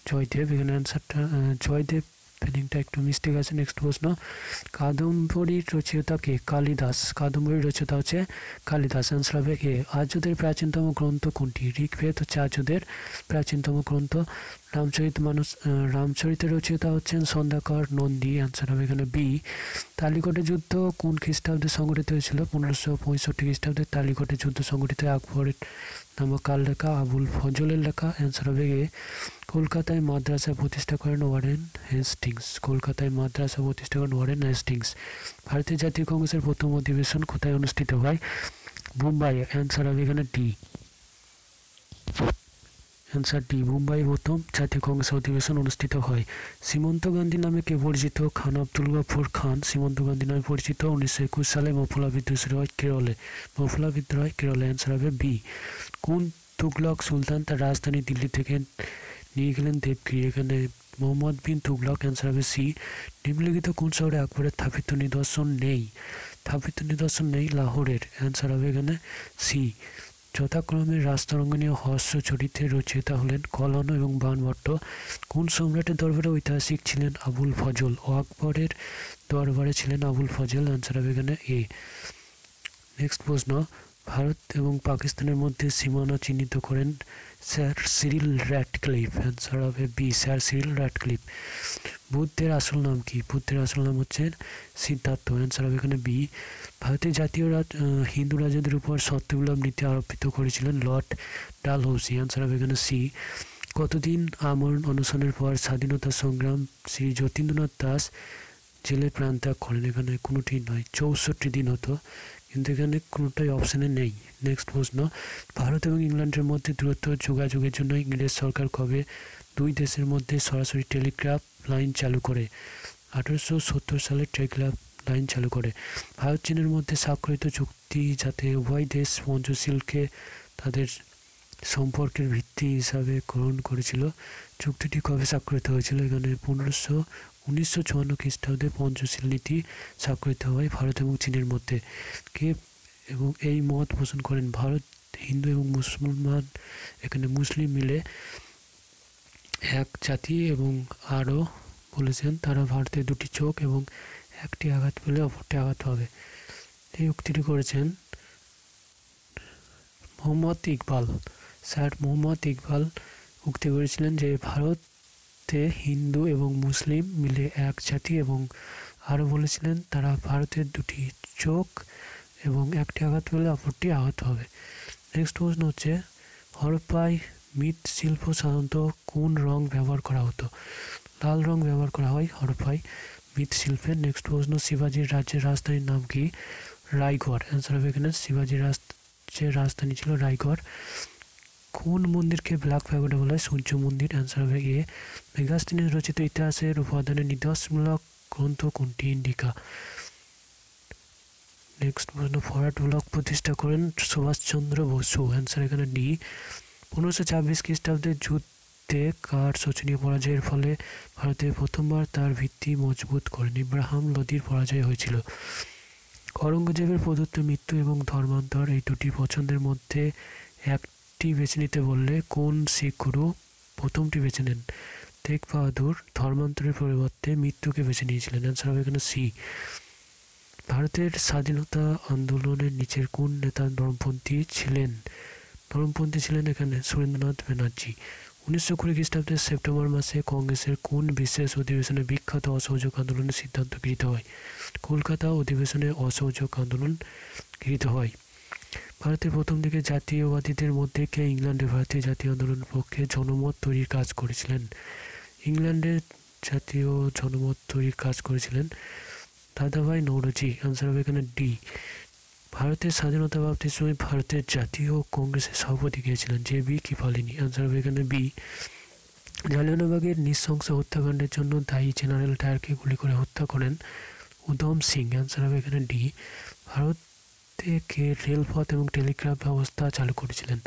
জয়দেব, এখানে অ্যান্সারটা জয়দেব স্পেলিংটা একটু মিস্টেক আছে নেক্সট প্রশ্ন কাদম্বরীর রচয়িতা কে কালিদাস কাদম্বরীর রচয়িতা হচ্ছে কালিদাস অ্যান্সার হবে এ আর্যদের প্রাচীনতম গ্রন্থ কোনটি ঋগ্বেদ হচ্ছে আর্যদের প্রাচীনতম গ্রন্থ রামচরিত মানুষ রামচরিতের রচয়িতা হচ্ছেন সন্ধ্যাকর নন্দী। অ্যান্সার হবে এখানে বি তালিকটের যুদ্ধ কোন খ্রিস্টাব্দে সংগঠিত হয়েছিল? পনেরোশো পঁয়ষট্টি খ্রিস্টাব্দে তালিকটের যুদ্ধ সংগঠিত আকবরের নামক কাল লেখা, আবুল ফজলের লেখা। অ্যান্সার হবে এ, কলকাতায় মাদ্রাসা প্রতিষ্ঠা করেন ওয়ারেন হেস্টিংস। কলকাতায় মাদ্রাসা প্রতিষ্ঠা করেন ওয়ারেন হেস্টিংস। ভারতীয় জাতীয় কংগ্রেসের প্রথম অধিবেশন কোথায় অনুষ্ঠিত হয়? মুম্বাই অ্যান্সার হবে এখানে ডি অ্যান্সার ডি মুম্বাই প্রথম জাতীয় কংগ্রেস অধিবেশন অনুষ্ঠিত হয়। সীমন্ত গান্ধী নামে কে পরিচিত? খান আব্দুল গফর খান। সীমন্ত গান্ধী নামে পরিচিত উনিশশো একুশ সালে মফুলা বিদ্রোহ হয় কেরলে। মফুলা বিদ্রোহ কেরলে অ্যান্সার হবে বি কোন তুগলক সুলতান তার রাজধানী দিল্লি থেকে নিয়ে গেলেন দেবগিরি? এখানে মোহাম্মদ বিন তুগলক অ্যান্সার হবে সি নিম্নলিখিত কোন শহরে আকবরের স্থাপিত নিদর্শন নেই? স্থাপিত নিদর্শন নেই, লাহোরের অ্যান্সার হবে এখানে সি যথাক্রমে রাজতরঙ্গনী হস্য চরিত্রের রচয়িতা হলেন কলন এবং বানভট্ট। কোন সম্রাটের দরবারে ঐতিহাসিক ছিলেন আবুল ফজল? ও আকবরের দরবারে ছিলেন আবুল ফজল? অ্যান্সার হবে এখানে এ নেক্সট প্রশ্ন, ভারত এবং পাকিস্তানের মধ্যে সীমানা চিহ্নিত করেন স্যার সিরিল র্যাটক্লিফ অ্যান্সার হবে বি, স্যার, সিরিল র্যাটক্লিফ বুদ্ধের আসল নাম কি? বুদ্ধের আসল নাম হচ্ছে সিদ্ধার্থ অ্যান্সার হবে এখানে বি। ভারতের জাতীয় রাজ হিন্দু রাজাদের উপর সত্যবিলম্ব নীতি আরোপিত করেছিলেন লর্ড ডালহৌসি অ্যান্সার হবে এখানে সি। কতদিন আমরণ অনশনের পর স্বাধীনতা সংগ্রাম শ্রী যতীন্দ্রনাথ দাস জেলে প্রাণ করেন? এখানে কোনোটি নয়, চৌষট্টি দিন হতো। কিন্তু এখানে কোনোটাই অপশানে নেই। নেক্সট প্রশ্ন, ভারত এবং ইংল্যান্ডের মধ্যে দূরত্ব যোগাযোগের জন্য ইংরেজ সরকার কবে দুই দেশের মধ্যে সরাসরি টেলিগ্রাফ লাইন চালু করে? আঠারোশো সত্তর সালে টেলিগ্রাফ লাইন চালু করে। ভারত, চীনের মধ্যে স্বাক্ষরিত চুক্তি যাতে উভয় দেশ পঞ্চশীলকে তাদের সম্পর্কের ভিত্তি হিসাবে গ্রহণ করেছিল, চুক্তিটি কবে স্বাক্ষরিত হয়েছিল? এখানে পনেরোশো উনিশশো চুয়ান্ন খ্রিস্টাব্দে পঞ্চশীল নীতি স্বাক্ষরিত হয় ভারত এবং চীনের মধ্যে। কে এবং এই মত পোষণ করেন ভারত, হিন্দু এবং মুসলমান, এখানে মুসলিম মিলে এক জাতি এবং আরও বলেছেন তারা ভারতে দুটি চোখ এবং একটি আঘাত পেলে অপরটি আঘাত হবে এই উক্তিটি করেছেন মোহাম্মদ ইকবাল। স্যার মোহাম্মদ ইকবাল উক্তি করেছিলেন যে ভারতে হিন্দু এবং মুসলিম মিলে এক জাতি এবং আরও বলেছিলেন তারা ভারতের দুটি চোখ এবং একটি আঘাত পেলে অপরটি আঘাত হবে। নেক্সট প্রশ্ন হচ্ছে, হরপ্পায় মৃৎশিল্প সাধারণত কোন রং ব্যবহার করা হতো? লাল রং ব্যবহার করা হয় হরপ্পায় মৃৎশিল্পের নেক্সট প্রশ্ন, শিবাজির রাজ্যের রাজধানীর নাম কি? রায়গড়। অ্যান্সার হবে এখানে, শিবাজির রাজ্যের রাজধানী ছিল রায়গড়। কোন মন্দিরকে ব্ল্যাক প্যাগোডা বলা? হয় সূর্য মন্দির অ্যান্সার হবে এ মেগাস্তিনের রচিত ইতিহাসের উপাদানের নিদর্শনমূলক গ্রন্থ কোনটি? ইন্ডিকা। নেক্সট প্রশ্ন ফরাট ব্লক প্রতিষ্ঠা করেন সুভাষচন্দ্র বসু। অ্যান্সার এখানে ডি পনেরোশো ছাব্বিশ খ্রিস্টাব্দের যুদ্ধে কার শোচনীয় পরাজয়ের ফলে ভারতে প্রথমবার তার ভিত্তি মজবুত করেন? ইব্রাহাম লোদির পরাজয় হয়েছিল। অরঙ্গজেবের প্রদত্ত মৃত্যু এবং ধর্মান্তর এই দুটি পছন্দের মধ্যে একটি বেছে নিতে বললে কোন শিখ গুরু প্রথমটি বেছে নেন। তেগ বাহাদুর ধর্মান্তরের পরিবর্তে মৃত্যুকে বেছে নিয়েছিলেন। অ্যান্সার হবে এখানে সি ভারতের স্বাধীনতা আন্দোলনের নিচের কোন নেতা নরমপন্থী ছিলেন? নরমপন্থী ছিলেন এখানে সুরেন্দ্রনাথ ব্যানার্জি। উনিশশো কুড়ি খ্রিস্টাব্দের সেপ্টেম্বর মাসে কংগ্রেসের কোন বিশেষ অধিবেশনে বিখ্যাত অসহযোগ আন্দোলনের সিদ্ধান্ত গৃহীত হয়? কলকাতা অধিবেশনে অসহযোগ আন্দোলন গৃহীত হয়। ভারতের প্রথম দিকে জাতীয়বাদীদের মধ্যে কে ইংল্যান্ডে ভারতীয় জাতীয় আন্দোলনের পক্ষে জনমত তৈরির কাজ করেছিলেন? ইংল্যান্ডের জাতীয় জনমত তৈরির কাজ করেছিলেন দাদাভাই নৌরজি। আনসার হবে এখানে ডি ভারতের স্বাধীনতা প্রাপ্তির সময় ভারতের জাতীয় কংগ্রেসের সভাপতি গিয়েছিলেন যে বি কি বলেনি আনসার হবে এখানে বি জালিয়ানবাগের নৃশংস হত্যাকাণ্ডের জন্য দায়ী জেনারেল টায়ারকে গুলি করে হত্যা করেন উদম সিং। অ্যান্সার হবে এখানে ডি ভারত থেকে রেলপথ এবং টেলিগ্রাফ ব্যবস্থা চালু করেছিলেন?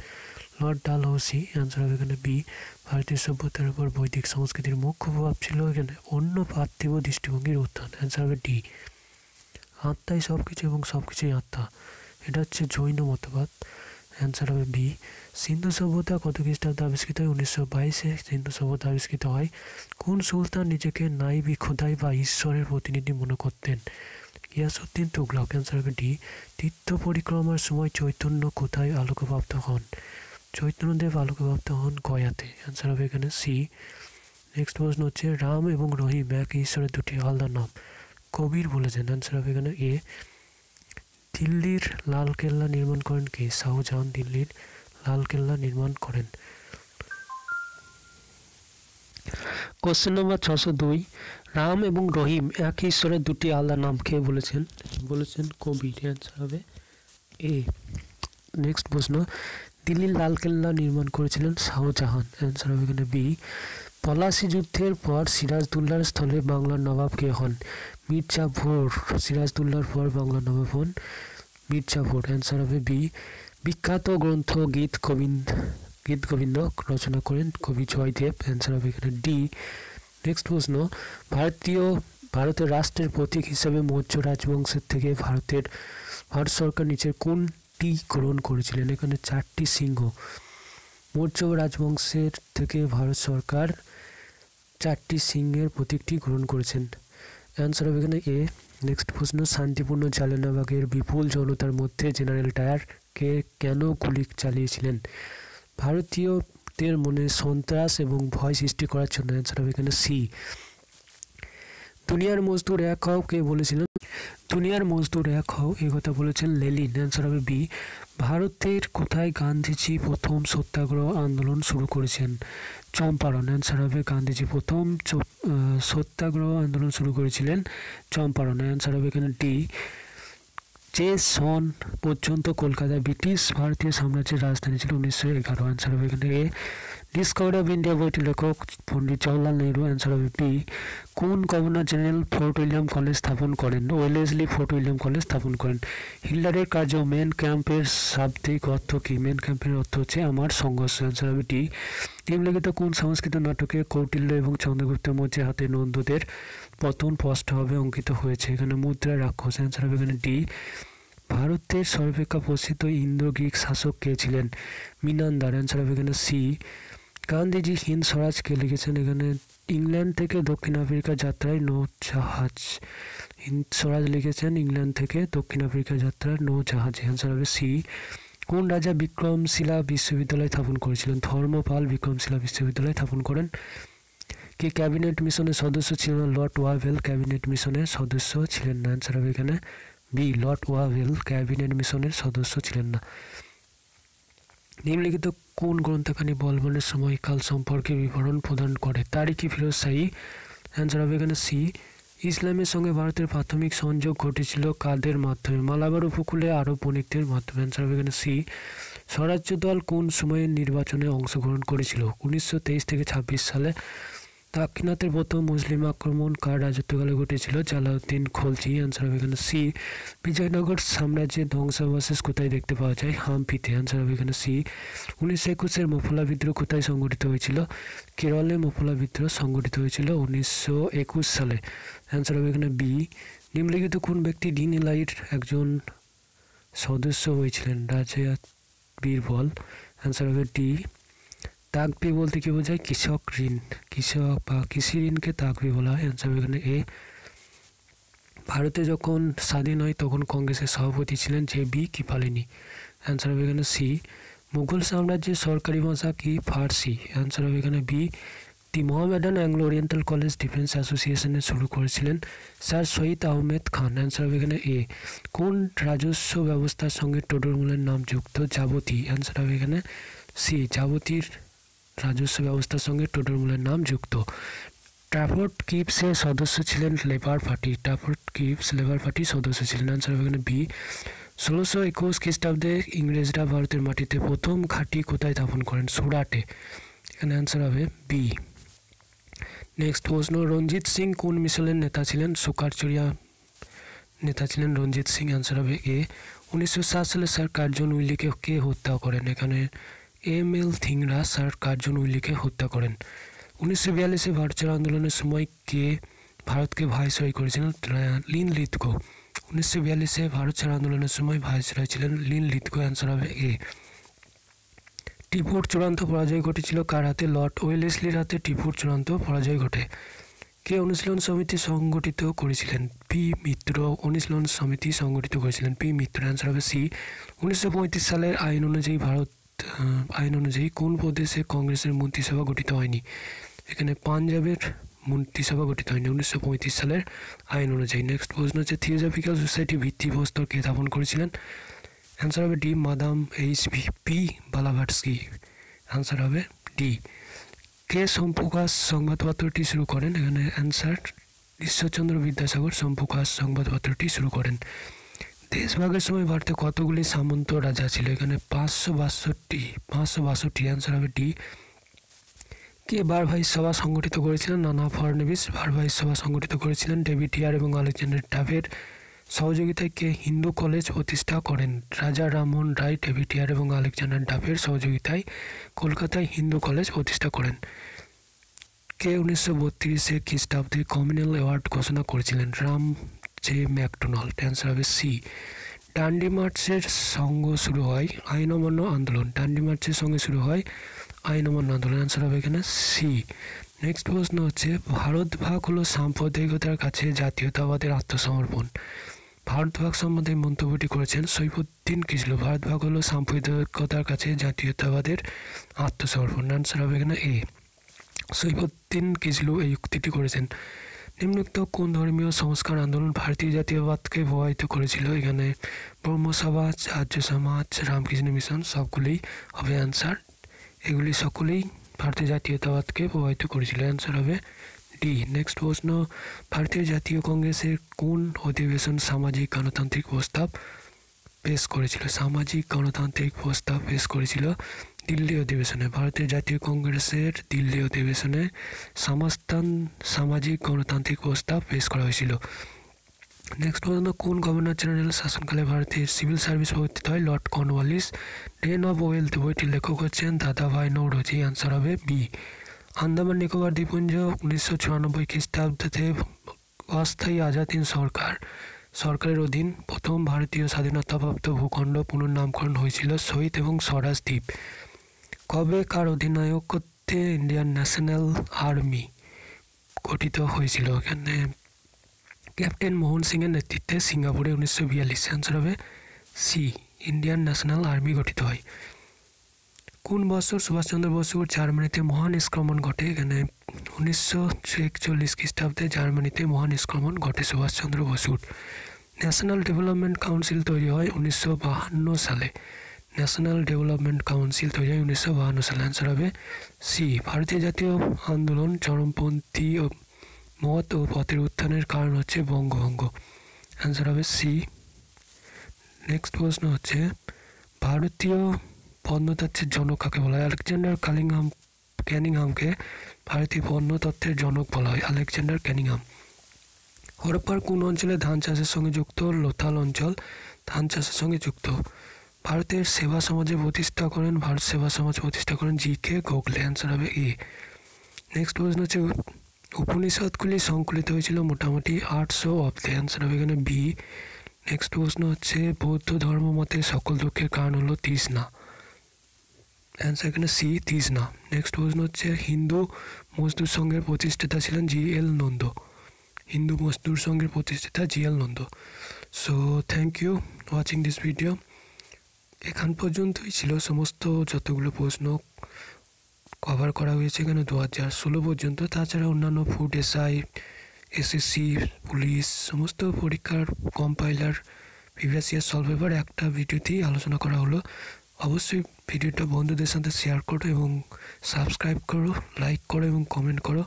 লর্ড ডাল ডালহৌসি অ্যান্সার হবে এখানে বি, ভারতীয় সভ্যতার উপর বৈদিক সংস্কৃতির মুখ্য প্রভাব ছিল এখানে অন্য পার্থিব দৃষ্টিভঙ্গির উত্থান। অ্যান্সার হবে ডি। আত্মাই সব কিছু এবং সব কিছুই আত্মা। এটা হচ্ছে জৈন মতবাদ। অ্যান্সার হবে বি, সিন্ধু সভ্যতা কত খ্রিস্টাব্দে আবিষ্কৃত হয়? উনিশশো বাইশে সিন্ধু সভ্যতা আবিষ্কৃত হয়। কোন সুলতান নিজেকে নাইবি খোদাই বা ঈশ্বরের প্রতিনিধি মনে করতেন? গিয়াসুদ্দিন তুগলক অ্যান্সার হবে ডি তীর্থ পরিক্রমার সময় চৈতন্য কোথায় আলোকপ্রাপ্ত হন? চৈতন্যদেব আলোকপ্রাপ্ত হন গয়াতে। অ্যান্সার হবে এখানে সি নেক্সট প্রশ্ন হচ্ছে, রাম এবং রহিম এক ঈশ্বরের দুটি আলাদা নাম। কবির বলেছেন। অ্যান্সার হবে এখানে এ দিল্লির লাল কেল্লা নির্মাণ করেন কে? শাহজাহান দিল্লির লাল কেল্লা নির্মাণ করেন। কোশ্চেন নম্বর ছশো দুই। রাম এবং রহিম এক ঈশ্বরের দুটি আলাদা নাম কে বলেছেন? বলেছেন কবির অ্যান্সার হবে এ। নেক্সট প্রশ্ন। দিল্লির লাল কেল্লা নির্মাণ করেছিলেন শাহজাহান। অ্যান্সার হবে এখানে বি। পলাশি যুদ্ধের পর সিরাজদুল্লার স্থলে বাংলার নবাব কে হন? মির্জাফর সিরাজদুল্লার পর বাংলার নবাব হন মির্জাফর অ্যান্সার হবে বি। বিখ্যাত গ্রন্থ গীত গোবিন্দ গীত গোবিন্দ রচনা করেন কবি জয়দেব। অ্যান্সার হবে এখানে ডি। নেক্সট প্রশ্ন, ভারতীয়, ভারতের রাষ্ট্রের প্রতীক হিসাবে মৌর্য রাজবংশের থেকে ভারতের, ভারত সরকার নিচের কোনটি গ্রহণ করেছিলেন? এখানে চারটি সিংহ। মৌর্য রাজবংশের থেকে ভারত সরকার চারটি সিংহের প্রতীকটি গ্রহণ করেছেন। অ্যান্সার হবে এখানে এ নেক্সট প্রশ্ন, শান্তিপূর্ণ জালানাবাগের বিপুল জনতার মধ্যে জেনারেল টায়ারকে কেন গুলি চালিয়েছিলেন? ভারতীয়দের মনে সন্ত্রাস এবং ভয় সৃষ্টি করার জন্য অ্যান্সার হবে এখানে সি দুনিয়ার মজদুর এক হও, কে বলেছিলেন? দুনিয়ার মজদুর এক হও, এই কথা বলেছেন লেলিন অ্যান্সার হবে বি ভারতের কোথায় গান্ধীজি প্রথম সত্যাগ্রহ আন্দোলন শুরু করেছেন? চম্পারণ। অ্যান্সার হবে গান্ধীজি প্রথম সত্যাগ্রহ আন্দোলন শুরু করেছিলেন চম্পারণ। অ্যান্সার হবে এখানে ডি যে সন পর্যন্ত কলকাতা ব্রিটিশ ভারতীয় সাম্রাজ্যের রাজধানী ছিল উনিশশো এগারো। আনসার হবে এখানে এ ডিসকভারি অফ ইন্ডিয়া বইটির লেখক পণ্ডিত জওয়াহরলাল নেহরু অ্যান্সার হবে বি কোন governor general fort William college স্থাপন করেন? ওয়েলেসলি ফোর্ট উইলিয়াম কলেজ স্থাপন করেন। হিটলারের কার্য মেন ক্যাম্পের শাব্দিক অর্থ কি? মেন ক্যাম্পের অর্থ হচ্ছে আমার সংঘর্ষ। অ্যান্সার হবে ডি নিম্নলিখিত কোন সংস্কৃত নাটকে কৌটিল্য এবং চন্দ্রগুপ্তের মধ্যে হাতে নন্দদের পতন স্পষ্টভাবে অঙ্কিত হয়েছে? এখানে মুদ্রা রাক্ষস। অ্যান্সার হবে এখানে ডি ভারতের সর্বাপেক্ষা প্রসিদ্ধ ইন্দ্র গ্রিক শাসক কে ছিলেন? মিনান্দার। অ্যান্সার হবে এখানে সি গান্ধীজি হিন্দ স্বরাজকে লিখেছেন এখানে, ইংল্যান্ড থেকে দক্ষিণ আফ্রিকা যাত্রায় নৌজাহাজ। স্বরাজ লিখেছেন, ইংল্যান্ড থেকে দক্ষিণ আফ্রিকা যাত্রার নৌজাহাজে। অ্যান্সার হবে সি, কোন রাজা বিক্রমশিলা বিশ্ববিদ্যালয় স্থাপন করেছিলেন? ধর্মপাল বিক্রমশিলা বিশ্ববিদ্যালয় স্থাপন করেন। কে ক্যাবিনেট মিশনের সদস্য ছিলেন না, লর্ড ওয়াভেল ক্যাবিনেট মিশনের সদস্য ছিলেন না। অ্যান্সার হবে এখানে বি, লর্ড ওয়াভেল ক্যাবিনেট মিশনের সদস্য ছিলেন না। নিম্নলিখিত কোন গ্রন্থখানি বলবনের সময়কাল সম্পর্কে বিবরণ প্রদান করে? তারিখি ফিরোজ সাহি অ্যান্সার হবে এখানে সি ইসলামের সঙ্গে ভারতের প্রাথমিক সংযোগ ঘটেছিল কাদের মাধ্যমে? মালাবার উপকূলে আরও বণিকদের মাধ্যমে। অ্যান্সার হবে এখানে সি স্বরাজ্য দল কোন সময়ে নির্বাচনে অংশগ্রহণ করেছিল? উনিশশো তেইশ থেকে ছাব্বিশ সালে দাক্ষিণাত্যের প্রথম মুসলিম আক্রমণ কার রাজত্বকালে ঘটেছিল? জালাউদ্দিন খলজি। অ্যান্সার হবে এখানে সি বিজয়নগর সাম্রাজ্যের ধ্বংসাবশেষ কোথায় দেখতে পাওয়া যায়? হাম্পিতে। অ্যান্সার হবে এখানে সি উনিশশো একুশের মফলা বিদ্রোহ কোথায় সংগঠিত হয়েছিল? কেরলে মফলা বিদ্রোহ সংগঠিত হয়েছিল উনিশশো একুশ সালে। অ্যান্সার হবে এখানে বি নিম্নলিখিত কোন ব্যক্তি ডিন এলাইট একজন সদস্য হয়েছিলেন? রাজা বীরবল। অ্যান্সার হবে ডি তাকবি বলতে কি বোঝায়? কৃষক ঋণ। কৃষক বা কৃষি ঋণকে তাকবি বলা হয়। অ্যান্সার এখানে এ, ভারতে যখন স্বাধীন হয়, তখন কংগ্রেসের সভাপতি ছিলেন জে বি কি কিপালিনি। অ্যান্সার হবে এখানে সি, মুঘল সাম্রাজ্যের সরকারি ভাষা কি? ফার্সি। অ্যান্সার হবে এখানে B the Mohammedan Anglo Oriental college defence অ্যাসোসিয়েশনে শুরু করেছিলেন স্যার শহীদ আহমেদ খান। অ্যান্সার হবে এখানে এ, কোন রাজস্ব ব্যবস্থার সঙ্গে টোডরমূলের নাম যুক্ত? যাবতী অ্যান্সার হবে এখানে সি, যাবতীর রাজস্ব ব্যবস্থার সঙ্গে টোডরমূলের নাম যুক্ত। ট্রাফোর্ড কিপসের সদস্য ছিলেন labour party. Stafford Cripps labour পার্টির সদস্য ছিলেন। আনসার হবে এখানে বি ষোলোশো একুশ খ্রিস্টাব্দে ইংরেজরা ভারতের মাটিতে প্রথম ঘাঁটি কোথায় স্থাপন করেন? সুরাটে। এখানে অ্যান্সার হবে বি নেক্সট প্রশ্ন, রঞ্জিত সিং কোন মিশনের নেতা ছিলেন? সুকারচুরিয়া নেতা ছিলেন রঞ্জিত সিং। অ্যান্সার হবে এ উনিশশো সাত সালে স্যার কার্জন উইলিকে কে হত্যা করেন? এখানে M L Dhingra sir Curzon উইলিকে হত্যা করেন। উনিশশো বিয়াল্লিশে ভারত আন্দোলনের সময় কে ভারতকে ভাইসরয় করেছিলেন? লিন লিতগো উনিশশো বিয়াল্লিশে ভারত ছাড় আন্দোলনের সময় ভাইসরয় ছিলেন লিন লিতগো অ্যান্সার হবে এ। টিপুর চূড়ান্ত পরাজয় ঘটেছিল কার হাতে? লর্ড ওয়েলেসলির হাতে টিপুর চূড়ান্ত পরাজয় ঘটে। কে অনুশীলন সমিতি সংগঠিত করেছিলেন? পি মিত্র অনুশীলন সমিতি সংগঠিত করেছিলেন। পি মিত্র। অ্যান্সার হবে সি। উনিশশো পঁয়ত্রিশ সালের আইন অনুযায়ী ভারত আইন অনুযায়ী কোন প্রদেশে কংগ্রেসের মন্ত্রিসভা গঠিত হয়নি? এখানে পাঞ্জাবের মন্ত্রিসভা গঠিত হয়নি, উনিশশো পঁয়ত্রিশ সালের আইন অনুযায়ী। নেক্সট প্রশ্ন হচ্ছে থিওজফিক্যাল সোসাইটি ভিত্তিপ্রস্তর কে স্থাপন করেছিলেন? অ্যান্সার হবে D, madame H V P Blavatsky. Answer হবে ডি। কে সোমপ্রকাশ সংবাদপত্রটি শুরু করেন? এখানে অ্যান্সার ঈশ্বরচন্দ্র বিদ্যাসাগর সোমপ্রকাশ সংবাদপত্রটি শুরু করেন। দেশভাগের সময় ভারতে কতগুলি সামন্ত রাজা ছিল? এখানে পাঁচশো বাষট্টি পাঁচশো বাষট্টি অ্যান্সার হবে ডি কে ভাই সভা সংগঠিত করেছিলেন? নানা ফর্নেবিস ভাই সভা সংগঠিত করেছিলেন। ডেভিড টিয়ার এবং আলেকজান্ডার ডাভের সহযোগিতায় কে হিন্দু কলেজ প্রতিষ্ঠা করেন? রাজা রামমোহন রায়, ডেভিড টিয়ার এবং আলেকজান্ডার ডাভের সহযোগিতায় কলকাতায় হিন্দু কলেজ প্রতিষ্ঠা করেন। কে উনিশশো বত্রিশে খ্রিস্টাব্দে কমিউনাল অ্যাওয়ার্ড ঘোষণা করেছিলেন? Ramsay MacDonald. অ্যান্সার হবে সি ডান্ডি মার্চের সঙ্গ শুরু হয় আইন অমান্য আন্দোলন। ডান্ডি মার্চের সঙ্গে শুরু হয় আইন অমান্য আন্দোলন। অ্যান্সার হবে এখানে সি নেক্সট প্রশ্ন হচ্ছে, ভারত ভাগ হলো সাম্প্রদায়িকতার কাছে জাতীয়তাবাদের আত্মসমর্পণ। ভারত ভাগ সম্বন্ধে মন্তব্যটি করেছেন সৈফুদ্দিন কিজলু ভারত ভাগ হলো সাম্প্রদায়িকতার কাছে জাতীয়তাবাদের আত্মসমর্পণ। অ্যান্সার হবে এখানে এ সৈফুদ্দিন কিজলু এই উক্তিটি করেছেন। নিম্নোক্ত কোন ধর্মীয় সংস্কার আন্দোলন ভারতীয় জাতীয়বাদকে প্রভাবিত করেছিল? এখানে ব্রহ্ম সমাজ আর্য সমাজ, রামকৃষ্ণ মিশন সবগুলোই হবে অ্যান্সার এগুলি সকলেই ভারতীয় জাতীয়তাবাদকে প্রভাবিত করেছিল। অ্যান্সার হবে ডি নেক্সট প্রশ্ন, ভারতীয় জাতীয় কংগ্রেসের কোন অধিবেশন সামাজিক গণতান্ত্রিক প্রস্তাব পেশ করেছিল? সামাজিক গণতান্ত্রিক প্রস্তাব পেশ করেছিল দিল্লি অধিবেশনে, ভারতীয় জাতীয় কংগ্রেসের দিল্লি অধিবেশনে সমাস্থান সামাজিক গণতান্ত্রিক প্রস্তাব পেশ করা হয়েছিল। নেক্সট পর্যন্ত কোন গভর্নর জেনারেল শাসনকালে ভারতের সিভিল সার্ভিস প্রবর্তিত হয়? Lord Cornwallis drain of wealth বইটির লেখক হচ্ছেন দাদাভাই নৌরজি। আনসার হবে বি আন্দামান নিকোবর দ্বীপপুঞ্জ, উনিশশো চুরানব্বই খ্রিস্টাব্দে অস্থায়ী আজাদিন সরকার। সরকারের অধীন প্রথম ভারতীয় স্বাধীনতাপ্রাপ্ত ভূখণ্ড পুনর্নামকরণ হয়েছিল শহীদ এবং স্বরাজ দ্বীপ। কবে কার অধিনায়কত্বে ইন্ডিয়ান ন্যাশনাল আর্মি গঠিত হয়েছিল? এখানে ক্যাপ্টেন মোহন সিংয়ের নেতৃত্বে সিঙ্গাপুরে উনিশশো বিয়াল্লিশ অ্যান্সার হবে সি, ইন্ডিয়ান ন্যাশনাল আর্মি গঠিত হয়। কোন বছর সুভাষচন্দ্র বসুর জার্মানিতে মহান নিষ্ক্রমণ ঘটে? এখানে উনিশশো একচল্লিশ খ্রিস্টাব্দে জার্মানিতে মহান নিষ্ক্রমণ ঘটে সুভাষচন্দ্র বসুর। ন্যাশনাল ডেভেলপমেন্ট কাউন্সিল তৈরি হয় উনিশশো বাহান্ন সালে। ন্যাশনাল ডেভেলপমেন্ট কাউন্সিল তৈরি হয় উনিশশো বাহান্ন সালে অ্যান্সার হবে সি, ভারতীয় জাতীয় আন্দোলন চরমপন্থী ও মত ও পথের উত্থানের কারণ হচ্ছে বঙ্গভঙ্গ। অ্যান্সার হবে সি। নেক্সট প্রশ্ন হচ্ছে, ভারতীয় পণ্যতত্ত্বের জনক কাকে বলা হয়? আলেকজান্ডার কালিংহাম ক্যানিংহামকে ভারতীয় পণ্যতত্ত্বের জনক বলা হয়। আলেকজান্ডার ক্যানিংহাম হরপ্পার কোন অঞ্চলে ধান চাষের সঙ্গে যুক্ত? লোথাল অঞ্চল ধান চাষের সঙ্গে যুক্ত। ভারতের সেবা সমাজে প্রতিষ্ঠা করেন, ভারত সেবা সমাজ প্রতিষ্ঠা করেন জি কে গোখলে অ্যান্সার হবে এ নেক্সট প্রশ্ন হচ্ছে, উপনিষদগুলি সংকলিত হয়েছিল মোটামুটি আটশো অব্দে অ্যান্সার হবে এখানে বি। নেক্সট প্রশ্ন হচ্ছে, বৌদ্ধ ধর্ম মতে সকল দুঃখের কারণ হলো তৃষ্ণা। অ্যান্সার এখানে সি, তৃষ্ণা। নেক্সট প্রশ্ন হচ্ছে, হিন্দু মজদুর সংঘের প্রতিষ্ঠাতা ছিলেন জি এল নন্দ। হিন্দু মজদুর সংঘের প্রতিষ্ঠাতা G L Nanda. So thank you watching this video এখান পর্যন্তই ছিল সমস্ত যতগুলো প্রশ্ন কভার করা হয়েছে এখানে দু হাজার ষোলো পর্যন্ত। তাছাড়া অন্যান্য ফুড এসআই এসএসসি পুলিশ সমস্ত পরীক্ষার compiler previous year solved paper একটা ভিডিওতেই আলোচনা করা হলো। অবশ্যই ভিডিওটা বন্ধুদের সাথে শেয়ার করো এবং সাবস্ক্রাইব করো লাইক করো এবং কমেন্ট করো।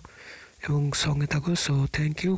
এবং সঙ্গে থাকো সো থ্যাংক ইউ